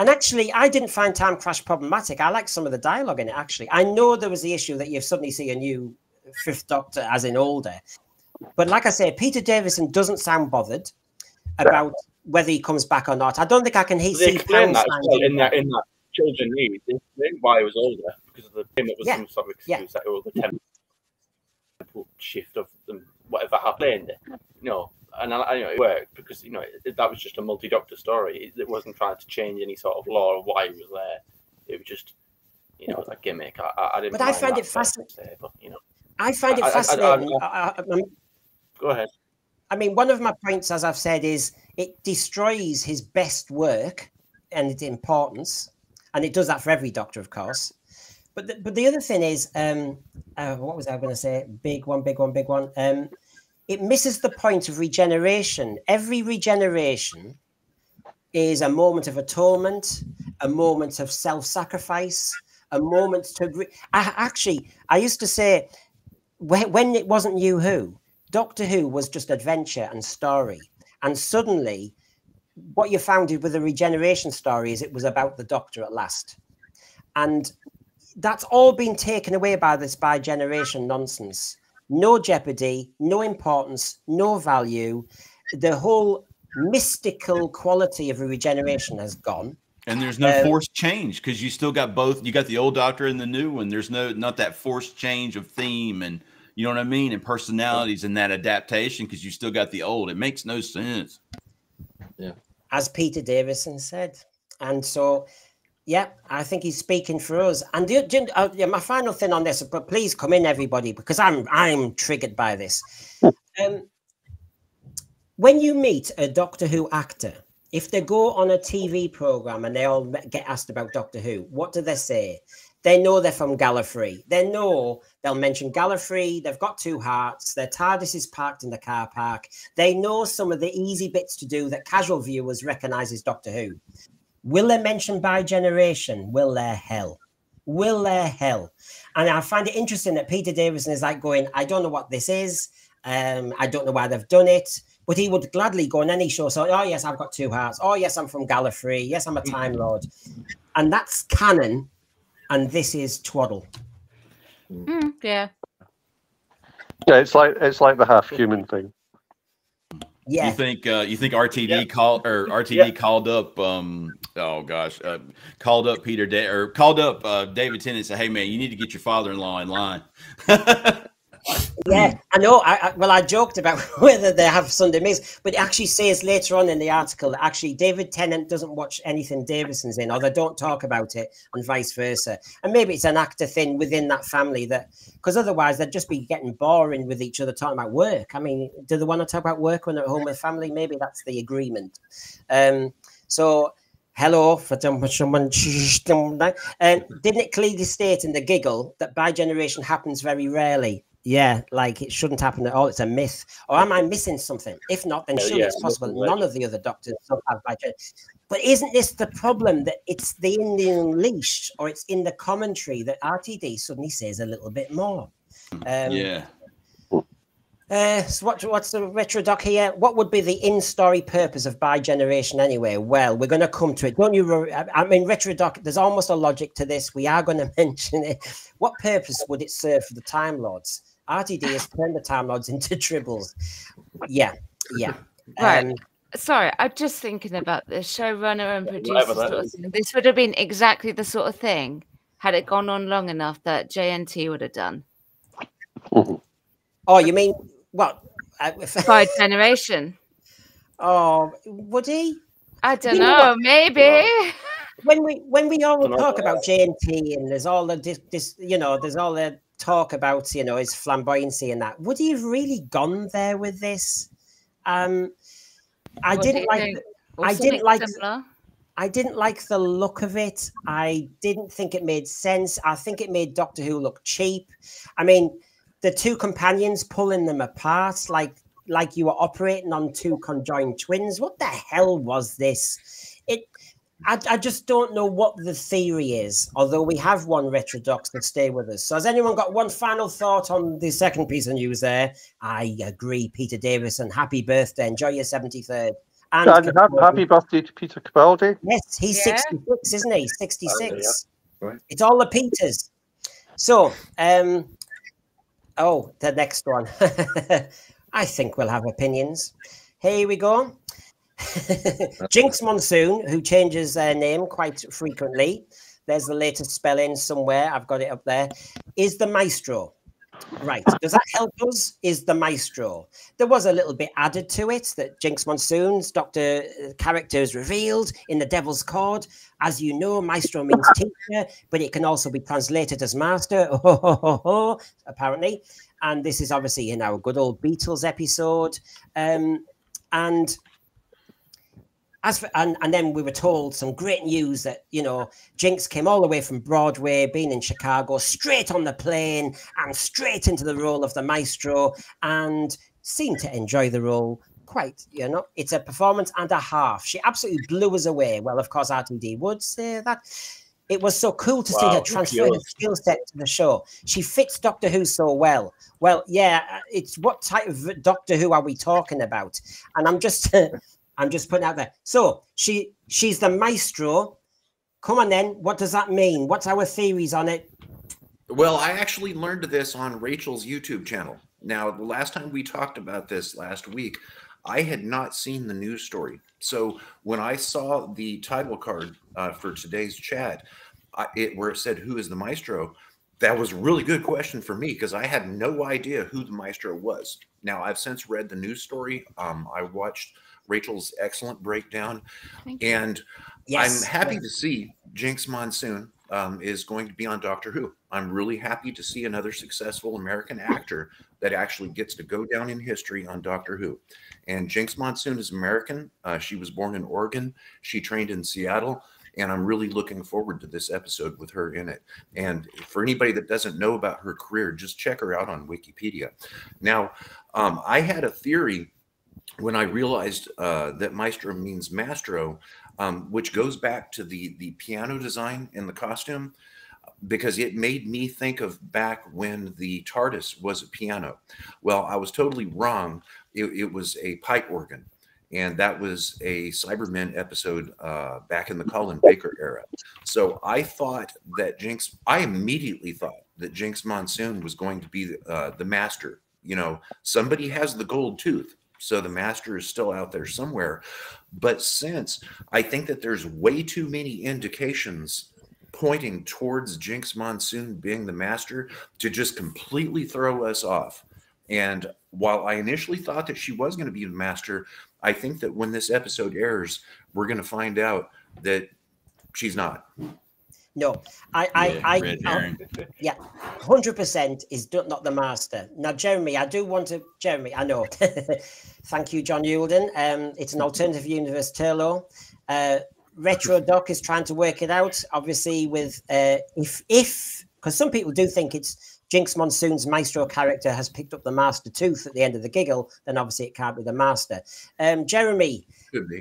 And actually, I didn't find Time Crash problematic. I like some of the dialogue in it, actually. I know there was the issue that you suddenly see a new Fifth Doctor, as in older. But like I say, Peter Davison doesn't sound bothered about whether he comes back or not. I don't think I can he-
They explained that as
signs
well
in
that in that children need. They explained why he was older because of the him. It was
Yeah.
some sort of
Yeah.
excuse that all the tempo shift of them, whatever happened. No, and I, I, you know, it worked because you know it, that was just a multi-doctor story. It, it wasn't trying to change any sort of law of why he was there. It was just you know a gimmick. I, I, didn't.
But I find it
fascinating. But you know,
I find it fascinating.
I,
I, I,
go ahead.
I mean, one of my points, as I've said, is it destroys his best work and its importance, and it does that for every doctor, of course. But the, but the other thing is, um, uh, what was I going to say? Big one, big one, big one. Um, it misses the point of regeneration. Every regeneration is a moment of atonement, a moment of self-sacrifice, a moment to agree. I, actually, I used to say when it wasn't you who Doctor Who was just adventure and story. And suddenly, what you found with the regeneration story is it was about the Doctor at last. And that's all been taken away by this bi-generation nonsense. No jeopardy, no importance, no value. The whole mystical quality of a regeneration has gone.
And there's no
Um,
forced change because you still got both. You got the old Doctor and the new one. There's no not that forced change of theme and you know what I mean and personalities and that adaptation because you still got the old. It makes no sense. Yeah.
As Peter Davison said. And so, yeah, I think he's speaking for us. And the, the- uh, yeah, my final thing on this, but please come in, everybody, because I'm I'm triggered by this. um, when you meet a Doctor Who actor, if they go on a TV program and they all get asked about Doctor Who, what do they say? They know they're from Gallifrey. They know they'll mention Gallifrey. They've got two hearts. Their TARDIS is parked in the car park. They know some of the easy bits to do that casual viewers recognize as Doctor Who. Will they mention bi-generation? Will they hell? Will they hell? And I find it interesting that Peter Davison is like going, I don't know what this is. Um, I don't know why they've done it. But he would gladly go on any show. So, oh yes, I've got two hearts. Oh yes, I'm from Gallifrey. Yes, I'm a Time Lord, and that's canon. And this is twaddle.
Mm, yeah.
Yeah, it's like it's like the half human thing.
Yeah.
You think uh, you think RTD
Yeah.
called or RTD
Yeah.
called up um oh gosh uh, called up Peter da- or called up uh, David Tennant and said hey man you need to get your father-in-law in line.
Yeah, I know. I, I, well, I joked about whether they have Sunday mix, but it actually says later on in the article that actually David Tennant doesn't watch anything Davison's in, or they don't talk about it, and vice versa. And maybe it's an actor thing within that family that, because otherwise they'd just be getting boring with each other talking about work. I mean, do they want to talk about work when they're at home with family? Maybe that's the agreement. Um, so. Hello, for some- someone. Um, didn't it clearly state in the giggle that bi-generation happens very rarely? Yeah, like it shouldn't happen at all. It's a myth. Or am I missing something? If not, then
Uh,
surely
yeah,
it's possible none of the other doctors have bigen- But isn't this the problem that it's the Indian leash or it's in the commentary that RTD suddenly says a little bit more? Um,
yeah.
uh, so what, what's the retro doc here? What would be the in-story purpose of bi-generation anyway? Well, we're going to come to it. Don't you? I I mean, retro doc. There's almost a logic to this. We are going to mention it. What purpose would it serve for the Time Lords? RTD has turned the Time Lords into tribbles. Yeah, yeah.
Right.
Um,
Sorry, I'm just thinking about the showrunner and producer sort of This would have been exactly the sort of thing had it gone on long enough that JNT would have done.
oh, you mean what? Uh,
By generation.
oh, would he?
I don't
You know
know, maybe.
when we when we all talk about JNT and there's all the this, this you know there's all the talk about you know his flamboyancy and that would he have really gone there with this? Um i
What
didn't like the- I didn't like-
similar.
i didn't like the look of it. I didn't think it made sense. I think it made doctor who look cheap. I mean the two companions pulling them apart like like you were operating on two conjoined twins. What the hell was this I, I just don't know what the theory is, although we have one retrodox that stay with us. So has anyone got one final thought on the second piece of news there? I agree, Peter Davison. Happy birthday. Enjoy your 73rd. And
And happy birthday to Peter Capaldi.
Yes, he's
Yeah.
66, isn't he? 66.
Right.
It's all the Peters. So, um, oh, the next one. I think we'll have opinions. Here we go. Jinkx Monsoon, who changes their name quite frequently. There's the latest spelling somewhere. I've got it up there. Is the maestro. Right. Does that help us? Is the maestro. There was a little bit added to it that Jinkx Monsoon's Doctor uh, character is revealed in the Devil's Chord. As you know, maestro means teacher, but it can also be translated as master, apparently. And this is obviously in our good old Beatles episode. Um, and as for, and, and then we were told some great news that you know Jinkx came all the way from Broadway, being in Chicago, straight on the plane and straight into the role of the maestro, and seemed to enjoy the role quite. You know, it's a performance and a half. She absolutely blew us away. Well, of course, RTD would say that. It was so cool to see her transfer her skill set to the show. She fits Doctor Who so well. Well, yeah, it's what type of Doctor Who are we talking about? And I'm just I'm just putting out there. So she she's the maestro. Come on then. What does that mean? What's our theories on it?
Well, I actually learned this on Rachel's YouTube channel. Now, the last time we talked about this last week, I had not seen the news story. So when I saw the title card uh, for today's chat, I, it where it said "Who is the maestro," that was a really good question for me because I had no idea who the maestro was. Now I've since read the news story. Um, I watched Rachel's excellent breakdown, and
Yes.
I'm happy to see Jinkx Monsoon um, is going to be on Doctor Who. I'm really happy to see another successful American actor that actually gets to go down in history on Doctor Who. And Jinkx Monsoon is American. Uh, she was born in Oregon. She trained in Seattle. And I'm really looking forward to this episode with her in it. And for anybody that doesn't know about her career, just check her out on Wikipedia. Now, um, I had a theory when I realized uh, that maestro means mastro, um, which goes back to the the piano design in the costume because it made me think of back when the TARDIS was a piano. Well, I was totally wrong. It, it was a pipe organ and that was a Cybermen episode uh, back in the Colin Baker era. So I thought that Jinkx, I immediately thought that Jinkx Monsoon was going to be uh, the master. You know, somebody has the gold tooth, so the master is still out there somewhere. But since I think that there's way too many indications pointing towards Jinkx Monsoon being the master to just completely throw us off. And while I initially thought that she was going to be the master, I think that when this episode airs, we're going to find out that she's not.
No, I,
Yeah,
I,
red
I, yeah, hundred percent is not the master. Now, Jeremy, I do want to, Jeremy, I know. Thank you, John Yulden. Um, it's an alternative universe Turlo. Uh, Retro Doc is trying to work it out. Obviously, with uh, if if because some people do think it's Jinkx Monsoon's Maestro character has picked up the Master Tooth at the end of the giggle, then obviously it can't be the Master. Um, Jeremy.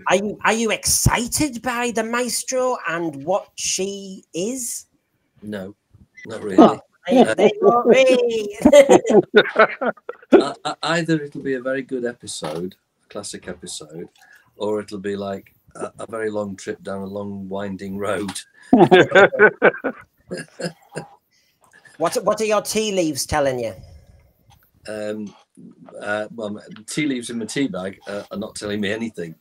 Are you are you excited by the Maestro and what she is?
No, not really.
There, there you are, Ray.
I, I, either it'll be a very good episode, a classic episode, or it'll be like a, a very long trip down a long winding road.
what what are your tea leaves telling you?
Um, uh, well, tea leaves in my tea bag uh, are not telling me anything.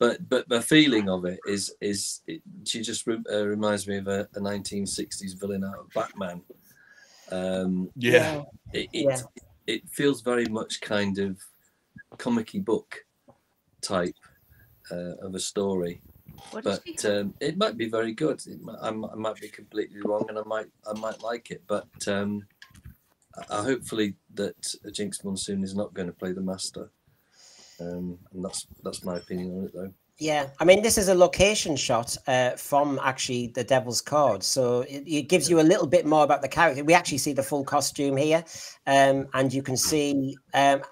But but my feeling of it is is it, she just re- uh, reminds me of a, a 1960s villain out of Batman. Um,
Yeah.
it, it,
Yeah.
it feels very much kind of comic book type uh, of a story
What
but
she
um, it might be very good it might, I, m- I might be completely wrong and i might i might like it but um I, I hopefully that jinkx monsoon is not going to play the master um and that's that's my opinion on it though
Yeah, I mean, this is a location shot uh, from actually the Devil's Chord, so it, it gives you a little bit more about the character. We actually see the full costume here, um, and you can see. Um,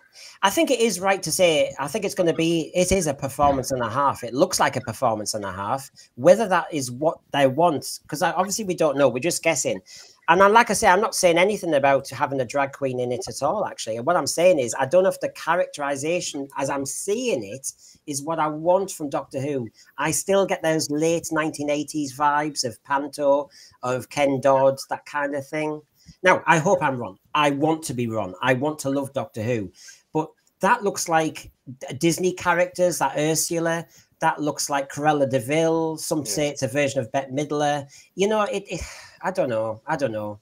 I think it is right to say. I think it's going to be. It is a performance and a half. It looks like a performance and a half. Whether that is what they want, because obviously we don't know. We're just guessing. And I, like I say, I'm not saying anything about having a drag queen in it at all. Actually, and what I'm saying is, I don't know if the characterization, as I'm seeing it, is what I want from Doctor Who. I still get those late 1980s vibes of Panto, of Ken Dodd, that kind of thing. Now, I hope I'm wrong. I want to be wrong. I want to love Doctor Who, but that looks like Disney characters. That Ursula. That looks like Cruella de Vil. Some say it's a version of Bette Midler. You know, it, it. I don't know. I don't know.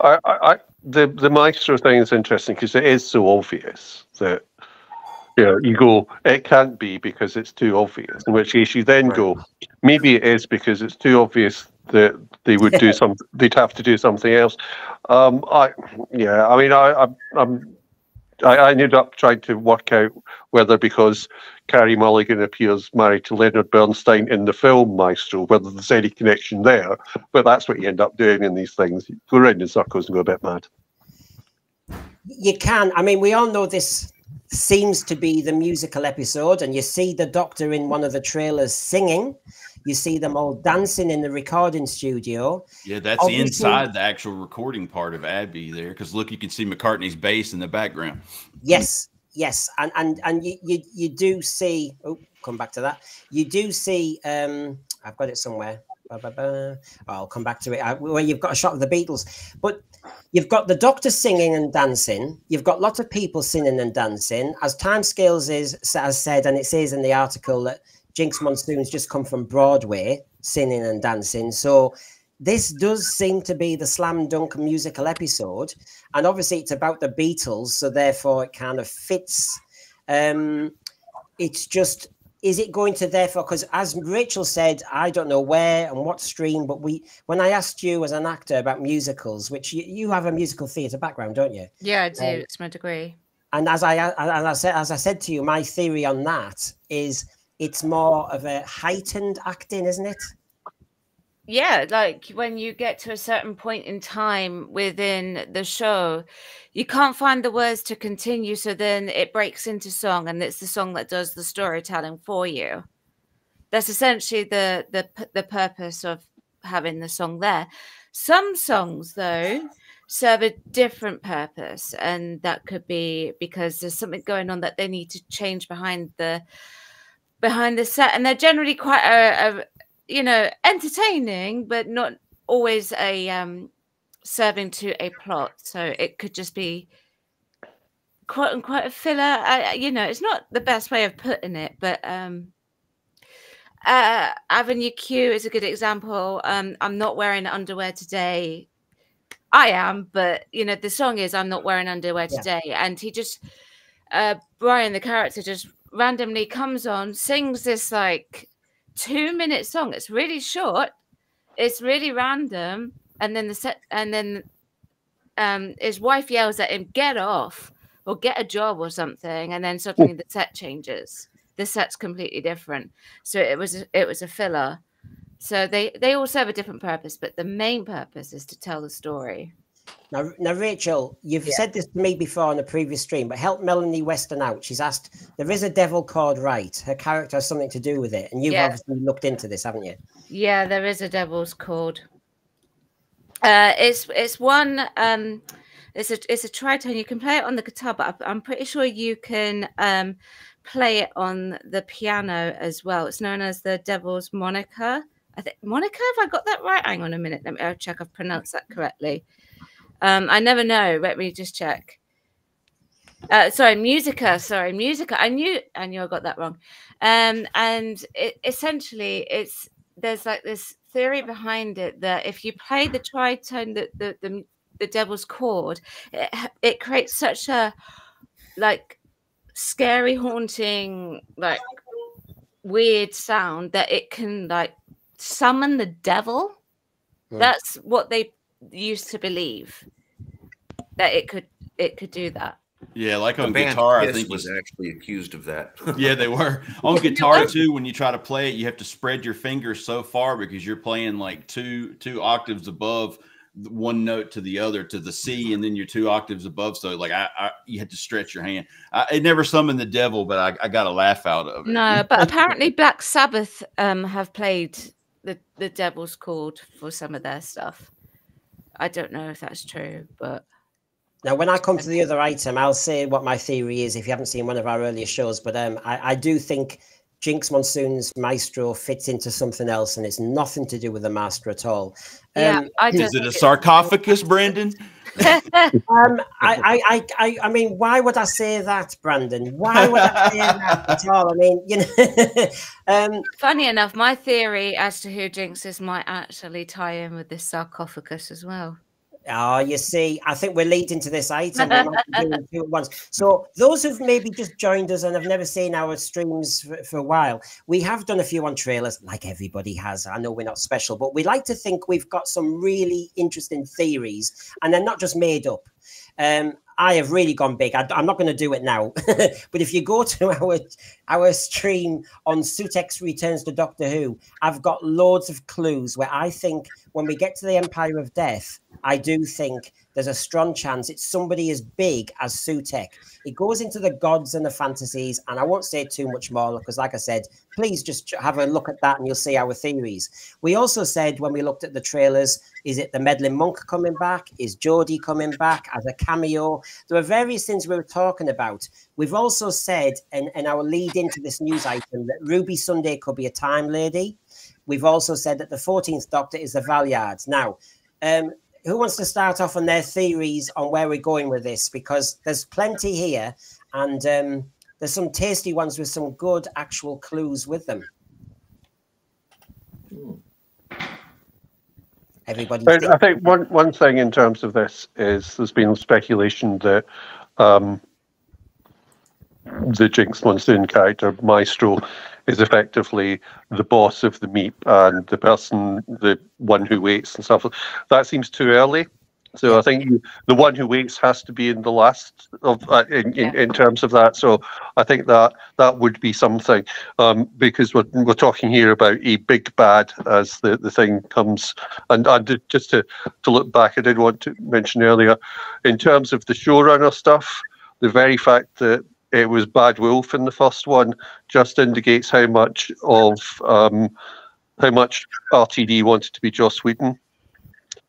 I, I, I the the maestro thing is interesting because it is so obvious that you know you go it can't be because it's too obvious. In which case you then go maybe it is because it's too obvious that they would do some they'd have to do something else. Um, I yeah, I mean I I'm, I'm I, I ended up trying to work out whether because Carey Mulligan appears married to Leonard Bernstein in the film Maestro, whether there's any connection there. But that's what you end up doing in these things. You go around in circles and go a bit mad.
You can. I mean, we all know this seems to be the musical episode, and you see the Doctor in one of the trailers singing. You see them all dancing in the recording studio.
Yeah, that's
Obviously-
inside the actual recording part of Abbey there. Because look, you can see McCartney's bass in the background.
Yes, yes, and and and you you, you do see. Oh, come back to that. You do see. um I've got it somewhere. Ba. I'll come back to it. I, where you've got a shot of the Beatles, but you've got the Doctor singing and dancing. You've got lots of people singing and dancing. As timescales is as said, and it says in the article that Jinkx Monsoon's just come from Broadway singing and dancing. So this does seem to be the slam dunk musical episode and obviously it's about the beatles so therefore it kind of fits um it's just is it going to therefore because as rachel said i don't know where and what stream but we when i asked you as an actor about musicals which you, you have a musical theatre background don't you
Yeah, I do.
Um,
it's my degree.
and as I as I said as I said to you, my theory on that is it's more of a heightened acting, isn't it?
Yeah, like when you get to a certain point in time within the show, you can't find the words to continue. So then it breaks into song, and it's the song that does the storytelling for you. that's essentially the the the purpose of having the song there. Some songs, though, serve a different purpose, and that could be because there's something going on that they need to change behind the behind the set, and they're generally quite a, a you know entertaining, but not always a um serving to a plot. So it could just be quote unquote a filler. I, you know, it's not the best way of putting it, but um uh, Avenue Q is a good example. Um, I'm not wearing underwear today. I am, but you know, the song is I'm not wearing underwear
Yeah.
today. And he just uh Brian, the character, just randomly comes on, sings this like two minute song. It's really short, it's really random, and then the set and then um his wife yells at him, get off or get a job or something, and then suddenly the set changes. The set's completely different. So it was it was a filler. So they they all serve a different purpose, but the main purpose is to tell the story.
Now, now, Rachel, you've said this to me before on a previous stream, but help Melanie Weston out. She's asked, there is a devil called Right. Her character has something to do with it. And you've
Yeah.
obviously looked into this, haven't you?
Yeah, there is a devil's chord. Uh, it's it's one. Um, it's a it's a tritone. You can play it on the guitar, but I'm pretty sure you can um, play it on the piano as well. It's known as the devil's moniker. I think Monica. Have I got that right? Hang on a minute. Let me I'll check. I've pronounced that correctly. Um, I never know. Let me just check. Uh, sorry, musica. Sorry, musica. I knew I knew I got that wrong. Um, and it, essentially, it's there's like this theory behind it that if you play the tritone, the the the, the devil's chord, it, it creates such a like scary, haunting, like weird sound that it can like summon the devil.
Hmm.
That's what they used to believe that it could it could do that.
Yeah, like
The
on
band
guitar, I think
was
was
actually accused of that.
yeah, they were on guitar too. When you try to play it, you have to spread your fingers so far because you're playing like two two octaves above one note to the other to the C, and then you're two octaves above. So like I, I you had to stretch your hand. I, it never summoned the devil, but I, I got a laugh out of it.
No, but apparently Black Sabbath um have played the the Devil's Chord for some of their stuff. I don't know if that's true, but
Now, when I come to the other item, I'll say what my theory is if you haven't seen one of our earlier shows. But um, I, I do think Jinkx Monsoon's Maestro fits into something else, and it's nothing to do with the Master at all.
yeah,
Um,
I don't
Is it
think
a
it's-
sarcophagus, Brandon?
Um, I, I, I, I, I mean, why would I say that, Brandon? Why would I say that at all? I mean, you know, um,
Funny enough, my theory as to who Jinkx is might actually tie in with this sarcophagus as well.
Oh, you see, I think we're leading to this item. So, those who've maybe just joined us and have never seen our streams for, for a while, we have done a few on trailers, like everybody has. I know we're not special, but we like to think we've got some really interesting theories, and they're not just made up. Um, I have really gone big. I, am not going to do it now, but if you go to our our stream on Sutekh Returns to Doctor Who, I've got loads of clues where I think when we get to the Empire of Death, I do think there's a strong chance it's somebody as big as Sutekh. It goes into the gods and the fantasies, and I won't say too much more because, like I said, please just have a look at that and you'll see our theories. We also said when we looked at the trailers, is it the meddling monk coming back? Is Jodie coming back as a cameo? There are various things we were talking about. We've also said, and, and our lead into this news item, that Ruby Sunday could be a time lady. We've also said that the 14th Doctor is the Valeyard. Now, um, who wants to start off on their theories on where we're going with this? Because there's plenty here, and um, there's some tasty ones with some good actual clues with them. Everybody,
I I think one one thing in terms of this is there's been speculation that um, the Jinkx Monsoon character Maestro is effectively the boss of the Meep and the person, the one who waits and stuff. That seems too early. So I think the one who waits has to be in the last of uh, in, in, in terms of that. So I think that that would be something um, because we're, we're talking here about a big bad as the, the thing comes. And, and just to, to look back, I did want to mention earlier in terms of the showrunner stuff, the very fact that it was Bad Wolf in the first one just indicates how much of um, how much RTD wanted to be Joss Whedon.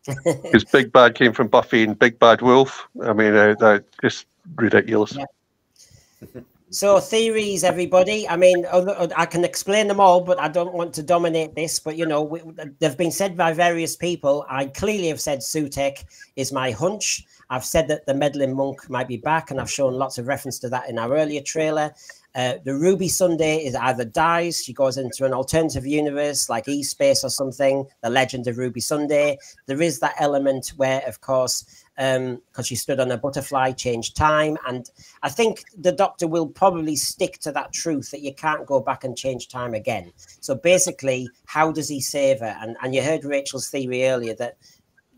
Because Big Bad came from Buffy and Big Bad Wolf. I mean, uh, that just ridiculous.
Yeah. So theories, everybody. I mean, uh, uh, I can explain them all, but I don't want to dominate this. But you know, they've been said by various people. I clearly have said Sutekh is my hunch. I've said that the meddling monk might be back, and I've shown lots of reference to that in our earlier trailer. Uh, the Ruby Sunday is either dies, she goes into an alternative universe like E Space or something, the legend of Ruby Sunday. There is that element where, of course, because um, she stood on a butterfly, changed time. And I think the doctor will probably stick to that truth that you can't go back and change time again. So basically, how does he save her? And, and you heard Rachel's theory earlier that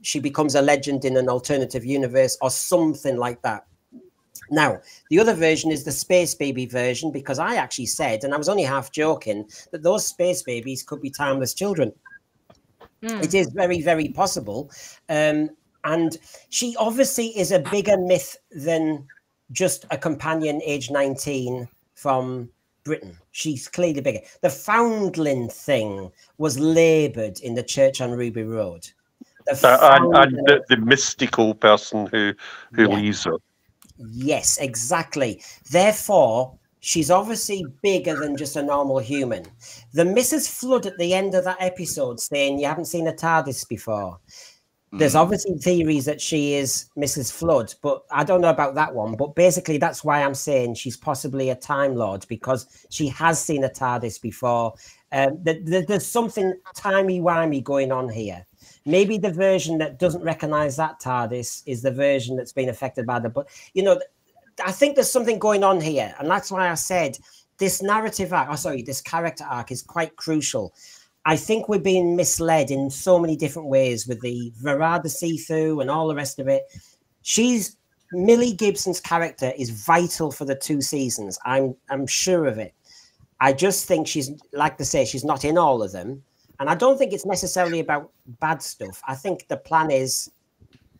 she becomes a legend in an alternative universe or something like that. Now, the other version is the space baby version because I actually said, and I was only half joking, that those space babies could be timeless children. Mm. It is very, very possible. Um, and she obviously is a bigger myth than just a companion age 19 from Britain. She's clearly bigger. The foundling thing was laboured in the church on Ruby Road.
Uh, and, and the, the, mystical person who who yeah. leaves her.
Yes, exactly. Therefore, she's obviously bigger than just a normal human. The Mrs. Flood at the end of that episode saying you haven't seen a TARDIS before. There's mm. obviously theories that she is Mrs. Flood, but I don't know about that one. But basically, that's why I'm saying she's possibly a Time Lord because she has seen a TARDIS before. Um, there's something timey wimey going on here. Maybe the version that doesn't recognize that TARDIS is the version that's been affected by the. But you know, I think there's something going on here, and that's why I said this narrative arc. Oh, sorry, this character arc is quite crucial I think we're being misled in so many different ways with the Varada Sethu and all the rest of it. She's Millie Gibson's character is vital for the two seasons. I'm I'm sure of it. I just think she's like to say she's not in all of them, and I don't think it's necessarily about bad stuff. I think the plan is,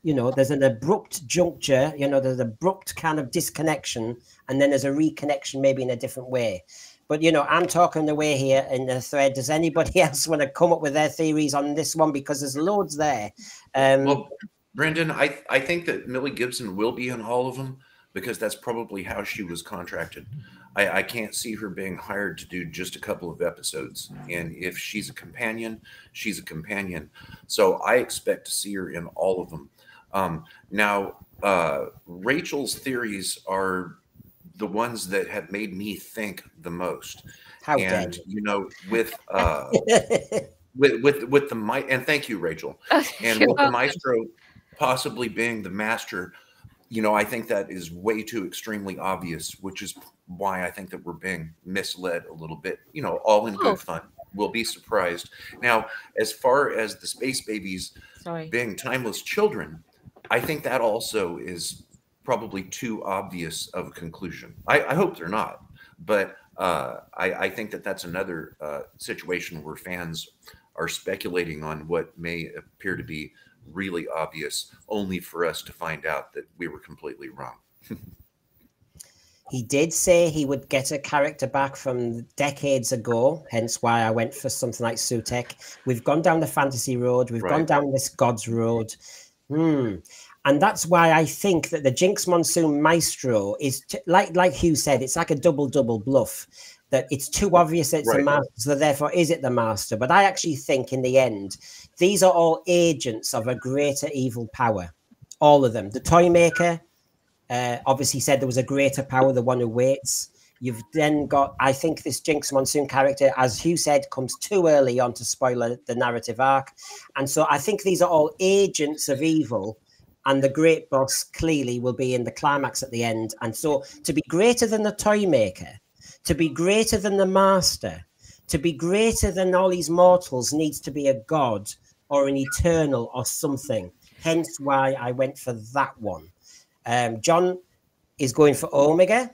you know, there's an abrupt juncture. You know, there's an abrupt kind of disconnection, and then there's a reconnection, maybe in a different way. But you know, I'm talking away here in the thread. Does anybody else want to come up with their theories on this one? Because there's loads there. Um,
well, Brendan, I I think that Millie Gibson will be in all of them because that's probably how she was contracted. I, I can't see her being hired to do just a couple of episodes. And if she's a companion, she's a companion. So I expect to see her in all of them. Um, now, uh, Rachel's theories are the ones that have made me think the most.
How
and you know, with uh with with with the mic and thank you, Rachel. and with the maestro possibly being the master, you know, I think that is way too extremely obvious, which is why I think that we're being misled a little bit. You know, all in good oh. fun. We'll be surprised. Now, as far as the space babies Sorry. being timeless children, I think that also is probably too obvious of a conclusion. I, I hope they're not, but uh, I, I, think that that's another uh, situation where fans are speculating on what may appear to be really obvious, only for us to find out that we were completely wrong.
he did say he would get a character back from decades ago, hence why I went for something like Sutekh. We've gone down the fantasy road, we've right. gone down this God's road. Hmm. And that's why I think that the Jinkx Monsoon Maestro is like like Hugh said, it's like a double double bluff. That it's too obvious it's right. a master, so therefore is it the master? But I actually think in the end, these are all agents of a greater evil power. All of them. The toy maker uh, obviously said there was a greater power, the one who waits. You've then got, I think, this Jinkx Monsoon character, as Hugh said, comes too early on to spoil the narrative arc. And so I think these are all agents of evil and the great boss clearly will be in the climax at the end. And so to be greater than the toy maker, to be greater than the master, to be greater than all these mortals needs to be a god or an eternal or something. Hence why I went for that one. Um, John is going for Omega.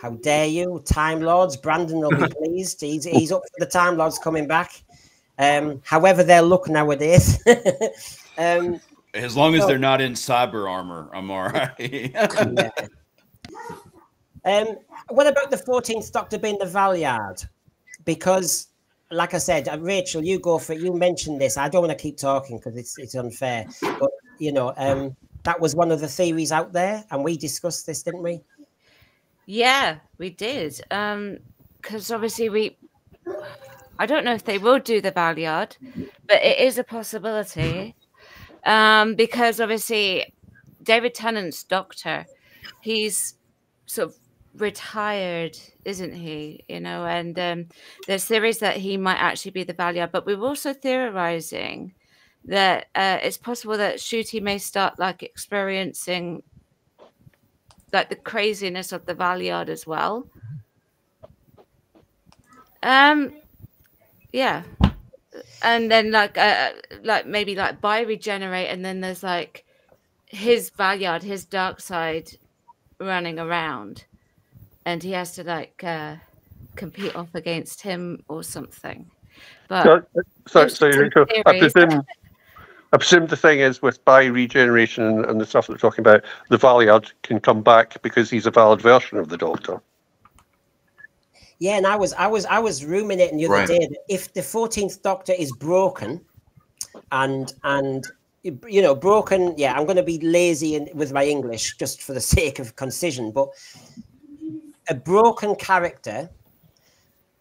How dare you, Time Lords? Brandon will be pleased. He's, he's up for the Time Lords coming back. Um, however, they'll look nowadays. um,
as long as they're not in cyber armor, I'm all right.
yeah. Um, what about the 14th Doctor being the Valeyard? Because, like I said, uh, Rachel, you go for it. You mentioned this. I don't want to keep talking because it's it's unfair. But you know, um, that was one of the theories out there, and we discussed this, didn't we?
Yeah, we did. Um, because obviously we, I don't know if they will do the Valeyard, but it is a possibility. Um, because obviously David Tennant's Doctor, he's sort of retired, isn't he? You know, and um, there's theories that he might actually be the Valeyard, but we're also theorizing that uh, it's possible that Ncuti may start like experiencing like the craziness of the Valeyard as well. Um, yeah, and then like uh, like maybe like by regenerate, and then there's like his Valeyard, his dark side running around, and he has to like uh, compete off against him or something. But
So, so,
there's
so Rico, I presume, I presume the thing is with by regeneration and, and the stuff that we're talking about, the Valeyard can come back because he's a valid version of the Doctor.
Yeah, and I was I was I was ruminating the other
Right.
day that if the 14th Doctor is broken, and and you know broken, yeah, I'm going to be lazy in, with my English just for the sake of concision, but a broken character,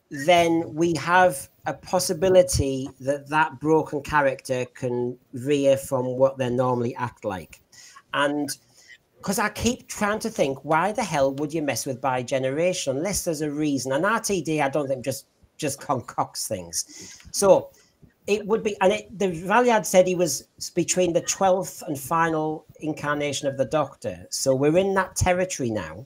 then we have a possibility that that broken character can veer from what they normally act like, and because I keep trying to think, why the hell would you mess with bi-generation unless there's a reason? And RTD, I don't think just just concocts things. So it would be, and it, the Valeyard said he was between the twelfth and final incarnation of the Doctor. So we're in that territory now,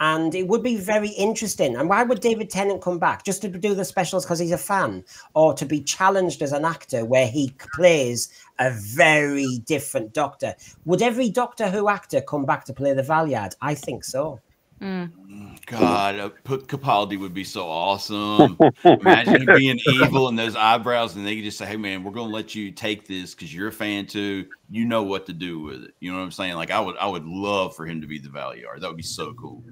and it would be very interesting. And why would David Tennant come back? Just to do the specials because he's a fan, or to be challenged as an actor where he plays a very different Doctor? Would every Doctor Who actor come back to play the Valeyard? I think so.
Mm.
God, uh, put Capaldi would be so awesome. Imagine him being evil and those eyebrows, and they could just say, "Hey, man, we're gonna let you take this because you're a fan too. You know what to do with it." You know what I'm saying? Like, I would, I would love for him to be the Valeyard. That would be so cool.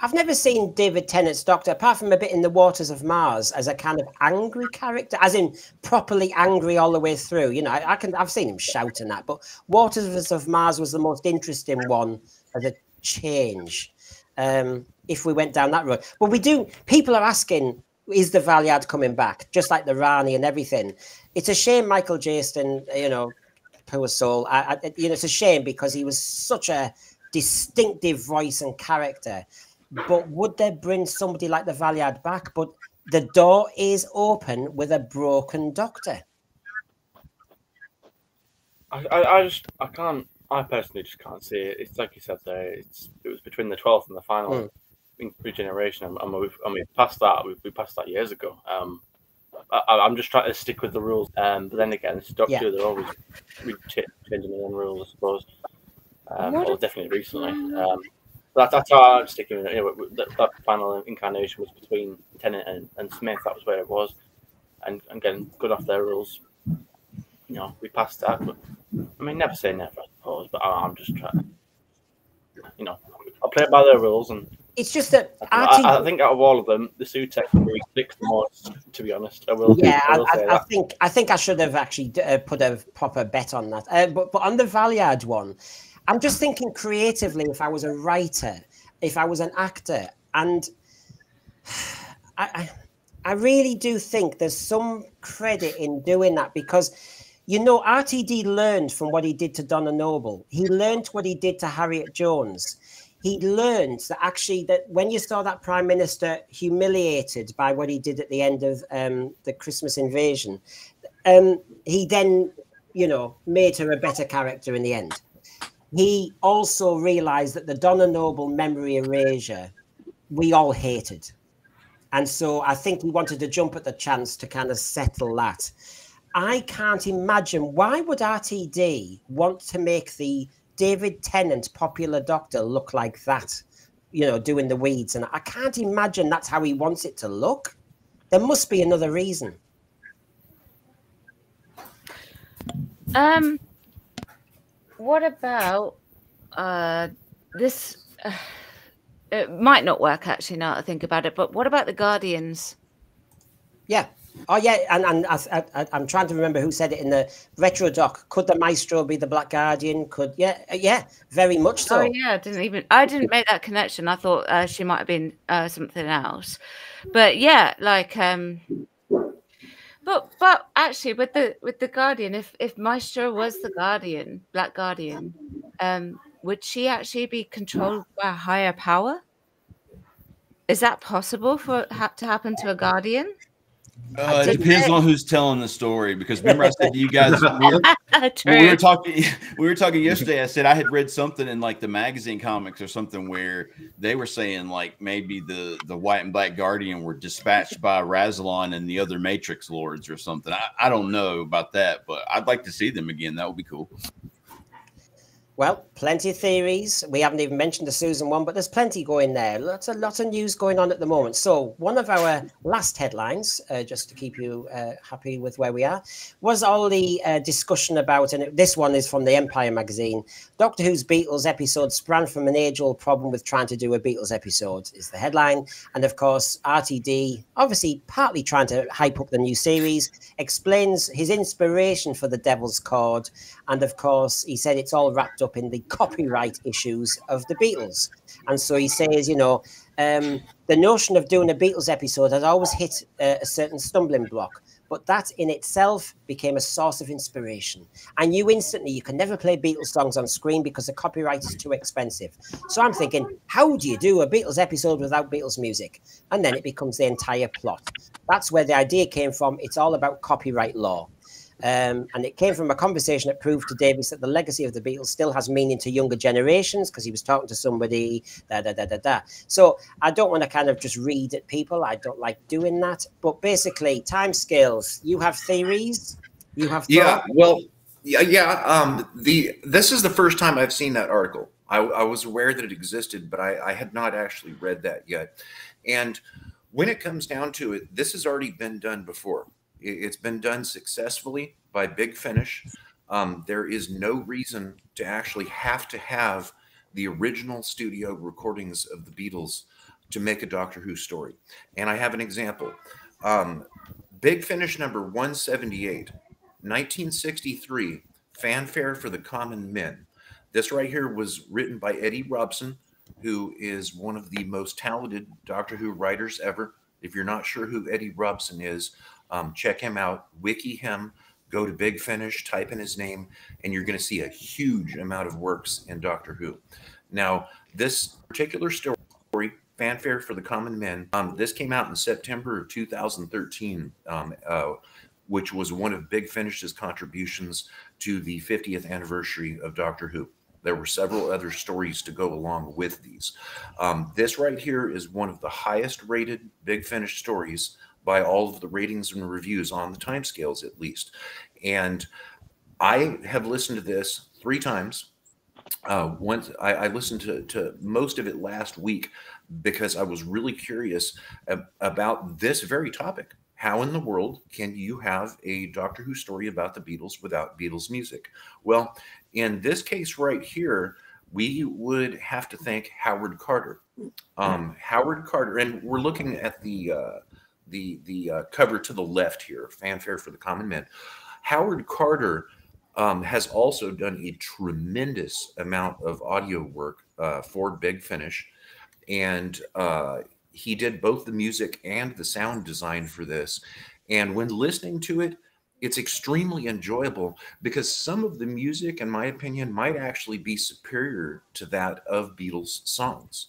I've never seen David Tennant's Doctor, apart from a bit in The Waters of Mars, as a kind of angry character, as in properly angry all the way through. You know, I, I can I've seen him shouting and that, but Waters of Mars was the most interesting one as a change. Um, if we went down that road, but we do. People are asking, is the Valeyard coming back? Just like the Rani and everything. It's a shame, Michael Jayston. You know, poor soul. I, I, you know, it's a shame because he was such a distinctive voice and character. But would they bring somebody like the Valeyard back? But the door is open with a broken doctor.
I, I, I just I can't. I personally just can't see it. It's like you said there. It's it was between the twelfth and the final
Mm.
in regeneration, and, we've and we've passed that. We we passed that years ago. Um, I, I'm just trying to stick with the rules. Um, but then again, it's Doctor
Yeah.
Who. They're always changing their own rules, I suppose. Um, well, definitely recently. Um, that, that's how I'm sticking with it. You know, that, that final incarnation was between Tennant and, and Smith. That was where it was, and and getting good off their rules. You know, we passed that, but I mean, never say never, I suppose. But I, I'm just trying. You know, I'll play it by their rules, and
It's just that
I,
RT,
I think out of all of them, the Sutekh really sticks the most. To be honest, I will.
yeah,
I
I,
will
I, I think I think I should have actually uh, put a proper bet on that. Uh, but but on the Valeyard one, I'm just thinking creatively. If I was a writer, if I was an actor, and I, I I really do think there's some credit in doing that because you know RTD learned from what he did to Donna Noble. He learned what he did to Harriet Jones. He learned that actually that when you saw that prime minister humiliated by what he did at the end of um, the Christmas invasion, um, he then you know made her a better character in the end. He also realized that the Donna Noble memory erasure we all hated. And so I think he wanted to jump at the chance to kind of settle that. I can't imagine why would RTD want to make the David Tennant popular doctor look like that, you know, doing the weeds. And I can't imagine that's how he wants it to look. There must be another reason.
Um, what about uh this? Uh, it might not work actually. Now that I think about it, but what about the Guardians?
Yeah. Oh yeah, and and I, I'm trying to remember who said it in the retro doc. Could the Maestro be the Black Guardian? Could yeah, uh, yeah, very much so.
Oh yeah, I didn't even I didn't make that connection. I thought uh, she might have been uh, something else, but yeah, like um, but but actually with the with the Guardian, if if Maestro was the Guardian, Black Guardian, um, would she actually be controlled by a higher power? Is that possible for ha- to happen to a Guardian?
Uh, it depends on who's telling the story. Because remember, I said to you guys we were, we were talking. We were talking yesterday. I said I had read something in like the magazine comics or something where they were saying like maybe the the White and Black Guardian were dispatched by Rassilon and the other Matrix Lords or something. I, I don't know about that, but I'd like to see them again. That would be cool.
Well, plenty of theories. We haven't even mentioned the Susan one, but there's plenty going there. Lots of lots of news going on at the moment. So one of our last headlines, uh, just to keep you uh, happy with where we are, was all the uh, discussion about, and this one is from the Empire magazine. Doctor Who's Beatles episode sprang from an age-old problem with trying to do a Beatles episode, is the headline, and of course RTD, obviously partly trying to hype up the new series, explains his inspiration for the Devil's Chord, and of course he said it's all wrapped up in the copyright issues of the Beatles. And so he says, you know, um, the notion of doing a Beatles episode has always hit uh, a certain stumbling block, but that in itself became a source of inspiration. I knew instantly you can never play Beatles songs on screen because the copyright is too expensive. So I'm thinking, how do you do a Beatles episode without Beatles music? And then it becomes the entire plot. That's where the idea came from. It's all about copyright law. Um, and it came from a conversation that proved to Davies that the legacy of the Beatles still has meaning to younger generations because he was talking to somebody, da da da da da. So I don't want to kind of just read at people. I don't like doing that. But basically, time scales. You have theories. You have
yeah. Well, yeah, yeah. Um, the this is the first time I've seen that article. I, I was aware that it existed, but I, I had not actually read that yet. And when it comes down to it, this has already been done before. It's been done successfully by Big Finish. Um, there is no reason to actually have to have the original studio recordings of the Beatles to make a Doctor Who story. And I have an example. Um, Big Finish number 178, 1963, Fanfare for the Common Men. This right here was written by Eddie Robson, who is one of the most talented Doctor Who writers ever. If you're not sure who Eddie Robson is, um, check him out, wiki him, go to Big Finish, type in his name, and you're going to see a huge amount of works in Doctor Who. Now, this particular story, Fanfare for the Common Men, um, this came out in September of 2013, um, uh, which was one of Big Finish's contributions to the 50th anniversary of Doctor Who. There were several other stories to go along with these. Um, this right here is one of the highest rated Big Finish stories by all of the ratings and reviews on the timescales at least. And I have listened to this three times. Uh, once I, I listened to, to most of it last week because I was really curious ab- about this very topic. How in the world can you have a Doctor Who story about the Beatles without Beatles music? Well, in this case right here, we would have to thank Howard Carter. Um, Howard Carter, and we're looking at the uh, the the uh, cover to the left here, fanfare for the common men. Howard Carter um, has also done a tremendous amount of audio work uh, for Big Finish, and uh, he did both the music and the sound design for this. And when listening to it, it's extremely enjoyable because some of the music, in my opinion, might actually be superior to that of Beatles songs.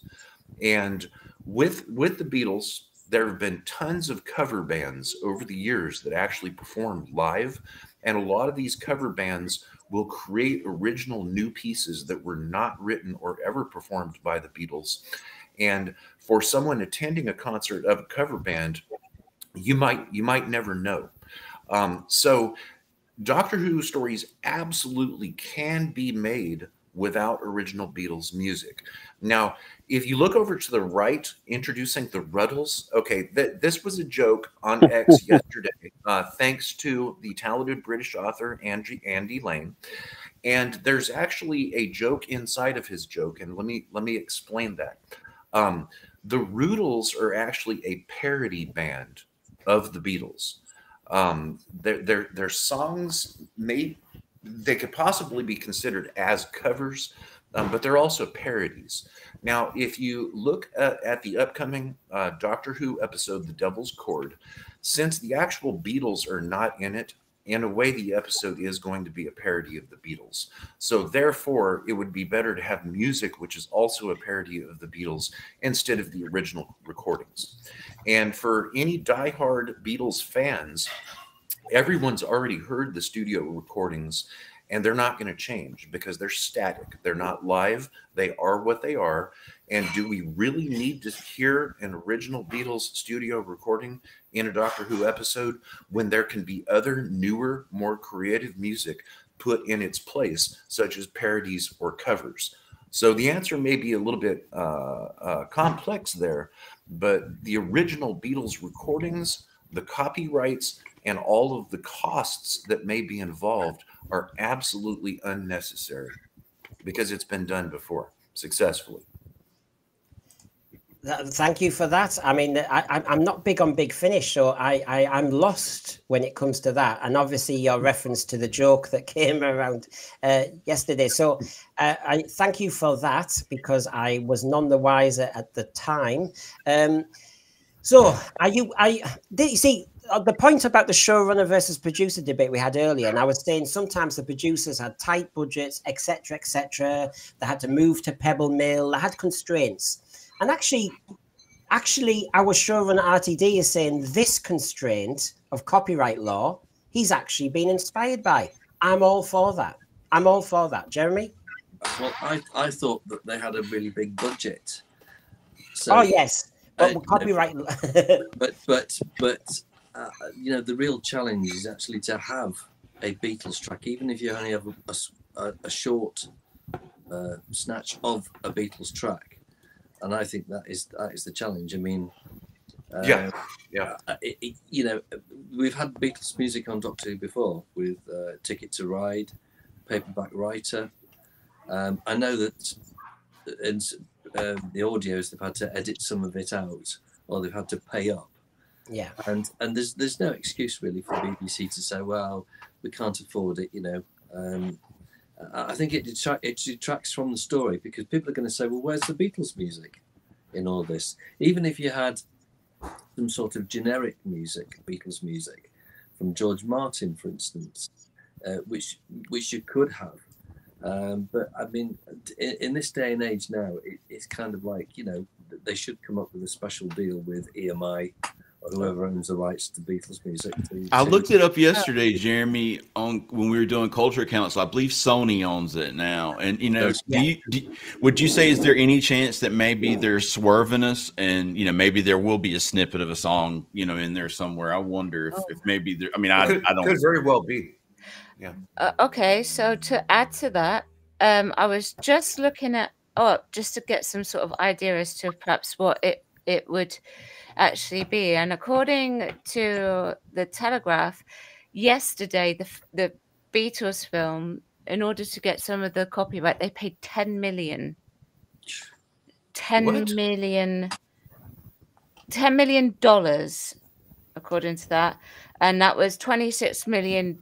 And with with the Beatles, there have been tons of cover bands over the years that actually performed live. And a lot of these cover bands will create original new pieces that were not written or ever performed by the Beatles. And for someone attending a concert of a cover band, you might you might never know. Um, so Doctor Who stories absolutely can be made without original Beatles music. Now, if you look over to the right, introducing the Rutles, okay, th- this was a joke on X yesterday, uh, thanks to the talented British author Angie, Andy Lane. And there's actually a joke inside of his joke, and let me let me explain that. Um, the Rutles are actually a parody band of the Beatles. Um, their their their songs may they could possibly be considered as covers, um, but they're also parodies. Now, if you look at, at the upcoming uh, Doctor Who episode, The Devil's Chord, since the actual Beatles are not in it, in a way, the episode is going to be a parody of the Beatles. So, therefore, it would be better to have music which is also a parody of the Beatles instead of the original recordings. And for any diehard Beatles fans, everyone's already heard the studio recordings and they're not going to change because they're static. They're not live. They are what they are. And do we really need to hear an original Beatles studio recording in a Doctor Who episode when there can be other newer, more creative music put in its place, such as parodies or covers? So the answer may be a little bit uh, uh, complex there, but the original Beatles recordings, the copyrights, and all of the costs that may be involved are absolutely unnecessary because it's been done before successfully.
Thank you for that. I mean, I, am not big on Big Finish, so I, I, am lost when it comes to that. And obviously, your reference to the joke that came around uh, yesterday. So, uh, I thank you for that because I was none the wiser at the time. Um, so, are you? I did you see the point about the showrunner versus producer debate we had earlier, and I was saying sometimes the producers had tight budgets, etc., etc. They had to move to Pebble Mill. They had constraints, and actually, actually, our showrunner RTD is saying this constraint of copyright law he's actually been inspired by. I'm all for that. I'm all for that. Jeremy.
Well, I I thought that they had a really big budget. So,
oh yes, but uh, copyright.
but but but uh, you know, the real challenge is actually to have a Beatles track, even if you only have a, a, a short uh, snatch of a Beatles track. And I think that is that is the challenge. I mean,
uh, yeah, yeah.
Uh, it, it, you know, we've had Beatles music on Doctor Who before with uh, Ticket to Ride, Paperback Writer. Um, I know that in um, the audios they've had to edit some of it out, or they've had to pay up
yeah.
And and there's there's no excuse really for BBC to say, well, we can't afford it. You know, um, I think it it detracts from the story because people are going to say, well, where's the Beatles music in all this? Even if you had some sort of generic music, Beatles music, from George Martin, for instance, uh, which which you could have. Um, but I mean, in, in, this day and age now, it, it's kind of like you know they should come up with a special deal with EMI whoever owns the rights to Beatles music. To
I looked it up yesterday, Jeremy, on when we were doing Culture Council. I believe Sony owns it now. And you know, do you, do, would you say is there any chance that maybe they're swerving us, and you know, maybe there will be a snippet of a song, you know, in there somewhere? I wonder if, if maybe there. I mean, I,
could,
I don't.
Could very well be. Yeah.
Uh, okay, so to add to that, um, I was just looking at oh, just to get some sort of idea as to perhaps what it it would actually be. And according to the Telegraph, yesterday the the Beatles film, in order to get some of the copyright, they paid 10 million. 10 what? million 10 million dollars according to that and that was 26 million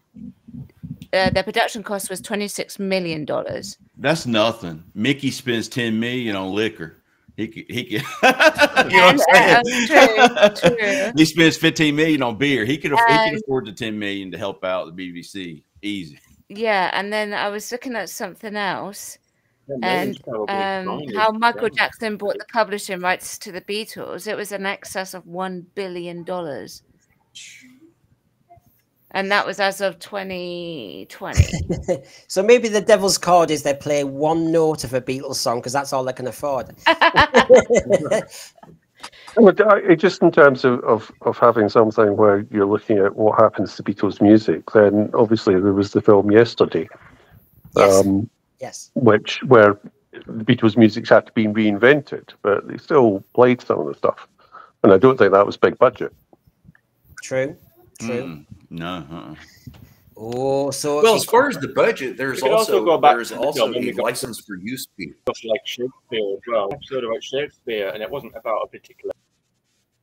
uh, their production cost was 26 million dollars
that's nothing mickey spends 10 million on liquor he could, he could, you know what I'm saying? True, true. he spends 15 million on beer. He could, he can afford the 10 million to help out the BBC. Easy.
Yeah, and then I was looking at something else, and um, how Michael Jackson bought the publishing rights to the Beatles. It was an excess of one billion dollars and that was as of 2020.
so maybe the Devil's Chord is they play one note of a Beatles song because that's all they can afford.
it just in terms of, of, of having something where you're looking at what happens to Beatles music, then obviously there was the film Yesterday.
Yes. Um, yes.
Which where the Beatles music's had to be reinvented, but they still played some of the stuff. And I don't think that was big budget.
True. True. Mm.
No. Uh-uh.
Oh, so
well, as far as the budget, there's
also
also, there's also
job when we
a license for use fee.
like Shakespeare as well. Episode about Shakespeare, and it wasn't about a particular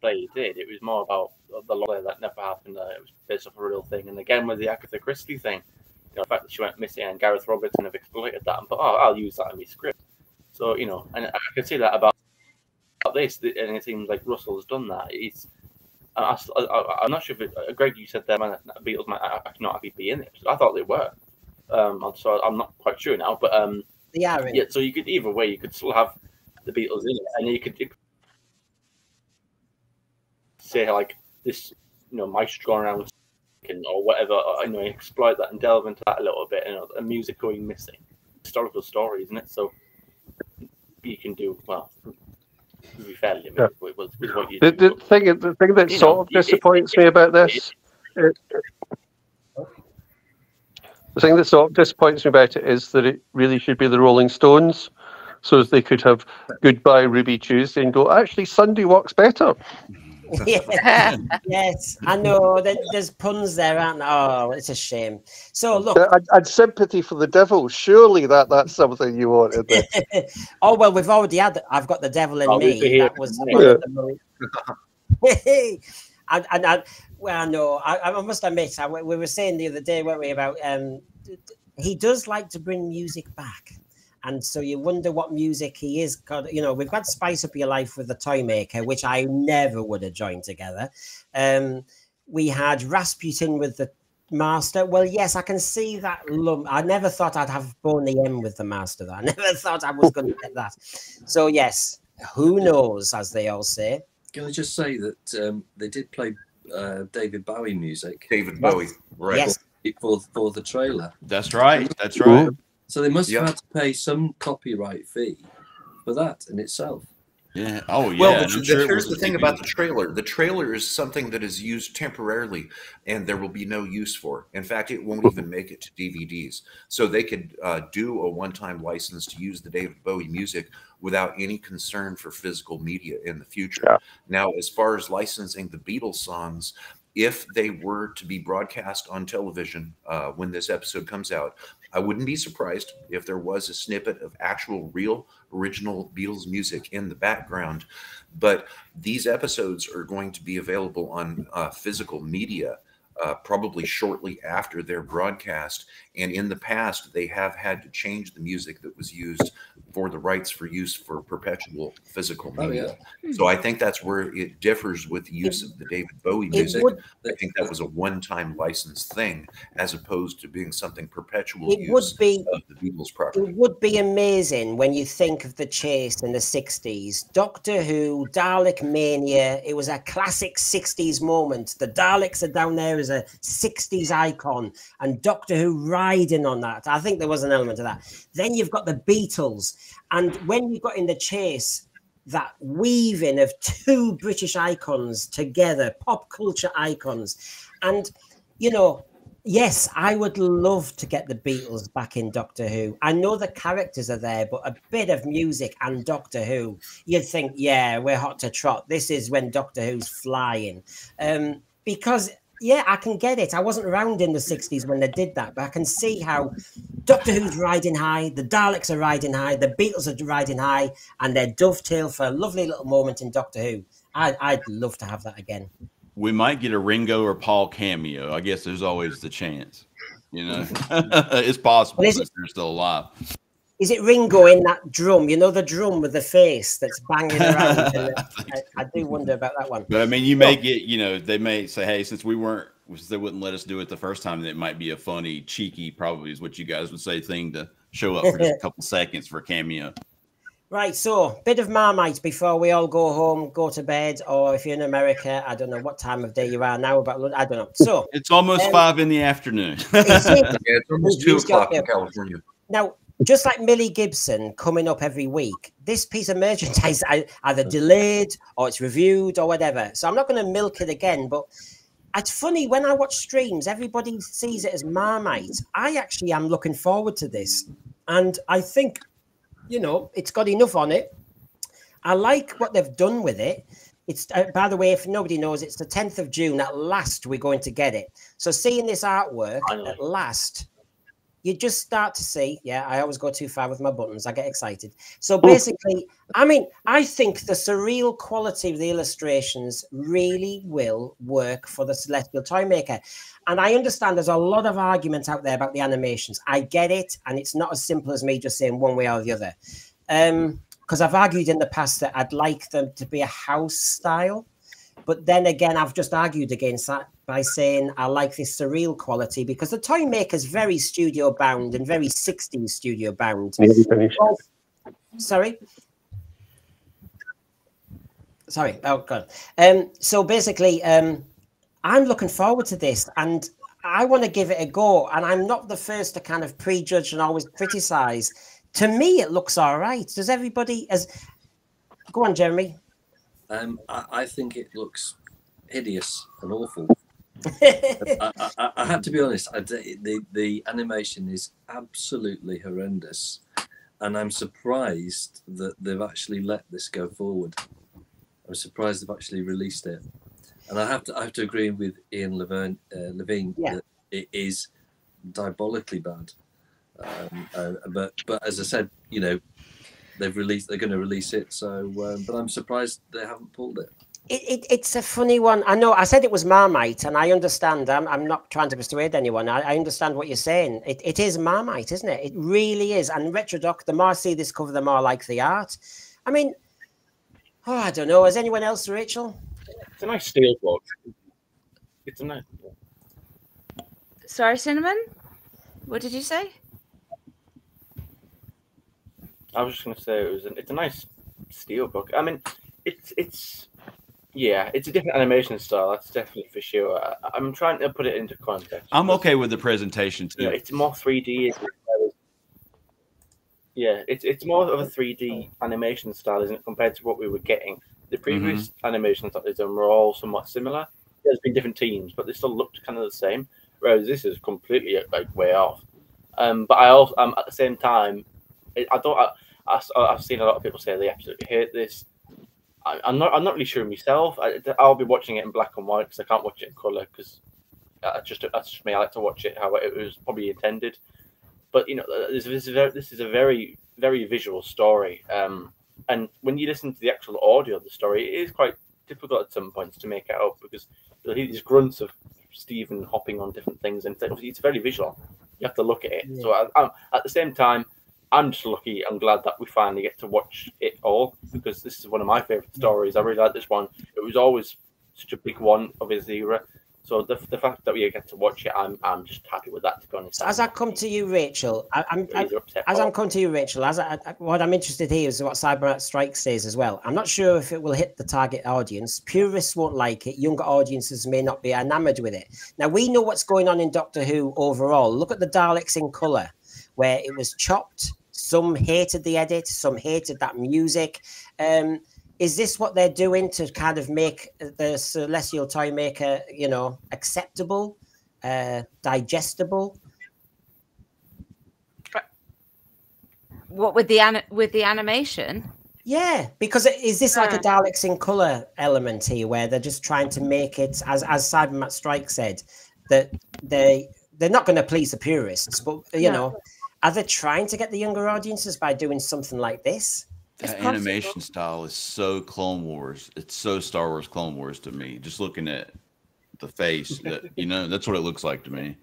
play he did. It was more about the lawyer that never happened. Uh, it was based off a real thing. And again, with the Agatha Christie thing, you know, the fact that she went missing and Gareth Robertson have exploited that and thought, oh, I'll use that in my script. So you know, and I can see that about, about this, and it seems like Russell's done that. It's I, I, am not sure if it, uh, Greg, you said there, man, Beatles might not actually be in it. I thought they were. Um, so I'm not quite sure now, but um,
they are in
yeah. So you could either way, you could still have the Beatles in it, and you could, you could say like this, you know, maestro going around or whatever, or, you know, exploit that and delve into that a little bit, you know, a music going missing, historical story, isn't it? So you can do well. Be fairly limited
Yeah.
with, with, with what you
The,
do.
the thing, the thing that
You
sort
know,
of
it- it-
disappoints
it-
me about this, it, the thing that sort of disappoints me about it is that it really should be the Rolling Stones, so as they could have Goodbye Ruby Tuesday and go. Actually, Sunday walks better.
yeah. yes, I know. There's puns there, aren't there? Oh, it's a shame. So look,
I'd, I'd sympathy for the devil. Surely that that's something you wanted. Then.
oh well, we've already had. I've got the devil in
Oh,
me.
be here
That was
tonight.
one of the. and, and I, well, no, I, I must admit, I, we were saying the other day, weren't we, about um, he does like to bring music back. And so you wonder what music he is. God, you know, we've got Spice Up Your Life with the Toy Maker, which I never would have joined together. Um, we had Rasputin with the Master. Well, yes, I can see that lump. I never thought I'd have Boney M with the Master. Though. I never thought I was going to get that. So yes, who knows, as they all say.
Can I just say that um, they did play uh, David Bowie music
David Bowie, right?
Yes.
for for the trailer.
That's right. That's right.
So they must
Yeah.
have had to pay some copyright fee for that in itself.
Yeah. Oh, yeah.
Well,
and
the,
sure
here's the thing
big
about the trailer. The trailer is something that is used temporarily, and there will be no use for. In fact, it won't even make it to DVDs. So they could uh, do a one-time license to use the David Bowie music without any concern for physical media in the future.
Yeah.
Now, as far as licensing the Beatles songs, if they were to be broadcast on television uh, when this episode comes out, I wouldn't be surprised if there was a snippet of actual, real, original Beatles music in the background. But these episodes are going to be available on uh, physical media uh, probably shortly after their broadcast. And in the past, they have had to change the music that was used for the rights for use for perpetual physical
Oh,
media. So I think that's where it differs with the use of the David Bowie music.
would
I think that was a one-time license thing, as opposed to being something perpetual
it would be
of the Beatles property.
It would be amazing when you think of the chase in the 60s. Doctor Who, Dalek Mania, it was a classic 60s moment. The Daleks are down there as a 60s icon, and Doctor Who riding on that. I think there was an element of that. Then you've got the Beatles, and when you've got in the chase, that weaving of two British icons together, pop culture icons. And, you know, yes, I would love to get the Beatles back in Doctor Who. I know the characters are there, but a bit of music and Doctor Who, you'd think, yeah, we're hot to trot. This is when Doctor Who's flying. Um, because, yeah, I can get it. I wasn't around in the 60s when they did that, but I can see how Doctor Who's riding high, the Daleks are riding high, the Beatles are riding high, and they dovetail for a lovely little moment in Doctor Who. I, I'd love to have that again.
we might get a Ringo or Paul cameo. I guess there's always the chance. You know, it's possible
Well,
if they're still alive.
Is it Ringo in that drum? You know the drum with the face that's banging around.
I
I, I do wonder about that one.
But I mean, you may get, you know, they may say, hey, since we weren't, since they wouldn't let us do it the first time, it might be a funny, cheeky, probably is what you guys would say, thing to show up for just a couple seconds for a cameo.
Right, so bit of Marmite before we all go home, go to bed, or if you're in America, I don't know what time of day you are now, but I don't know. So
It's almost
Um,
five in the afternoon.
is it-
Yeah, it's almost two o'clock in? California.
now, just like Millie Gibson coming up every week, this piece of merchandise ei- either delayed or it's reviewed or whatever. So I'm not going to milk it again, but it's funny when I watch streams, everybody sees it as Marmite. I actually am looking forward to this, and I think, you know, it's got enough on it. I like what they've done with it. It's uh, by the way, if nobody knows, it's the 10th of June. At last, we're going to get it. So seeing this artwork at last, you just start to see. Yeah, I always go too far with my buttons. I get excited. So basically, I mean, I think the surreal quality of the illustrations really will work for the Celestial Toy Maker. And I understand there's a lot of argument out there about the animations. I get it, and it's not as simple as me just saying one way or the other. Um, because I've argued in the past that I'd like them to be a house style. But then again, I've just argued against that by saying I like this surreal quality because the toy maker's very studio bound and very 60s studio bound. Well, sorry. Sorry. Oh god. Um. So basically, um, I'm looking forward to this, and I want to give it a go. And I'm not the first to kind of prejudge and always criticize. To me, it looks all right. Does everybody? As go on, Jeremy.
Um, I, I think it looks hideous and awful. I, I, I have to be honest. I, the the animation is absolutely horrendous, and I'm surprised that they've actually let this go forward. I'm surprised they've actually released it, and I have to I have to agree with Ian Levine, uh, Levine
Yeah.
that it is diabolically bad. Um, uh, but but as I said, you know, they've released they're going to release it. So, um, but I'm surprised they haven't pulled it.
It, it, it's a funny one. I know I said it was Marmite, and I understand. I'm, I'm not trying to persuade anyone. I, I understand what you're saying. It, it is Marmite, isn't it? It really is. And Retrodoc, the more I see this cover, the more I like the art. I mean, oh, I don't know. Has anyone else, Rachel?
It's a nice steel book. It's a nice.
Sorry, Cinnamon? What did you say?
I was just going to say it was. An, it's a nice steel book. I mean, it's it's yeah, it's a different animation style. That's definitely for sure. I, I'm trying to put it into context.
I'm okay with the presentation too.
it's more 3D. isn't it? Whereas- Yeah, it's it's more of a 3D animation style, isn't it, compared to what we were getting? The previous animations that they've done were all somewhat similar. There's been different teams, but they still looked kind of the same. Whereas this is completely like way off. Um, but I also um, at the same time, I don't. I, I, have seen a lot of people say they absolutely hate this. I, I'm not. I'm not really sure myself. I, I'll be watching it in black and white because I can't watch it in color because I just that's just me. I like to watch it how it was probably intended. But you know, this, this is a very, this is a very very visual story. Um, and when you listen to the actual audio of the story, it is quite difficult at some points to make it out because you'll hear these grunts of Stephen hopping on different things, and it's, it's very visual. You have to look at it. So I, I'm, at the same time, I'm just lucky. I'm glad that we finally get to watch it all because this is one of my favorite stories. I really like this one. It was always such a big one of his era. So the, the fact that we get to watch it, I'm I'm just happy with that. To be honest,
as I come to you, Rachel, I, I'm, I, as I'm coming to you, Rachel, as I, I- what I'm interested here is what Cybermat Strike says as well. I'm not sure if it will hit the target audience. Purists won't like it. Younger audiences may not be enamored with it. Now we know what's going on in Doctor Who overall. Look at the Daleks in color, where it was chopped. Some hated the edit. Some hated that music. Um, is this what they're doing to kind of make the Celestial Toy Maker, you know, acceptable, uh, digestible?
What with the an- with the animation?
Yeah, because it- is this like a. Daleks in color element here, where they're just trying to make it, as as Cybermat Strike said, that they they're not going to please the purists, but you
No.
know, are they trying to get the younger audiences by doing something like this?
It's
That
possible.
animation style is so Clone Wars. It's so Star Wars Clone Wars to me. Just looking at the face, that you know, that's what it looks like to me.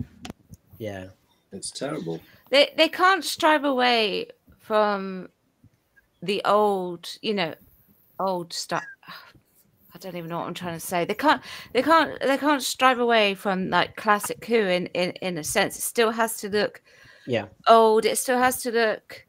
Yeah,
It's terrible.
They they can't strive away from the old, you know, old stuff. I don't even know what I'm trying to say. They can't they can't they can't strive away from like classic Who in in in a sense. It still has to look
yeah,
old. It still has to look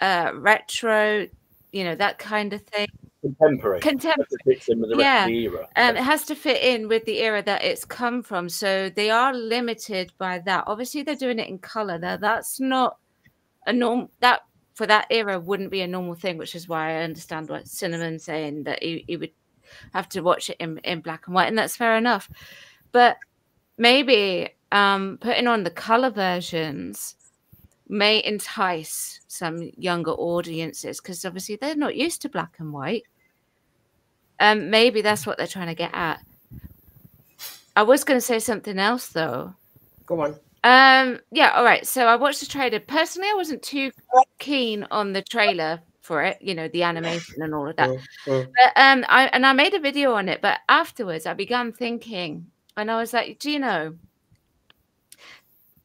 uh retro, you know, that kind of thing.
contemporary.
Contemporary.
That fits in with the rest era.
Um, it has to fit in with the era that it's come from. So they are limited by that. Obviously, they're doing it in color. Now, that's not a norm. That for that era wouldn't be a normal thing, which is why I understand what Cinnamon saying that he, he would have to watch it in, in black and white, and that's fair enough. But maybe um, putting on the color versions may entice some younger audiences because obviously they're not used to black and white. Um, maybe that's what they're trying to get at. I was going to say something else though.
Go on.
Um, yeah, all right. So I watched the trailer. Personally, I wasn't too keen on the trailer for it, you know, the animation and all of that.
Mm, mm.
But um, I and I made a video on it. But afterwards, I began thinking, and I was like, do you know?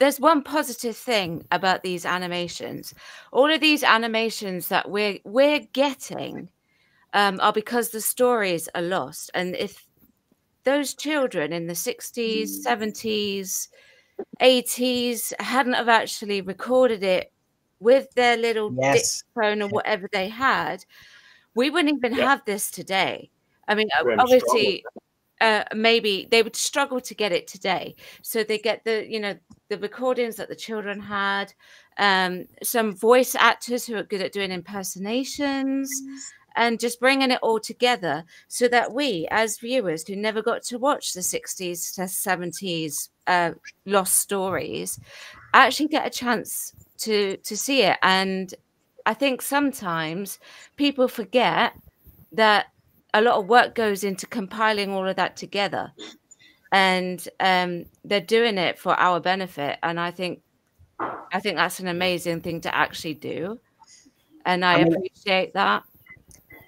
There's one positive thing about these animations. All of these animations that we're we're getting um, are because the stories are lost, and if those children in the 60s, 70s, 80s hadn't have actually recorded it with their little
Yes.
dictaphone or whatever they had, we wouldn't even
Yeah.
have this today. I mean,
Really
obviously, uh, maybe they would struggle to get it today. So they get the, you know, the recordings that the children had, um, some voice actors who are good at doing impersonations, and just bringing it all together so that we, as viewers who never got to watch the 60s to 70s uh, lost stories, actually get a chance to to see it. And I think sometimes people forget that a lot of work goes into compiling all of that together, and um, they're doing it for our benefit. And I think I think that's an amazing thing to actually do, and I,
I mean-
appreciate that.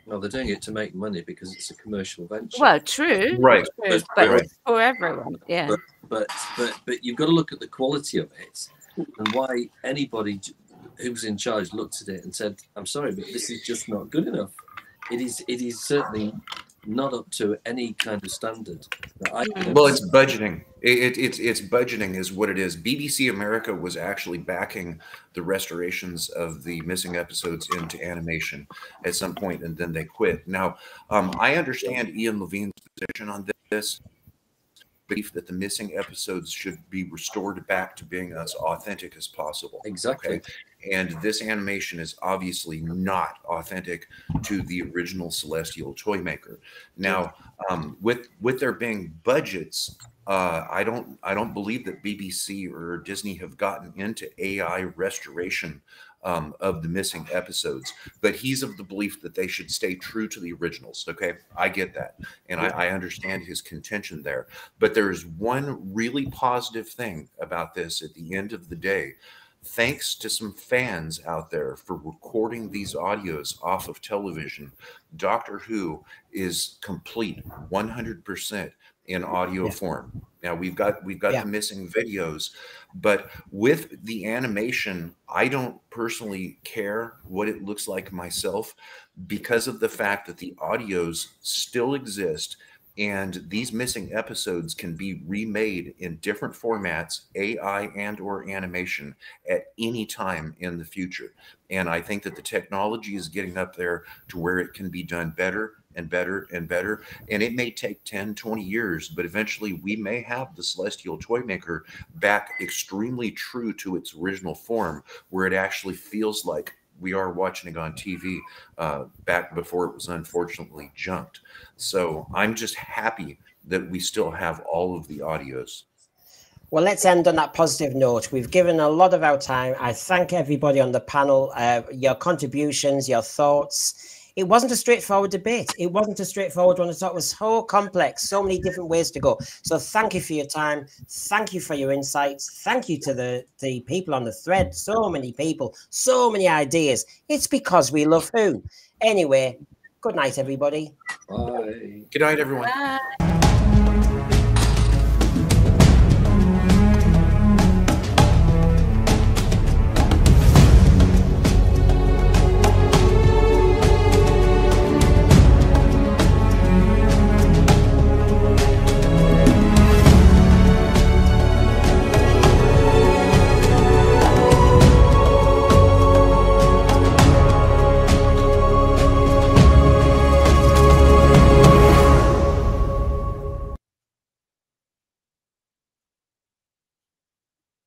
Well, they're doing it to make money because it's a commercial venture.
Well, true,
Right.
true,
That's
but
right.
it's for everyone. Yeah,
but but but but you've got to look at the quality of it and why anybody j- who's in charge looked at it and said, "I'm sorry, but this is just not good enough." It is. It is certainly not up to any kind of standard. That I
Well, it's budgeting. It, it, it's it's budgeting is what it is. BBC America was actually backing the restorations of the missing episodes into animation at some point, and then they quit. Now, um, I understand Ian Levine's position on this. Belief that the missing episodes should be restored back to being as authentic as possible.
exactly.
Okay. And this animation is obviously not authentic to the original Celestial Toy Maker. Now, um, with with there being budgets, uh, I don't I don't believe that BBC or Disney have gotten into AI restoration um, of the missing episodes. But he's of the belief that they should stay true to the originals. Okay, I get that, and I, I understand his contention there. But there is one really positive thing about this. At the end of the day, thanks to some fans out there for recording these audios off of television, Doctor Who is complete 100% in audio
Yeah.
form. Now we've got we've got
Yeah.
the missing videos, but with the animation, I don't personally care what it looks like myself because of the fact that the audios still exist and these missing episodes can be remade in different formats ai and or animation at any time in the future. And i think that the technology is getting up there to where it can be done better and better and better. And it may take 10 20 years but eventually we may have the celestial toy maker back extremely true to its original form where it actually feels like we are watching it on tv uh, back before it was unfortunately junked so I'm just happy that we still have all of the audios.
Well, let's end on that positive note. We've given a lot of our time. I thank everybody on the panel, uh, your contributions, your thoughts. It wasn't a straightforward debate. It wasn't a straightforward one at all. It was so complex, so many different ways to go. So thank you for your time. Thank you for your insights. Thank you to the, the people on the thread. So many people, so many ideas. It's because we love who. Anyway, good night, everybody.
Bye.
Good night, everyone.
Bye.